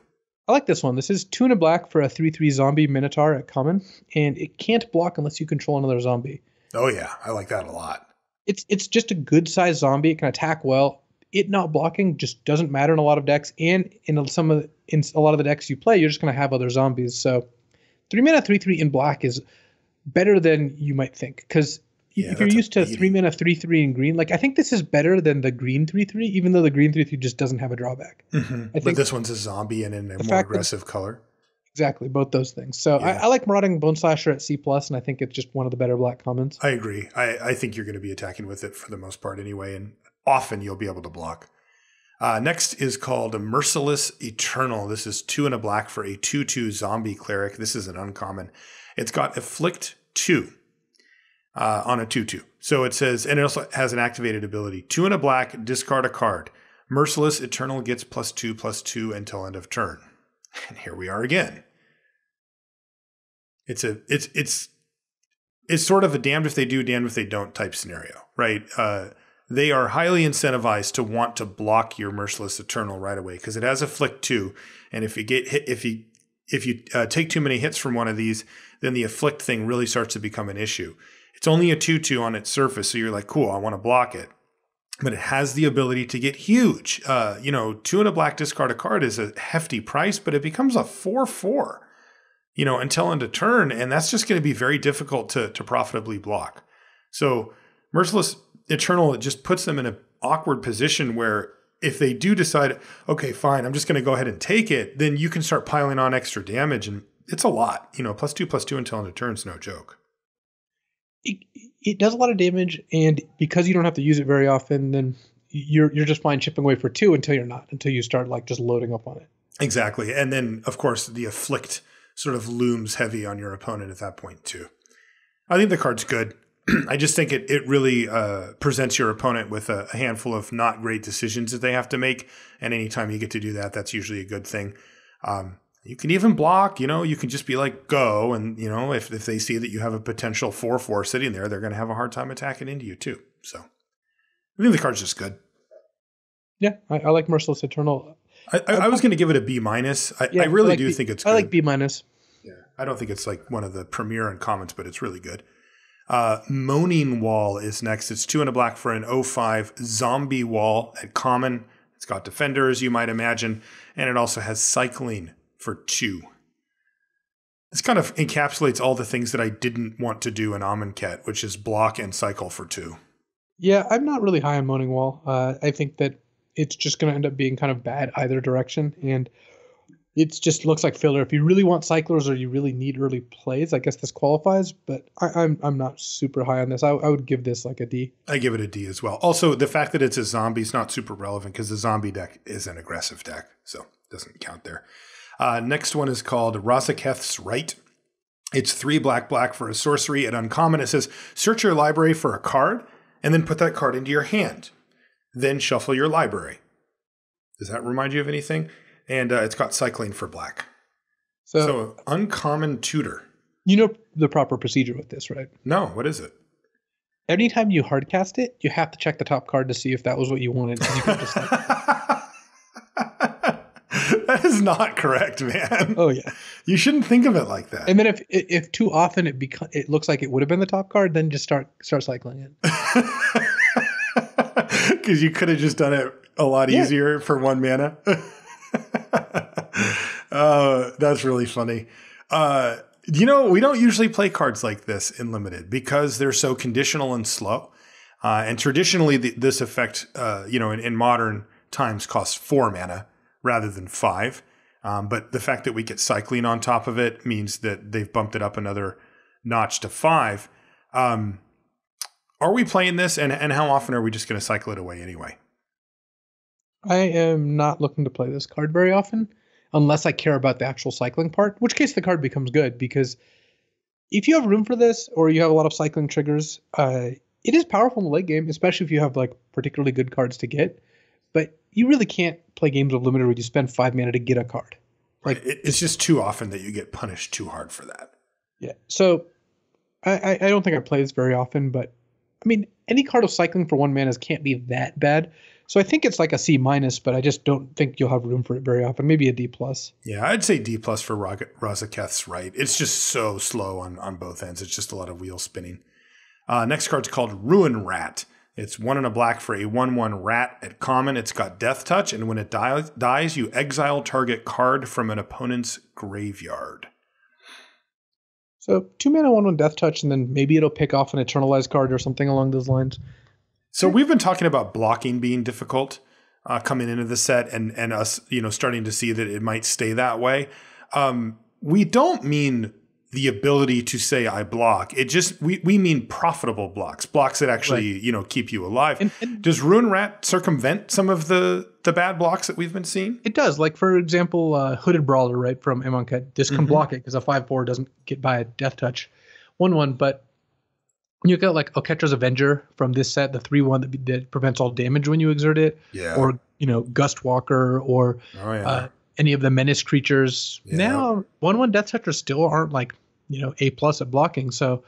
I like this one. This is two and a black for a 3 3 zombie Minotaur at common, and it can't block unless you control another zombie. Oh, yeah. I like that a lot. It's it's just a good sized zombie. It can attack well. It not blocking just doesn't matter in a lot of decks, and in some of the, in a lot of the decks you play, you're just going to have other zombies. So, three mana, three three in black is better than you might think because yeah, if you're used to three mana three three in green, like I think this is better than the green three three, even though the green three three just doesn't have a drawback. Mm-hmm. I think but this one's a zombie and in a more aggressive color. Exactly, both those things. So yeah. I, I, like Marauding Boneslasher at C plus, and I think it's just one of the better black commons. I agree. I, I think you're going to be attacking with it for the most part anyway, and often you'll be able to block. Uh, next is called a Merciless Eternal. This is two and a black for a 2 2 zombie cleric. This is an uncommon. It's got Afflict 2 uh, on a 2 2. So it says, and it also has an activated ability two and a black, discard a card. Merciless Eternal gets plus two, plus two until end of turn. And here we are again. It's a, it's, it's, it's sort of a damned if they do, damned if they don't type scenario, right? Uh, they are highly incentivized to want to block your merciless eternal right away because it has afflict two, and if you get hit, if you if you uh, take too many hits from one of these, then the afflict thing really starts to become an issue. It's only a 2 2 on its surface, so you're like, cool, I want to block it. But it has the ability to get huge. Uh, you know, two and a black discard a card is a hefty price, but it becomes a 4 4, you know, until end of turn. And that's just going to be very difficult to, to profitably block. So, Merciless Eternal, it just puts them in an awkward position where if they do decide, okay, fine, I'm just going to go ahead and take it, then you can start piling on extra damage. And it's a lot. You know, plus two, plus two until end of turn is no joke it, it does a lot of damage, and because you don't have to use it very often, then you're you're just fine chipping away for two until you're not, until you start like just loading up on it. Exactly, and then of course the afflict sort of looms heavy on your opponent at that point too. I think the card's good. I just think it it really uh, presents your opponent with a, a, handful of not great decisions that they have to make, and anytime you get to do that, that's usually a good thing. Um, you can even block, you know, you can just be like go, and you know if if they see that you have a potential four four sitting there, they're going to have a hard time attacking into you too. So I think the card's just good. Yeah, I, I like Merciless Eternal. I, I, I was going to give it a B minus. I, yeah, I really like do B, think it's. Good. I like B minus. Yeah, I don't think it's like one of the premier uncommons, but it's really good. Uh, Moaning Wall is next. It's two and a black for an 05 zombie wall at common. It's got defender, as you might imagine, and it also has cycling for two. This kind of encapsulates all the things that I didn't want to do in Amonkhet, which is block and cycle for two. Yeah, I'm not really high on Moaning Wall. Uh, I think that it's just going to end up being kind of bad either direction. And it just looks like filler. If you really want cyclers or you really need early plays, I guess this qualifies. But I, am I'm, I'm not super high on this. I, I, would give this like a D. I give it a D as well. Also, the fact that it's a zombie is not super relevant because the zombie deck is an aggressive deck, so it doesn't count there. Uh, next one is called Razaketh's Rite. It's three black black for a sorcery at uncommon. It says search your library for a card and then put that card into your hand. Then shuffle your library. Does that remind you of anything? and uh, it's got cycling for black. So, so, uncommon tutor. You know the proper procedure with this, right? No, what is it? Anytime you hardcast it, you have to check the top card to see if that was what you wanted. You just, like... that is not correct, man. Oh yeah, you shouldn't think of it like that. And then if if too often it beca- it looks like it would have been the top card, then just start start cycling it. Because you could have just done it a lot yeah. easier for one mana. uh, that's really funny. Uh, you know, we don't usually play cards like this in limited because they're so conditional and slow. Uh, and traditionally, the, this effect, uh, you know, in, in, modern times costs four mana rather than five. Um, but the fact that we get cycling on top of it means that they've bumped it up another notch to five. Um, are we playing this, and, and how often are we just going to cycle it away anyway? I am not looking to play this card very often unless I care about the actual cycling part, which case the card becomes good because if you have room for this or you have a lot of cycling triggers, uh, it is powerful in the late game, especially if you have like particularly good cards to get. But you really can't play games of limited where you spend five mana to get a card. Like right. it's just too often that you get punished too hard for that. Yeah. So I, I don't think I play this very often, but I mean any card of cycling for one mana can't be that bad. So I think it's like a C minus, but I just don't think you'll have room for it very often. Maybe a D plus. Yeah, I'd say D plus for Razaketh's Rite. It's just so slow on on both ends. It's just a lot of wheel spinning. Uh, next card's called Ruin Rat. It's one and a black for a one-one rat at common. It's got Death Touch, and when it dies, dies, you exile target card from an opponent's graveyard. So two mana, one one Death Touch, and then maybe it'll pick off an Eternalized card or something along those lines. So we've been talking about blocking being difficult uh, coming into the set, and and us, you know, starting to see that it might stay that way. Um, we don't mean the ability to say I block. It just we we mean profitable blocks, blocks that actually right. you know keep you alive. And, and does Ruin Rat circumvent some of the the bad blocks that we've been seeing? It does. Like for example, uh, Hooded Brawler, right from Amonkhet. This can mm-hmm. block it because a five four doesn't get by a Death Touch, one one. But you got like Oketra's Avenger from this set, the three one that, that prevents all damage when you exert it. Yeah. Or you know Gust Walker or oh, yeah. uh, any of the menace creatures. Yeah. Now one one Death Touchers still aren't like you know A plus at blocking. So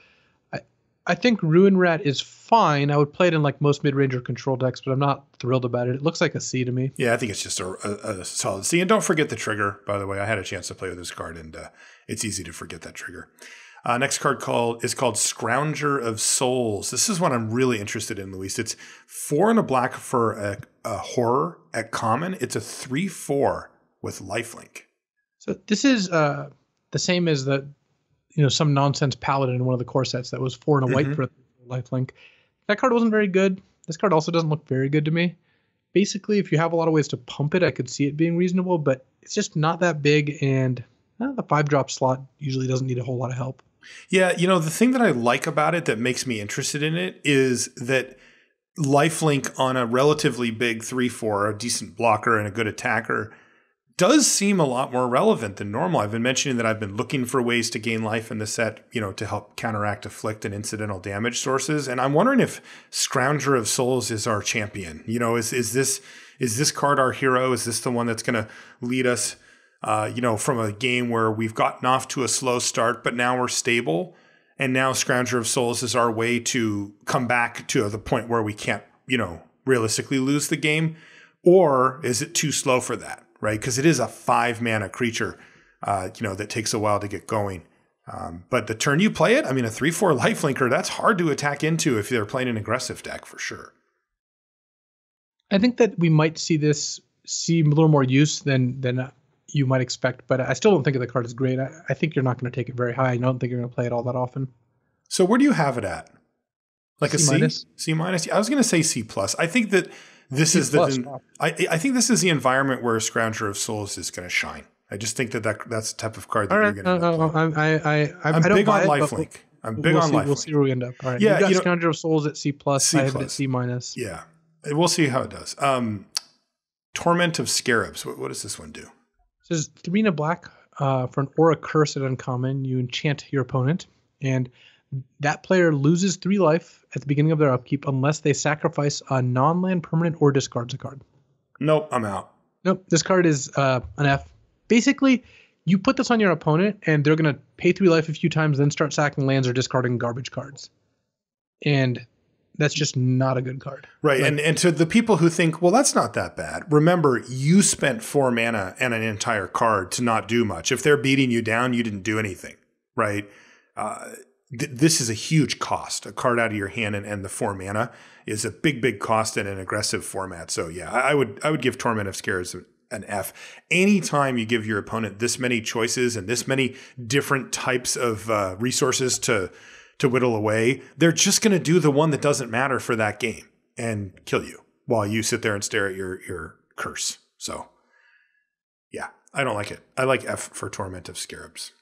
I I think Ruin Rat is fine. I would play it in like most mid range or control decks, but I'm not thrilled about it. It looks like a C to me. Yeah, I think it's just a, a, a solid C. And don't forget the trigger. By the way, I had a chance to play with this card, and uh, it's easy to forget that trigger. Uh, next card called is called Scrounger of Souls. This is what I'm really interested in, Luis. It's four and a black for a, a horror at common. It's a three four with lifelink. So this is uh, the same as the you know some nonsense paladin in one of the core sets that was four and a white mm-hmm. for lifelink. That card wasn't very good. This card also doesn't look very good to me. Basically, if you have a lot of ways to pump it, I could see it being reasonable, but it's just not that big, and uh, the five drop slot usually doesn't need a whole lot of help. Yeah, you know, the thing that I like about it that makes me interested in it is that lifelink on a relatively big 3 4, a decent blocker and a good attacker, does seem a lot more relevant than normal. I've been mentioning that I've been looking for ways to gain life in the set, you know, to help counteract afflict and incidental damage sources. And I'm wondering if Scrounger of Souls is our champion. You know, is is this is this card our hero? Is this the one that's going to lead us, uh, you know, from a game where we've gotten off to a slow start, but now we're stable, and now Scrounger of Souls is our way to come back to the point where we can't, you know, realistically lose the game, or is it too slow for that? Right? Because it is a five mana creature, uh, you know, that takes a while to get going. Um, but the turn you play it, I mean, a three four lifelinker that's hard to attack into if they're playing an aggressive deck for sure. I think that we might see this see a little more use than than you might expect, but I still don't think the card is great. I, I think you're not going to take it very high. I don't think you're going to play it all that often. So where do you have it at? Like C a C minus? C minus. I was going to say C plus. I think that this C is the plus. I, I think this is the environment where Scrounger of Souls is going to shine. I just think that, that that's the type of card that All you're right, going to. no, no, I'm, I, I, I, I'm I big on lifelink. I'm big we'll on see, lifelink. We'll see where we end up. All right, Yeah, you got you know- Scoundrel of Souls at C plus. C I have it at. C minus. Yeah, we'll see how it does. Um, Torment of Scarabs. What, what does this one do? This is three in a black uh, for an aura curse at uncommon. You enchant your opponent, and that player loses three life at the beginning of their upkeep unless they sacrifice a non-land permanent or discards a card. Nope, I'm out. Nope, this card is uh, an F. Basically, you put this on your opponent, and they're gonna pay three life a few times, then start sacking lands or discarding garbage cards, and that's just not a good card. Right. and, and to the people who think, well, that's not that bad, remember, you spent four mana and an entire card to not do much. If they're beating you down, you didn't do anything. Right. Uh, th- this is a huge cost. A card out of your hand and, and the four mana is a big, big cost in an aggressive format. So yeah, I, I would I would give Torment of Scarabs an F. Anytime you give your opponent this many choices and this many different types of uh, resources to to whittle away, they're just going to do the one that doesn't matter for that game and kill you while you sit there and stare at your your curse. So, yeah, I don't like it. I like F for Torment of Scarabs.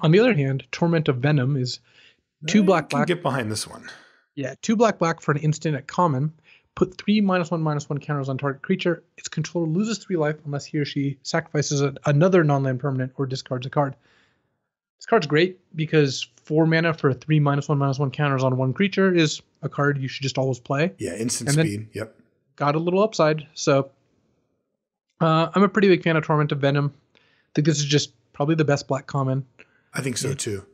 On the other hand, Torment of Venom is two I black can black. Get behind this one. Yeah, two black black for an instant at common. Put three minus one minus one counters on target creature. Its controller loses three life unless he or she sacrifices a, another non-land permanent or discards a card. This card's great because four mana for three minus one minus one counters on one creature is a card you should just always play. Yeah, instant And speed. yep. Got a little upside, so uh, I'm a pretty big fan of Torment of Venom. I think this is just probably the best black common. I think so too.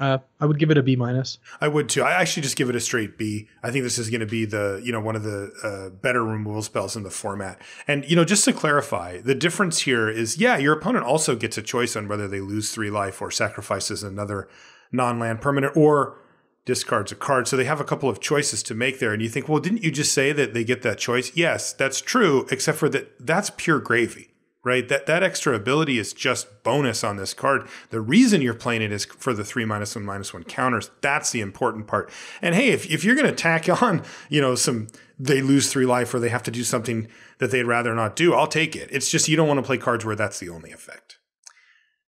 Uh, I would give it a B minus. I would too. I actually just give it a straight B. I think this is going to be the you know one of the uh, better removal spells in the format. And you know, just to clarify, the difference here is yeah, your opponent also gets a choice on whether they lose three life or sacrifices another non-land permanent or discards a card. So they have a couple of choices to make there. And you think, well, didn't you just say that they get that choice? Yes, that's true, except for that that's pure gravy right? That that extra ability is just bonus on this card. The reason you're playing it is for the three minus one minus one counters. That's the important part. And hey, if, if you're going to tack on, you know, some they lose three life or they have to do something that they'd rather not do, I'll take it. It's just you don't want to play cards where that's the only effect.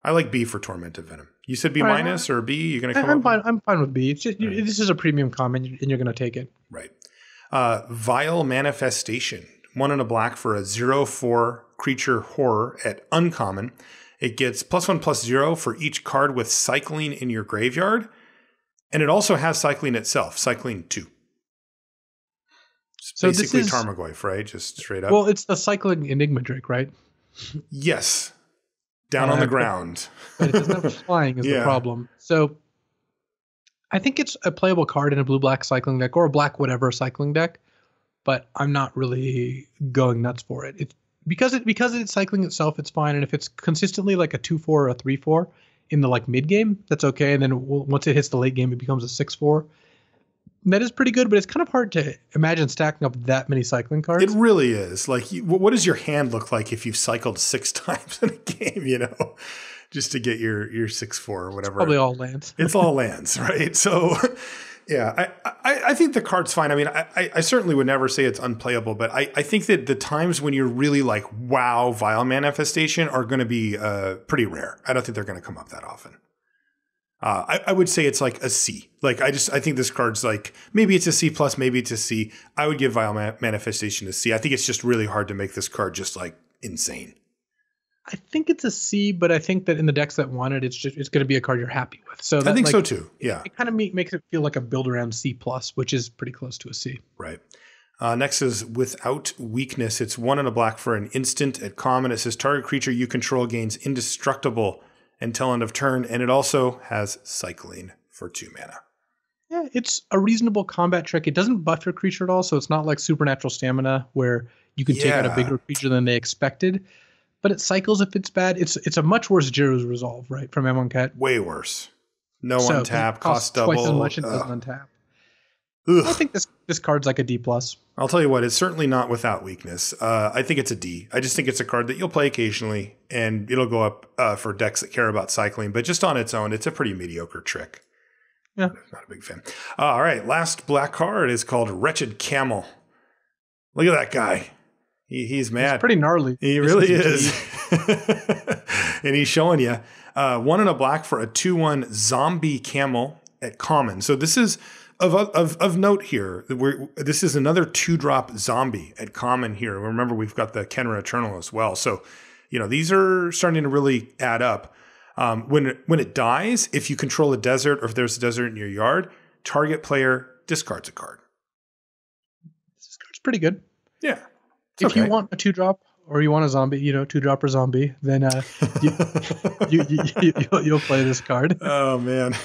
I like B for Torment of Venom. You said B right. minus or B? You're going to I, come I'm fine. with- I'm fine with B. It's just you, this is a premium common, and you're going to take it. Right. Uh, Vile Manifestation. One in a black for a zero four creature horror at uncommon. It gets plus one plus zero for each card with cycling in your graveyard. And it also has cycling itself, cycling two. It's So this basically is- Tarmogoyf, right? Just straight up. Well, it's the cycling Enigma Drake, right? yes. Down Uh, on the but- ground. But it doesn't have flying is Yeah. the problem. So I think it's a playable card in a blue black cycling deck or a black whatever cycling deck, but I'm not really going nuts for it. It's because it because it's cycling itself, it's fine. And if it's consistently like a two four or a three four in the like mid game, that's okay. And then once it hits the late game, it becomes a six four. That is pretty good, but it's kind of hard to imagine stacking up that many cycling cards. It really is. Like, you, what does your hand look like if you've cycled six times in a game, you know, just to get your, your six, four or whatever? Probably all lands. it's all lands, right? So, yeah, I, I, I think the card's fine. I mean, I, I- certainly would never say it's unplayable, but I, I think that the times when you're really like, wow, vile manifestation are going to be uh, pretty rare. I don't think they're going to come up that often. Uh, I, I would say it's like a C. Like I just I think this card's like maybe it's a C plus, maybe it's a C. I would give Vile Ma- Manifestation a C. I think it's just really hard to make this card just like insane. I think it's a C, but I think that in the decks that want it, it's just it's going to be a card you're happy with. So I think like, so too. Yeah. It kind of make, makes it feel like a build around C plus, which is pretty close to a C. Right. Uh, next is without weakness. It's one in a black for an instant at common. It says target creature you control gains indestructible until end of turn, and it also has cycling for two mana. Yeah, it's a reasonable combat trick. It doesn't buff your creature at all, so it's not like supernatural stamina where you can take out a bigger creature than they expected. But it cycles if it's bad. It's it's a much worse Djeru's Resolve, right, from Amonkhet. Way worse. No So untap, cost double. twice as much and doesn't untap. Ugh. I think this this card's like a D plus. I'll tell you what, it's certainly not without weakness. Uh, I think it's a D. I just think it's a card that you'll play occasionally, and it'll go up uh, for decks that care about cycling. But just on its own, it's a pretty mediocre trick. Yeah. Not a big fan. Uh, all right, last black card is called Wretched Camel. Look at that guy. He, he's mad. It's pretty gnarly. He really is. And he's showing you uh, one in a black for a 2 1 zombie camel at common. So this is of, of, of note here. We're, this is another two drop zombie at common here. Remember, we've got the Khenra Eternal as well. So, you know, these are starting to really add up. Um, when, when it dies, if you control a desert or if there's a desert in your yard, target player discards a card. This card's pretty good. Yeah. If you want a two drop or you want a zombie, you know, two drop or zombie, then uh, you, you, you, you, you'll, you'll play this card. oh, man.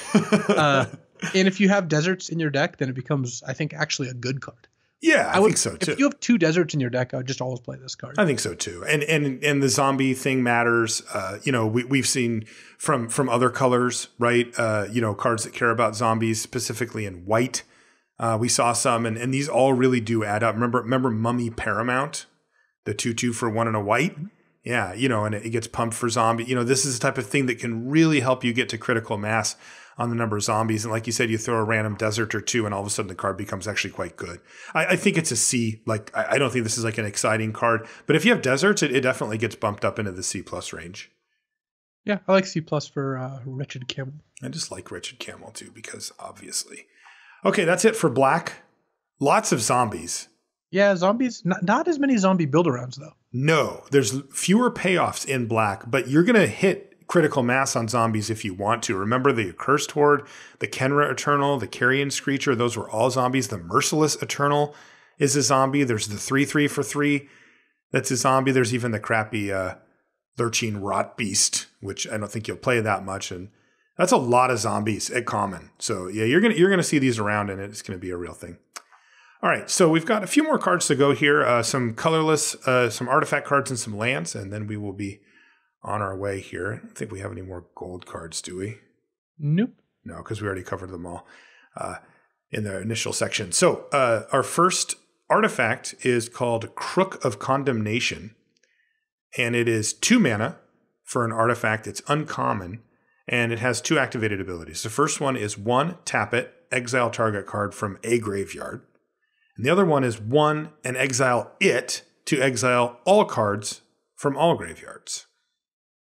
Uh, and if you have deserts in your deck, then it becomes, I think, actually a good card. yeah, I, would, think so too. If you have two deserts in your deck, I would just always play this card. I think so too. And and and the zombie thing matters. Uh, you know, we we've seen from from other colors, right? Uh, you know, cards that care about zombies specifically in white. Uh, we saw some, and and these all really do add up. Remember, remember Mummy Paramount, the two two for one and a white. Yeah, you know, and it gets pumped for zombie. You know, this is the type of thing that can really help you get to critical mass on the number of zombies. And like you said, you throw a random desert or two, and all of a sudden the card becomes actually quite good. I, I think it's a C. Like I, I don't think this is like an exciting card, but if you have deserts, it, it definitely gets bumped up into the C plus range. yeah, I like C plus for uh, Wretched Camel. I just like Richard Camel too because obviously. Okay, that's it for black. Lots of zombies. Yeah, zombies. Not, not as many zombie build arounds though. No, there's fewer payoffs in black, but you're going to hit critical mass on zombies if you want to. Remember the Accursed Horde, the Khenra Eternal, the Carrion Screecher, those were all zombies. The Merciless Eternal is a zombie. There's the 3 3 for 3 that's a zombie. There's even the crappy uh, Lurching Rotbeast, which I don't think you'll play that much. And that's a lot of zombies at common. So yeah, you're gonna you're gonna see these around, and it's gonna be a real thing. All right, so we've got a few more cards to go here. Uh, some colorless, uh, some artifact cards, and some lands, and then we will be on our way here. I don't think we have any more gold cards, do we? Nope. No, because we already covered them all uh, in the initial section. So uh, our first artifact is called Crook of Condemnation, and it is two mana for an artifact. It's uncommon, and it has two activated abilities. The first one is one, tap it, exile target card from a graveyard. And the other one is one, and exile it to exile all cards from all graveyards.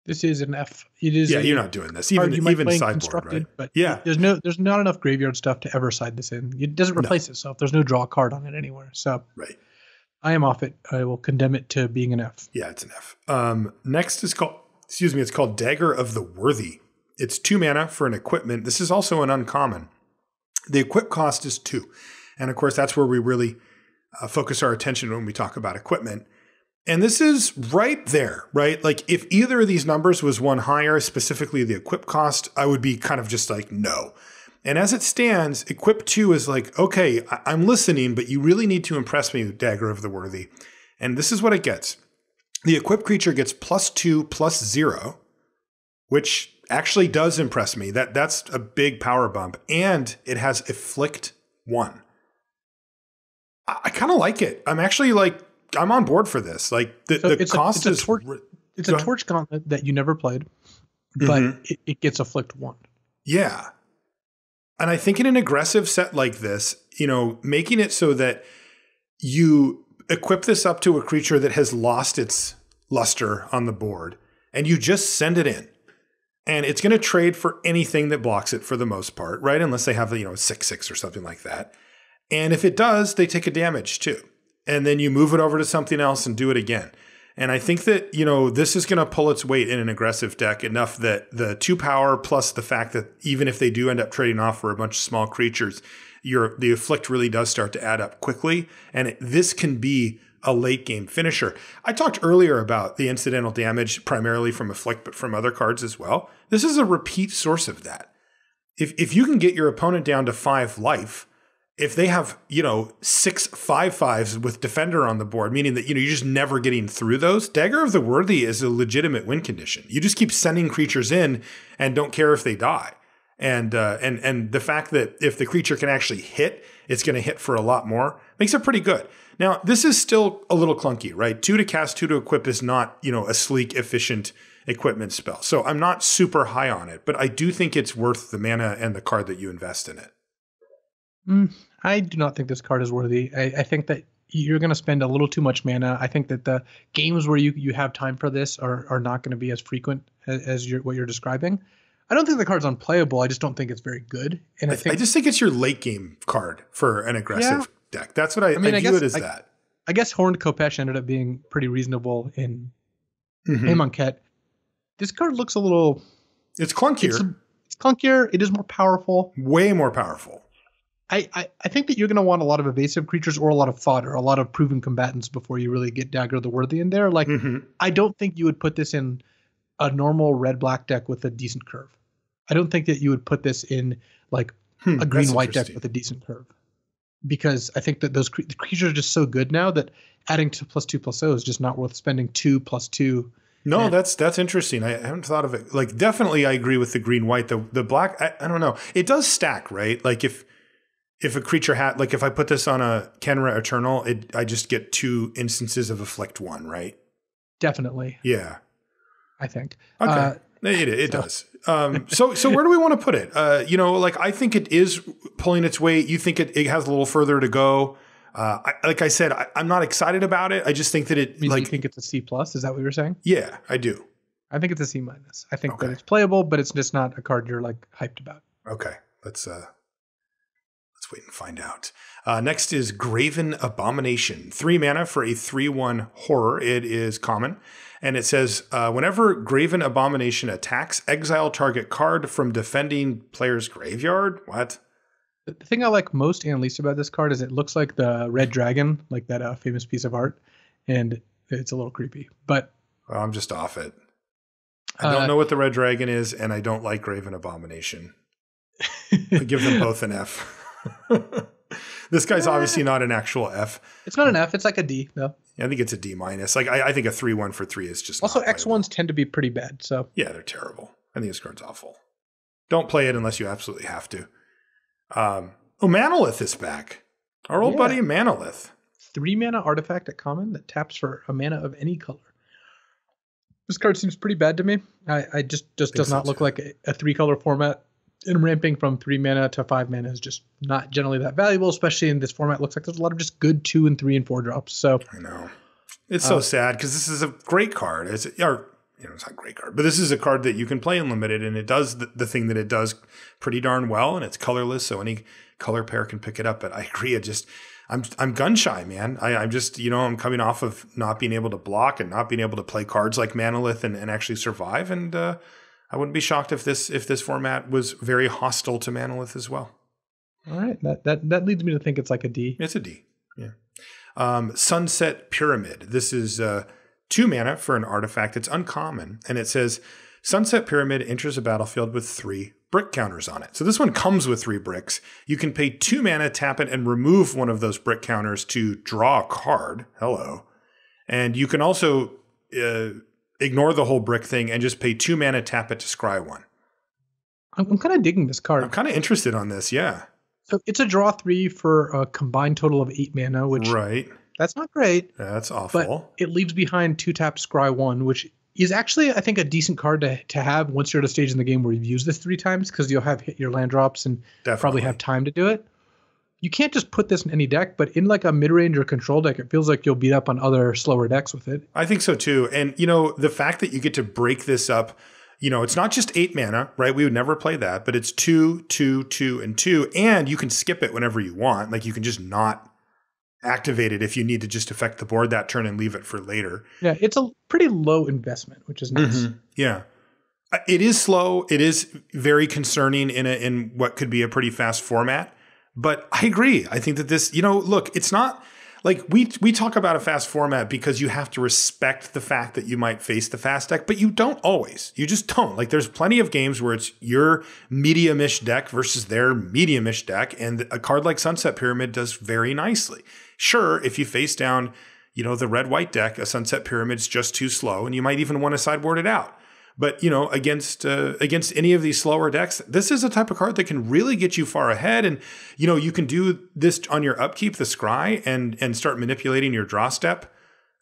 This is an F. It is. Yeah, you're not doing this. Even you even sideboard, right? but Yeah. there's no there's not enough graveyard stuff to ever side this in. It doesn't replace itself. There's no draw card on it anywhere. So Right. I am off it. I will condemn it to being an F. Yeah, it's an F. Um, next is called, excuse me, it's called Dagger of the Worthy. It's two mana for an equipment. This is also an uncommon. The equip cost is two. And of course, that's where we really uh, focus our attention when we talk about equipment. And this is right there, right? Like if either of these numbers was one higher, specifically the equip cost, I would be kind of just like, no. And as it stands, equip two is like, okay, I- I'm listening, but you really need to impress me Dagger of the Worthy. And this is what it gets. The equipped creature gets plus two, plus zero, which actually does impress me. That that's a big power bump, and it has afflict one. I, I kind of like it. I'm actually like I'm on board for this. Like the, So the it's a- cost a is tor- ri- It's a torch gauntlet that you never played, but Mhm. it, it gets afflict one. Yeah. And I think in an aggressive set like this, you know, making it so that you equip this up to a creature that has lost its luster on the board and you just send it in. And it's going to trade for anything that blocks it for the most part, right? Unless they have, you know, 6 6 or something like that. And if it does, they take a damage too. And then you move it over to something else and do it again. And I think that, you know, this is going to pull its weight in an aggressive deck enough that the two power plus the fact that even if they do end up trading off for a bunch of small creatures, your the afflict really does start to add up quickly. And it, this can be a late game finisher. I talked earlier about the incidental damage primarily from afflict, but from other cards as well. This is a repeat source of that. If if you can get your opponent down to five life, if they have you know six five fives with defender on the board meaning that you know you're just never getting through those dagger of the worthy is a legitimate win condition you just keep sending creatures in and don't care if they die and uh, and and the fact that if the creature can actually hit it's going to hit for a lot more makes it pretty good now this is still a little clunky right two to cast two to equip is not you know a sleek efficient equipment spell so i'm not super high on it but i do think it's worth the mana and the card that you invest in it Mm, I do not think this card is worthy. I, I think that you're going to spend a little too much mana. I think that the games where you, you have time for this are, are not going to be as frequent as, as you're, what you're describing. I don't think the card's unplayable. I just don't think it's very good. And I, I, think I just think it's your late game card for an aggressive. Deck. That's what I, I, mean, I view guess it as I- that. I guess Honed Khopesh ended up being pretty reasonable in Mhm. in Amonkhet. This card looks a little It's clunkier, it's, it's clunkier. It is more powerful. way more powerful. I, I, I think that you're going to want a lot of evasive creatures or a lot of fodder, a lot of proven combatants before you really get Dagger the Worthy in there. Like, Mhm. I don't think you would put this in a normal red black deck with a decent curve. I don't think that you would put this in like Hmm, a green white deck with a decent curve because I think that those cre- the creatures are just so good now that adding to plus two plus O is just not worth spending two plus two. No, Yeah. that's that's interesting. I haven't thought of it. Like, definitely, I agree with the green white. The the black, I, I don't know. It does stack, right? Like if if a creature had, like if I put this on a Khenra Eternal, it I just get two instances of afflict one, right? Definitely, Yeah. I think. Okay. Uh, it it so- does. Um, so so where do we want to put it? Uh, you know, like I think it is pulling its weight. You think it, it has a little further to go. Uh, I, like I said, I, I'm not excited about it. I just think that it mean, like you think it's a C plus? Is that what you were saying? yeah, I do. I think it's a C minus. I think Okay. that it's playable, but it's just not a card you're like hyped about. Okay, let's uh, let's wait and find out. Uh, next is Graven Abomination, three mana for a three-one horror. It is common, and it says uh, whenever Graven Abomination attacks, exile target card from defending player's graveyard. What? The thing I like most and least about this card is it looks like the red dragon, like that uh, famous piece of art, and it's a little creepy. But Well, I'm just off it. I don't Uh, know what the red dragon is, and I don't like Graven Abomination. I give them both an F. this guy's obviously not an actual F. it's not an F. It's like a D though. I think it's a D minus. Like I, I think a three one for three is just Also, X ones tend to be pretty bad. So Yeah, they're terrible. I think this card's awful. Don't play it unless you absolutely have to. Um, oh, Manalith is back. Our old Yeah. buddy Manalith. three mana artifact at common that taps for a mana of any color. This card seems pretty bad to me. I, I just just does so, not look too. like a, a three color format. And ramping from three mana to five mana is just not generally that valuable, especially in this format. It Looks like there's a lot of just good two and three and four drops. So I know. It's so Uh, sad because this is a great card. It's or you know, it's not a great card, but this is a card that you can play in limited, and it does the, the thing that it does pretty darn well, and it's colorless, so any color pair can pick it up. But I agree, it just I'm I'm gun shy, man. I, I'm just you know I'm coming off of not being able to block and not being able to play cards like Manalith and, and actually survive, and uh, I wouldn't be shocked if this if this format was very hostile to Manalith as well. all right, that that that leads me to think it's like a D. It's a D. Yeah. Um, Sunset Pyramid. This is uh, two mana for an artifact. It's uncommon, and it says Sunset Pyramid enters a battlefield with three brick counters on it. So this one comes with three bricks. You can pay two mana, tap it, and remove one of those brick counters to draw a card. Hello. And you can also uh, ignore the whole brick thing and just pay two mana, tap it to scry one. I'm, I'm kind of digging this card. I'm kind of interested on this. Yeah. So it's a draw three for a combined total of eight mana, which right. that's not great. That's awful. but it leaves behind two tap scry one, which is actually I think a decent card to, to have once you're at a stage in the game where you've used this three times because you'll have hit your land drops and Definitely. probably have time to do it. You can't just put this in any deck, but in like a mid range or control deck, it feels like you'll beat up on other slower decks with it. I think so too. And you know, the fact that you get to break this up, you know, it's not just eight mana, right? We would never play that, but it's two, two, two, and two, and you can skip it whenever you want. Like you can just not activate it if you need to just affect the board that turn and leave it for later. Yeah, it's a pretty low investment, which is nice. Mm-hmm. Yeah. Uh, It is slow. It is very concerning in a, in what could be a pretty fast format. But I agree. I think that this, you know, look, it's not like we we talk about a fast format because you have to respect the fact that you might face the fast deck, but you don't always. You just don't. Like there's plenty of games where it's your medium-ish deck versus their medium-ish deck, and a card like Sunset Pyramid does very nicely. Sure, if you face down, you know, the red-white deck, a Sunset Pyramid's just too slow, and you might even want to sideboard it out. But you know, against uh, against any of these slower decks, this is a type of card that can really get you far ahead. And you know, you can do this on your upkeep, the scry, and and start manipulating your draw step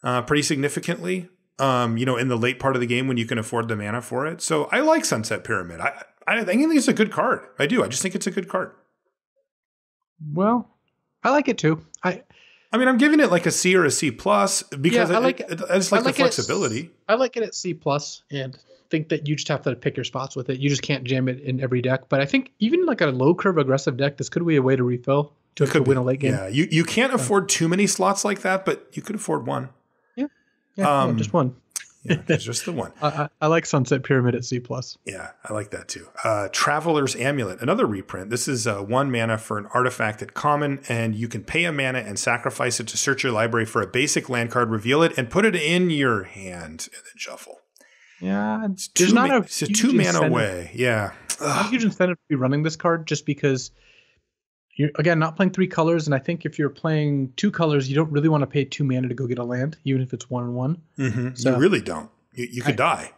uh, pretty significantly. Um, you know, in the late part of the game when you can afford the mana for it. So I like Sunset Pyramid. I I think it's a good card. I do. I just think it's a good card. Well, I like it too. I I mean, I'm giving it like a C or a C plus because Yeah, I I, like it. I just like, I like the it at flexibility. I like it at C plus, and think that you just have to pick your spots with it. You just can't jam it in every deck. But I think even like a low curve aggressive deck, this could be a way to refill to, to win a late game. Yeah, you you can't afford too many slots like that, but you could afford one. Yeah, yeah, Um, just one. Yeah, just the one. I, I, I like Sunset Pyramid at C plus. Yeah, I like that too. Uh, Traveler's Amulet, another reprint. This is uh, one mana for an artifact at common, and you can pay a mana and sacrifice it to search your library for a basic land card, reveal it, and put it in your hand, and then shuffle. Yeah, It's there's not ma- a it's a two mana incentive- way. Yeah. not a huge incentive to be running this card just because you're again not playing three colors, and I think if you're playing two colors, you don't really want to pay two mana to go get a land, even if it's one and one. Mhm. So- you really don't. You, you could I- die.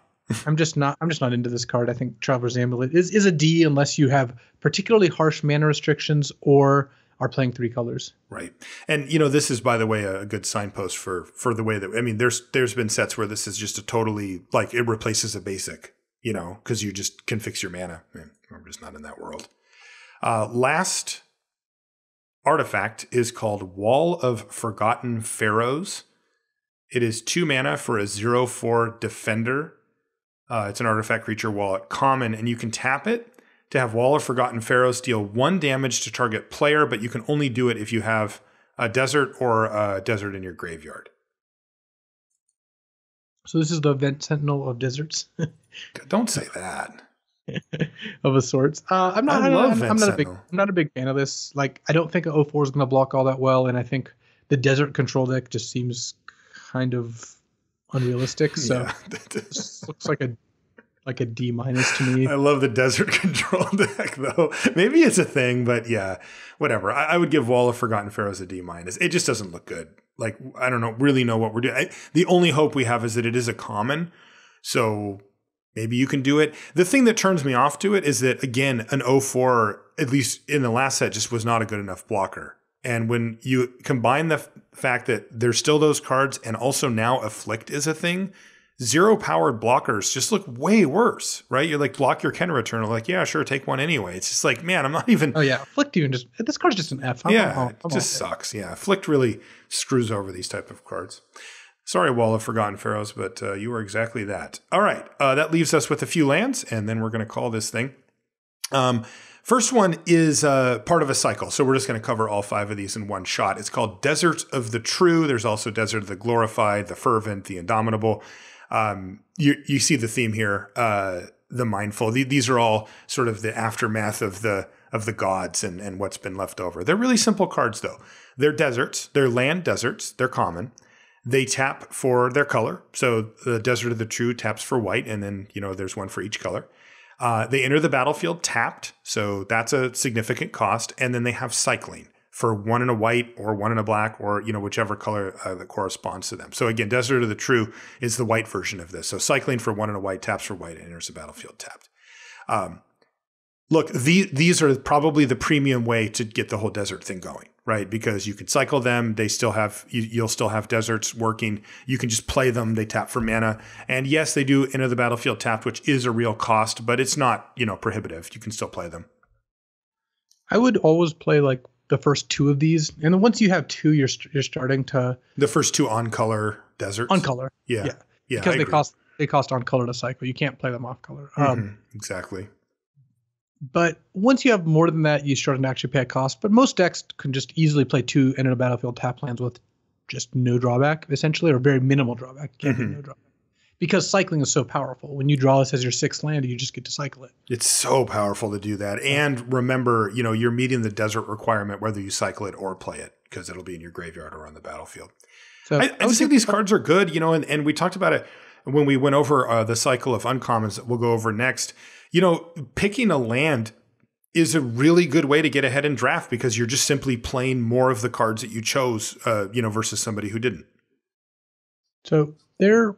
I'm just not I'm just not into this card. I think Traveler's Amulet is, is a D unless you have particularly harsh mana restrictions or are playing three colors. Right. And you know, this is by the way a good signpost for for the way that I mean there's there's been sets where this is just a totally like it replaces a basic, you know, cuz you just can fix your mana. And I'm just not in that world. Uh last artifact is called Wall of Forgotten Pharaohs. It is 2 mana for a 0/4 defender. Uh, it's an artifact creature wall at common and you can tap it to have Wall of Forgotten Pharaohs deal one damage to target player, but you can only do it if you have a desert or a desert in your graveyard. So this is the Vent Sentinel of Deserts Don't say that. of a sorts. Uh, I'm not. I I'm, I'm not a big. I'm not a big fan of this. Like, I don't think a 04 is going to block all that well, and I think the Desert Control deck just seems kind of unrealistic. So Yeah. this looks like a like a D minus to me. I love the desert control deck though. Maybe it's a thing, but yeah, whatever. I, I would give Wall of Forgotten Pharaohs a D minus. It just doesn't look good. Like I don't know, really know what we're doing. I, the only hope we have is that it is a common, so maybe you can do it. The thing that turns me off to it is that again, an 04, at least in the last set, just was not a good enough blocker. And when you combine the f- fact that there's still those cards, and also now Afflict is a thing, zero powered blockers just look way worse, right? You're like block your Khenra Eternal, like yeah, sure, take one anyway. It's just like man, I'm not even. Oh yeah, Flick even just this card's just an F. I'm- yeah, I'm- it just all- sucks. Yeah, Flicked really screws over these type of cards. Sorry, Wall of Forgotten Pharaohs, but uh, you are exactly that. All right, uh, that leaves us with a few lands, and then we're going to call this thing. Um, first one is uh, part of a cycle, so we're just going to cover all five of these in one shot. It's called Desert of the True. There's also Desert of the Glorified, the Fervent, the Indomitable. Um, you you see the theme here. Uh, the mindful. The- These are all sort of the aftermath of the of the gods and and what's been left over. They're really simple cards though. They're deserts. They're land deserts. They're common. They tap for their color. So the Desert of the True taps for white, and then you know there's one for each color. Uh, they enter the battlefield tapped, so that's a significant cost. And then they have cycling for one in a white or one in a black or you know whichever color uh, that corresponds to them. So again, Desert of the True is the white version of this. So cycling for one in a white taps for white and enters the battlefield tapped. Um, look, the, these are probably the premium way to get the whole desert thing going, right? Because you can cycle them. They still have, you, you'll still have deserts working. You can just play them. They tap for mana. And yes, they do enter the battlefield tapped, which is a real cost, but it's not, you know, prohibitive. You can still play them. I would always play like the first two of these, and then once you have two, you're you're starting to The first two on color deserts. on color Yeah. yeah. Yeah. because I they agree. cost they cost on color to cycle. You can't play them off color. Um, Mhm, exactly. But once you have more than that, you start to actually pay a cost. But most decks can just easily play two enter the battlefield tap lands with just no drawback, essentially, or very minimal drawback. Can't Mhm. be no drawback. Because cycling is so powerful. When you draw this as your sixth land, you just get to cycle it. It's so powerful to do that. And remember, you know, you're meeting the desert requirement whether you cycle it or play it because it'll be in your graveyard or on the battlefield. So I, I would just say- think these cards are good, you know, and, and we talked about it when we went over uh, the cycle of uncommons that we'll go over next. You know, picking a land is a really good way to get ahead in draft because you're just simply playing more of the cards that you chose, uh, you know, versus somebody who didn't. So they're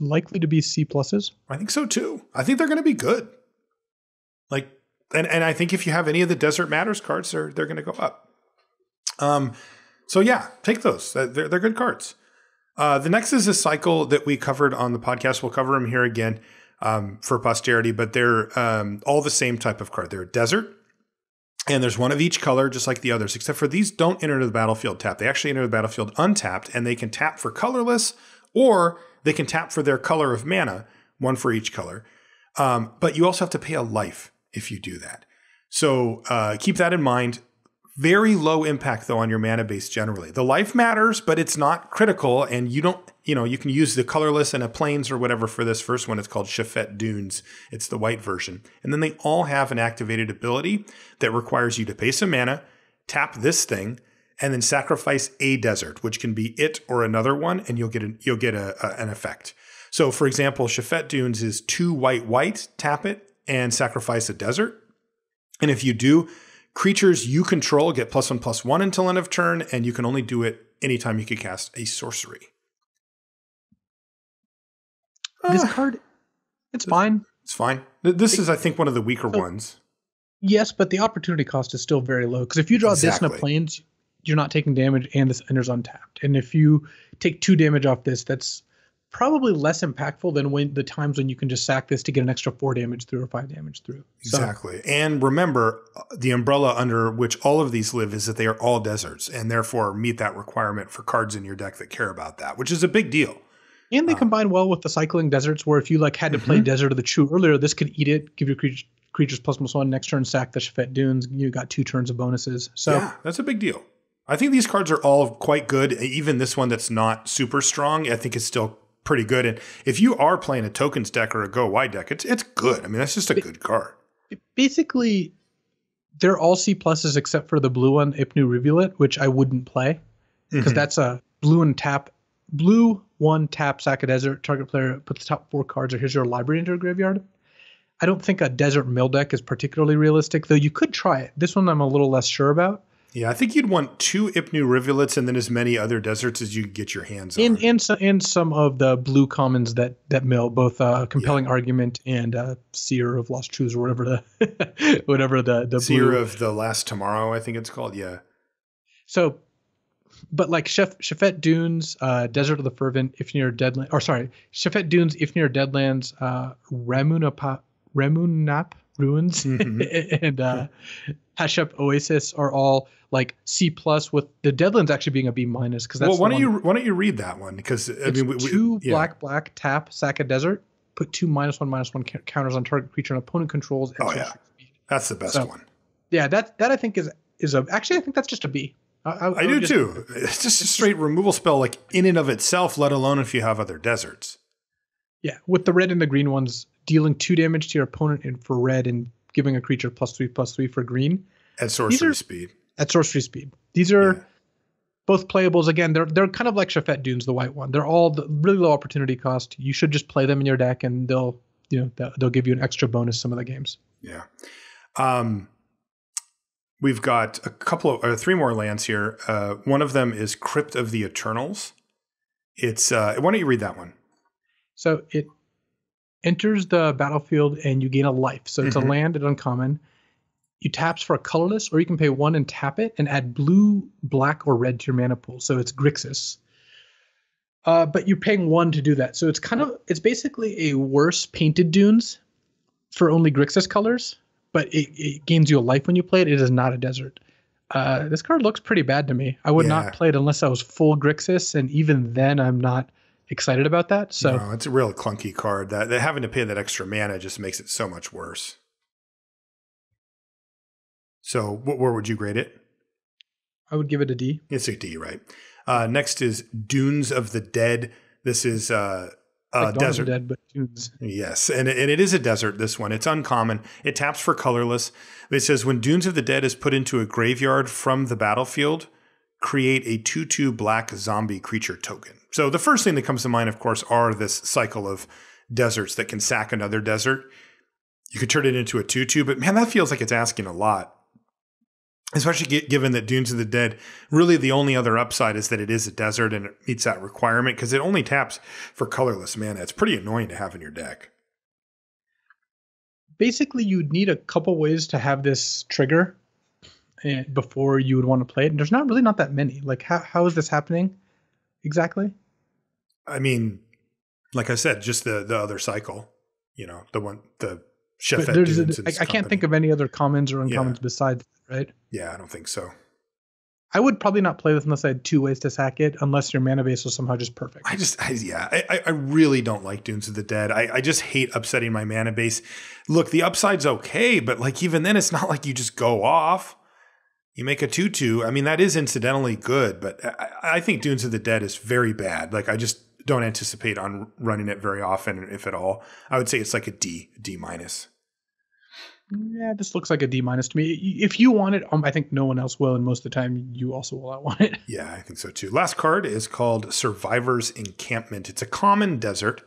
likely to be C pluses. I think so too. I think they're going to be good. Like, and, and I think if you have any of the Desert Matters cards, they're they're going to go up. Um, so yeah, take those. They're they're good cards. Uh, the next is a cycle that we covered on the podcast. We'll cover them here again um, for posterity, but they're um, all the same type of card. They're a desert, and there's one of each color, just like the others, except for these don't enter the battlefield tap. They actually enter the battlefield untapped, and they can tap for colorless, or they can tap for their color of mana, one for each color. Um, but you also have to pay a life if you do that. So uh, keep that in mind. Very low impact though on your mana base generally. The life matters, but it's not critical, and you don't. You know, you can use the colorless and a plains or whatever for this first one. It's called Shefet Dunes. It's the white version, and then they all have an activated ability that requires you to pay some mana, tap this thing, and then sacrifice a desert, which can be it or another one, and you'll get an, you'll get a, a- an effect. So, for example, Shefet Dunes is two white white, tap it and sacrifice a desert. And if you do, creatures you control get plus one plus one until end of turn, and you can only do it anytime you can cast a sorcery. This Ah, card, it's fine. it's fine. This is, I think, one of the weaker So- ones. Yes, but the opportunity cost is still very low. Because if you draw this in Exactly. a plains, you're not taking damage and this enters untapped. And if you take two damage off this, that's probably less impactful than when the times when you can just sack this to get an extra four damage through or five damage through. So Exactly. And remember, uh, the umbrella under which all of these live is that they are all deserts and therefore meet that requirement for cards in your deck that care about that, which is a big deal. and they Uh, combine well with the cycling deserts, where if you like had to play Mhm. Desert of the True earlier, this could eat it, give your creatures creatures plus plus one next turn, sack the Shefet Dunes. You got two turns of bonuses. So yeah, that's a big deal. I think these cards are all quite good. Even this one that's not super strong, I think is still pretty good. And if you are playing a tokens deck or a go wide deck, it's it's good. I mean, that's just a good card. basically they're all C pluses except for the blue one, Ipnu Rivulet, which I wouldn't play because Mhm. that's a blue and tap, blue one tap sack a desert. Target player puts the top four cards or here's your library into a graveyard. I don't think a desert mill deck is particularly realistic, though. You could try it. This one I'm a little less sure about. Yeah, I think you'd want two Ipnu rivulets and then as many other deserts as you get your hands on. And and so, and some of the blue commons that that mill, both uh, compelling argument and uh, seer of lost truths or whatever the whatever the the Seer blue of the Last Tomorrow, I think it's called. Yeah. So, but like Chef Shefet Dunes, uh, Desert of the Fervent, Ifnir Deadland, or sorry, Shefet Dunes, Ifnir Deadlands, uh, Ramunapa, Ramunap Ruins, Mhm. and uh, Hashep Oasis are all like C plus with the Deadlands actually being a B minus because that's Well, why don't you why don't you read that one? Because I mean, we, we- two yeah. black black tap sack a desert, put two minus one minus one cou- counters on target creature and opponent controls. and Oh, yeah. speed. That's the best So, one. yeah. That that I think is is a actually I think that's just a B. I, I, I do just- too. It's just a straight removal spell, like in and of itself. Let alone if you have other deserts. Yeah, with the red and the green ones, dealing two damage to your opponent and for red and giving a creature plus three plus three for green At sorcery are- speed. at sorcery speed. These are Yeah. both playables. Again, they're they're kind of like Shefet Dunes, the white one. They're all the really low opportunity cost. You should just play them in your deck, and they'll you know they'll, they'll give you an extra bonus some of the games. Yeah. Um, we've got a couple of or three more lands here. Uh, one of them is Crypt of the Eternals. It's uh, why don't you read that one? So it enters the battlefield and you gain a life. So it's Mhm. a land at uncommon. You taps for a colorless, or you can pay one and tap it and add blue, black, or red to your mana pool. So it's Grixis. Uh, but you're paying one to do that. So it's kind of it's basically a worse painted dunes for only Grixis colors, but it, it gains you a life when you play it. It is not a desert. Uh, this card looks pretty bad to me. I would Yeah. not play it unless I was full Grixis, and even then, I'm not excited about that. So no, it's a real clunky card. That, that having to pay that extra mana just makes it so much worse. So, wh- where would you grade it? I would give it a D. It's a D, right? Uh, next is Dunes of the Dead. This is uh, a Like Dawn of the desert. Dead, but tunes. Yes, and it, and it is a desert. This one, it's uncommon. It taps for colorless. It says when Dunes of the Dead is put into a graveyard from the battlefield, create a two-two black zombie creature token. So the first thing that comes to mind, of course, are this cycle of deserts that can sack another desert. You could turn it into a two-two, but man, that feels like it's asking a lot. Especially given that Dunes of the Dead, really the only other upside is that it is a desert and it meets that requirement because it only taps for colorless mana. It's pretty annoying to have in your deck. Basically, you'd need a couple ways to have this trigger Eh, before you would want to play it. And there's not really not that many. Like, how, how is this happening exactly? I mean, like I said, just the the other cycle. You know, the one the chef But a-. I, I can't think of any other commons or Yeah. uncommons besides that, right? Yeah, I don't think so. I would probably not play this unless I had two ways to sack it, unless your mana base was somehow just perfect. I just, I, yeah, I, I- I really don't like Dunes of the Dead. I, I just hate upsetting my mana base. Look, the upside's okay, but like even then, it's not like you just go off. You make a two-two. I mean, that is incidentally good, but I, I think Dunes of the Dead is very bad. Like I just don't anticipate on running it very often, if at all. I would say it's like a D, D minus. Yeah, this looks like a D minus to me. If you want it, um, I think no one else will, and most of the time you also will not want it. Yeah, I think so too. Last card is called Survivor's Encampment. It's a common desert.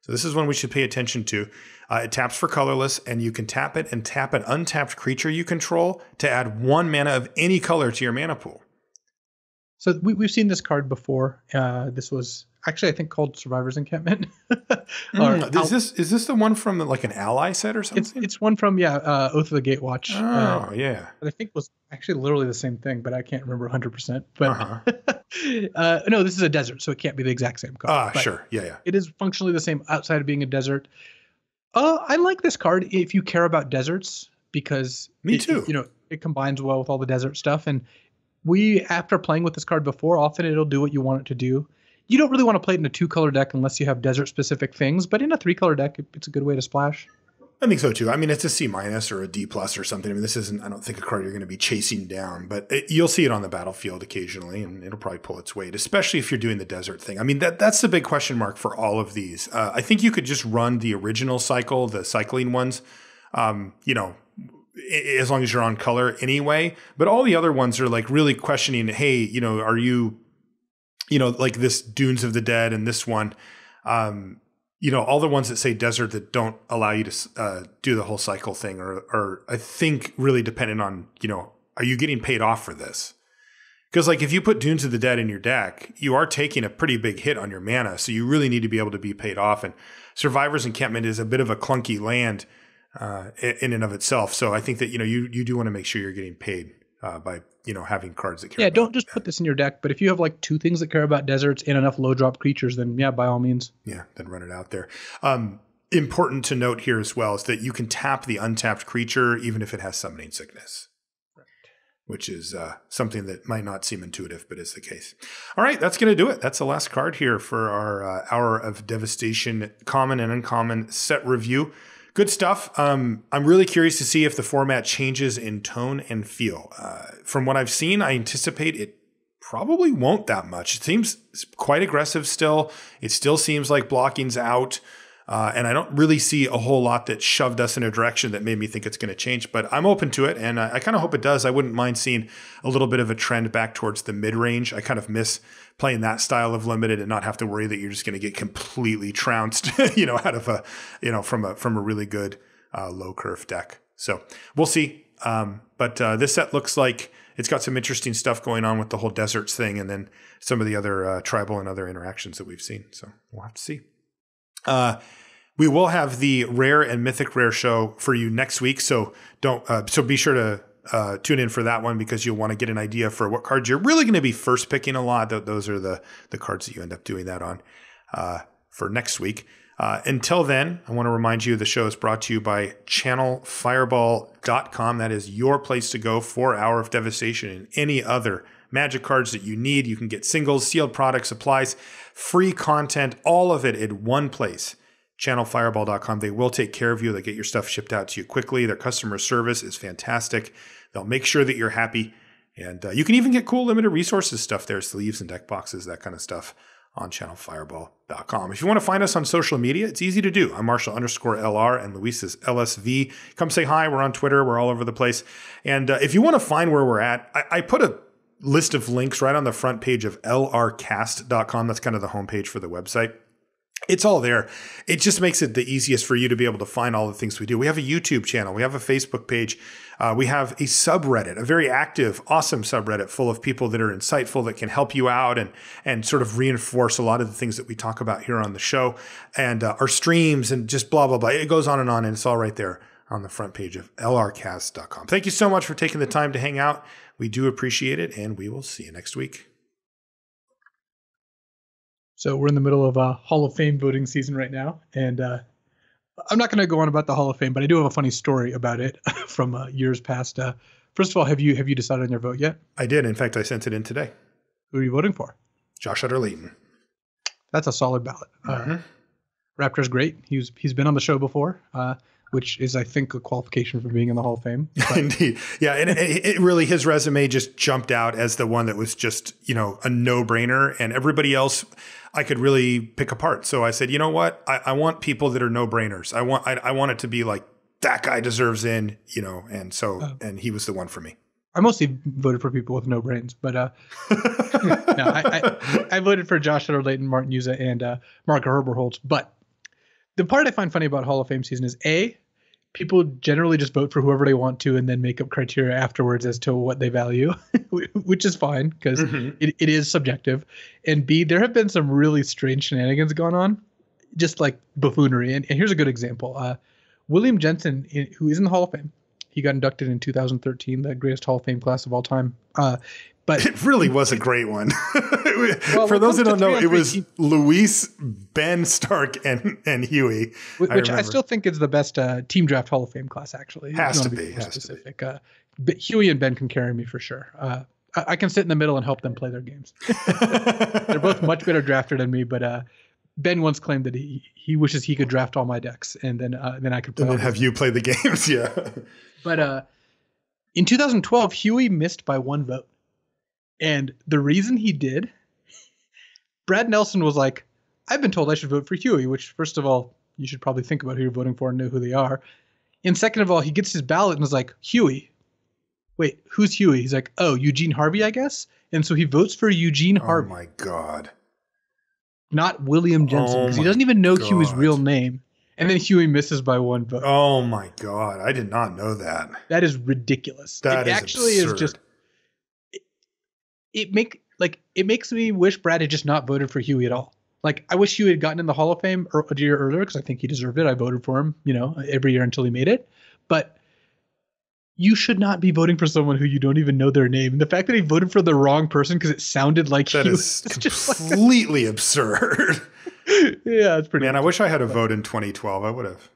So this is one we should pay attention to. Uh, it taps for colorless, and you can tap it and tap an untapped creature you control to add one mana of any color to your mana pool. So we, we've seen this card before. Uh, this was actually, I think, called Survivor's Encampment. Mm, is this is this the one from like an ally set or something? it's one from yeah, uh, Oath of the Gatewatch. oh Uh, yeah. I think was actually literally the same thing, but I can't remember 100. percent But Uh-huh. uh, no, this is a desert, so it can't be the exact same card. Ah, sure. Yeah, yeah. It is functionally the same outside of being a desert. Uh, I like this card if you care about deserts because Me it- too. You know, it combines well with all the desert stuff, and we after playing with this card before, often it'll do what you want it to do. You don't really want to play it in a two color deck unless you have desert specific things, but in a three color deck, it's a good way to splash. I think so too. I mean, it's a C minus or a D plus or something. I mean, this isn't. I don't think a card you're going to be chasing down, but it, you'll see it on the battlefield occasionally, and it'll probably pull its weight, especially if you're doing the desert thing. I mean, that that's the big question mark for all of these. Uh, I think you could just run the original cycle, the cycling ones. Um, you know, as long as you're on color anyway. But all the other ones are like really questioning. Hey, you know, are you, you know, like this Dunes of the Dead and this one. Um, you know, all the ones that say desert that don't allow you to uh, do the whole cycle thing or, are, I think, really dependent on, you know, are you getting paid off for this? Because, like, if you put Dunes of the Dead in your deck, you are taking a pretty big hit on your mana. So you really need to be able to be paid off. And Survivor's Encampment is a bit of a clunky land uh, in and of itself. So I think that, you know, you, you do want to make sure you're getting paid uh, by, you know, having cards that care Yeah, don't just put this in your deck, but if you have like two things that care about deserts and enough low drop creatures, then yeah, by all means. Yeah, then run it out there. Um, important to note here as well is that you can tap the untapped creature even if it has summoning sickness, which is uh, something that might not seem intuitive, but is the case. All right, that's going to do it. That's the last card here for our uh, hour of devastation, common and uncommon set review. Good stuff. Um, I'm really curious to see if the format changes in tone and feel. Uh, from what I've seen, I anticipate it probably won't that much. It seems quite aggressive still. It still seems like blocking's out. Uh, and I don't really see a whole lot that shoved us in a direction that made me think it's going to change, but I'm open to it. And I, I kind of hope it does. I wouldn't mind seeing a little bit of a trend back towards the mid range. I kind of miss playing that style of limited and not have to worry that you're just going to get completely trounced, you know, out of a, you know, from a, from a really good uh, low curve deck. So we'll see. Um, but uh, this set looks like it's got some interesting stuff going on with the whole deserts thing and then some of the other uh, tribal and other interactions that we've seen. So we'll have to see. Uh, we will have the rare and mythic rare show for you next week. So don't, uh, so be sure to uh, tune in for that one because you'll want to get an idea for what cards you're really going to be first picking a lot. Th- those are the, the cards that you end up doing that on uh, for next week. Uh, until then, I want to remind you the show is brought to you by channelfireball.com. That is your place to go for Hour of Devastation and any other magic cards that you need. You can get singles, sealed products, supplies, free content, all of it in one place. Channelfireball.com. They will take care of you. They get your stuff shipped out to you quickly. Their customer service is fantastic. They'll make sure that you're happy. And uh, you can even get cool limited resources stuff there, sleeves and deck boxes, that kind of stuff on channelfireball.com. If you want to find us on social media, it's easy to do. I'm Marshall underscore LR and Luis is LSV. Come say hi. We're on Twitter. We're all over the place. And uh, if you want to find where we're at, I, I put a list of links right on the front page of lrcast.com. That's kind of the homepage for the website. It's all there. It just makes it the easiest for you to be able to find all the things we do. We have a YouTube channel, we have a Facebook page, uh, we have a subreddit, a very active, awesome subreddit full of people that are insightful that can help you out and and sort of reinforce a lot of the things that we talk about here on the show and uh, our streams and just blah blah blah. It goes on and on, and it's all right there on the front page of lrcast.com. Thank you so much for taking the time to hang out. We do appreciate it, and we will see you next week. So we're in the middle of a Hall of Fame voting season right now, and uh, I'm not going to go on about the Hall of Fame, but I do have a funny story about it from uh, years past. Uh, first of all, have you have you decided on your vote yet? I did. In fact, I sent it in today. Who are you voting for? Josh Utter-Leyton. That's a solid ballot. Uh, Mhm. Wrapter's great. He's he's been on the show before, uh, which is I think a qualification for being in the Hall of Fame. Indeed. Yeah. And it, it really, his resume just jumped out as the one that was just, you know, a no brainer. And everybody else I could really pick apart. So I said, you know what? I, I want people that are no brainers. I want, I, I want it to be like, that guy deserves in, you know, and so, Oh. and he was the one for me. I mostly voted for people with no brains, but uh, no, I, I, I voted for Josh Leyton, Martin Juza, and uh, Mark Herberholz. But the part I find funny about Hall of Fame season is a people generally just vote for whoever they want to and then make up criteria afterwards as to what they value, which is fine because Mhm. it, it is subjective. And B, there have been some really strange shenanigans going on, just like buffoonery. And, and here's a good example. Uh, William Jensen, in, who is in the Hall of Fame, he got inducted in 2013, the greatest Hall of Fame class of all time. Uh, but It really was a great one. Well, For those who don't know, it was 300, Luis, Ben Stark, and and Huey. Which I, remember. still think is the best uh, team draft Hall of Fame class. Actually, Has to be, has to be. specific. Uh, but Huey and Ben can carry me for sure. Uh, I, I can sit in the middle and help them play their games. They're both much better drafted than me, but uh, Ben once claimed that he he wishes he could draft all my decks, and then uh, then I could play. And then have you play the games? Yeah. But uh, in 2012, Huey missed by one vote, and the reason he did, Brad Nelson was like, "I've been told I should vote for Huey," which, first of all, you should probably think about who you're voting for and know who they are. And second of all, he gets his ballot and is like, "Huey, wait, who's Huey?" He's like, "Oh, Eugene Harvey, I guess." And so he votes for Eugene Harvey. Oh Harvey, my God. not William Jensen, Oh because he doesn't even know Huey's real name. And then Huey misses by one vote. Oh my God. I did not know that. That is ridiculous. That it is actually absurd. is just it make like it makes me wish Brad had just not voted for Huey at all. Like I wish Huey had gotten in the Hall of Fame or a year earlier because I think he deserved it. I voted for him, you know, every year until he made it. But you should not be voting for someone who you don't even know their name. And the fact that he voted for the wrong person because it sounded like That is was just like, completely absurd. yeah, it's pretty. Man, I wish I had a vote in 2012. I would have.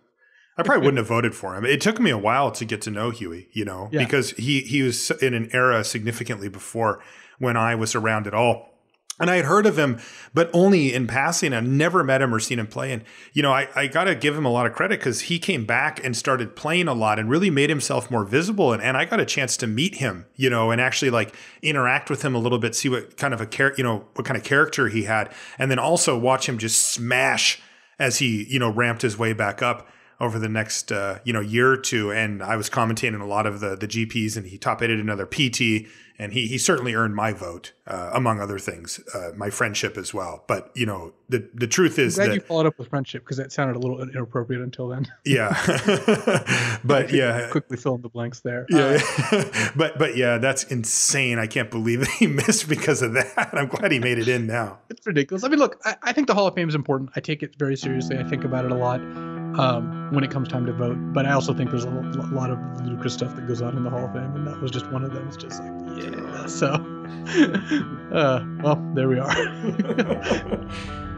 I probably wouldn't have voted for him. It took me a while to get to know Huey, you know, Yeah. because he he was in an era significantly before when I was around at all. And I had heard of him, but only in passing. I never met him or seen him play. And, you know, I, I got to give him a lot of credit because he came back and started playing a lot and really made himself more visible. And, and I got a chance to meet him, you know, and actually like interact with him a little bit, see what kind of a character, you know, what kind of character he had. And then also watch him just smash as he, you know, ramped his way back up over the next uh, you know year or two. And I was commentating a lot of the the GPs, and he top eighted another PT, and he he certainly earned my vote uh, among other things, uh, my friendship as well. But you know the the truth is glad that you followed up with friendship because that sounded a little inappropriate until then. yeah, but yeah. quickly fill in the blanks there. Yeah, Uh, but but yeah, that's insane. I can't believe that he missed because of that. I'm glad he made it in now. it's ridiculous. I mean, look, I, I think the Hall of Fame is important. I take it very seriously. I think about it a lot um, when it comes time to vote. But I also think there's a lot of ludicrous stuff that goes on in the Hall of Fame, and that was just one of them. It's just like, yeah. So, uh, well, there we are.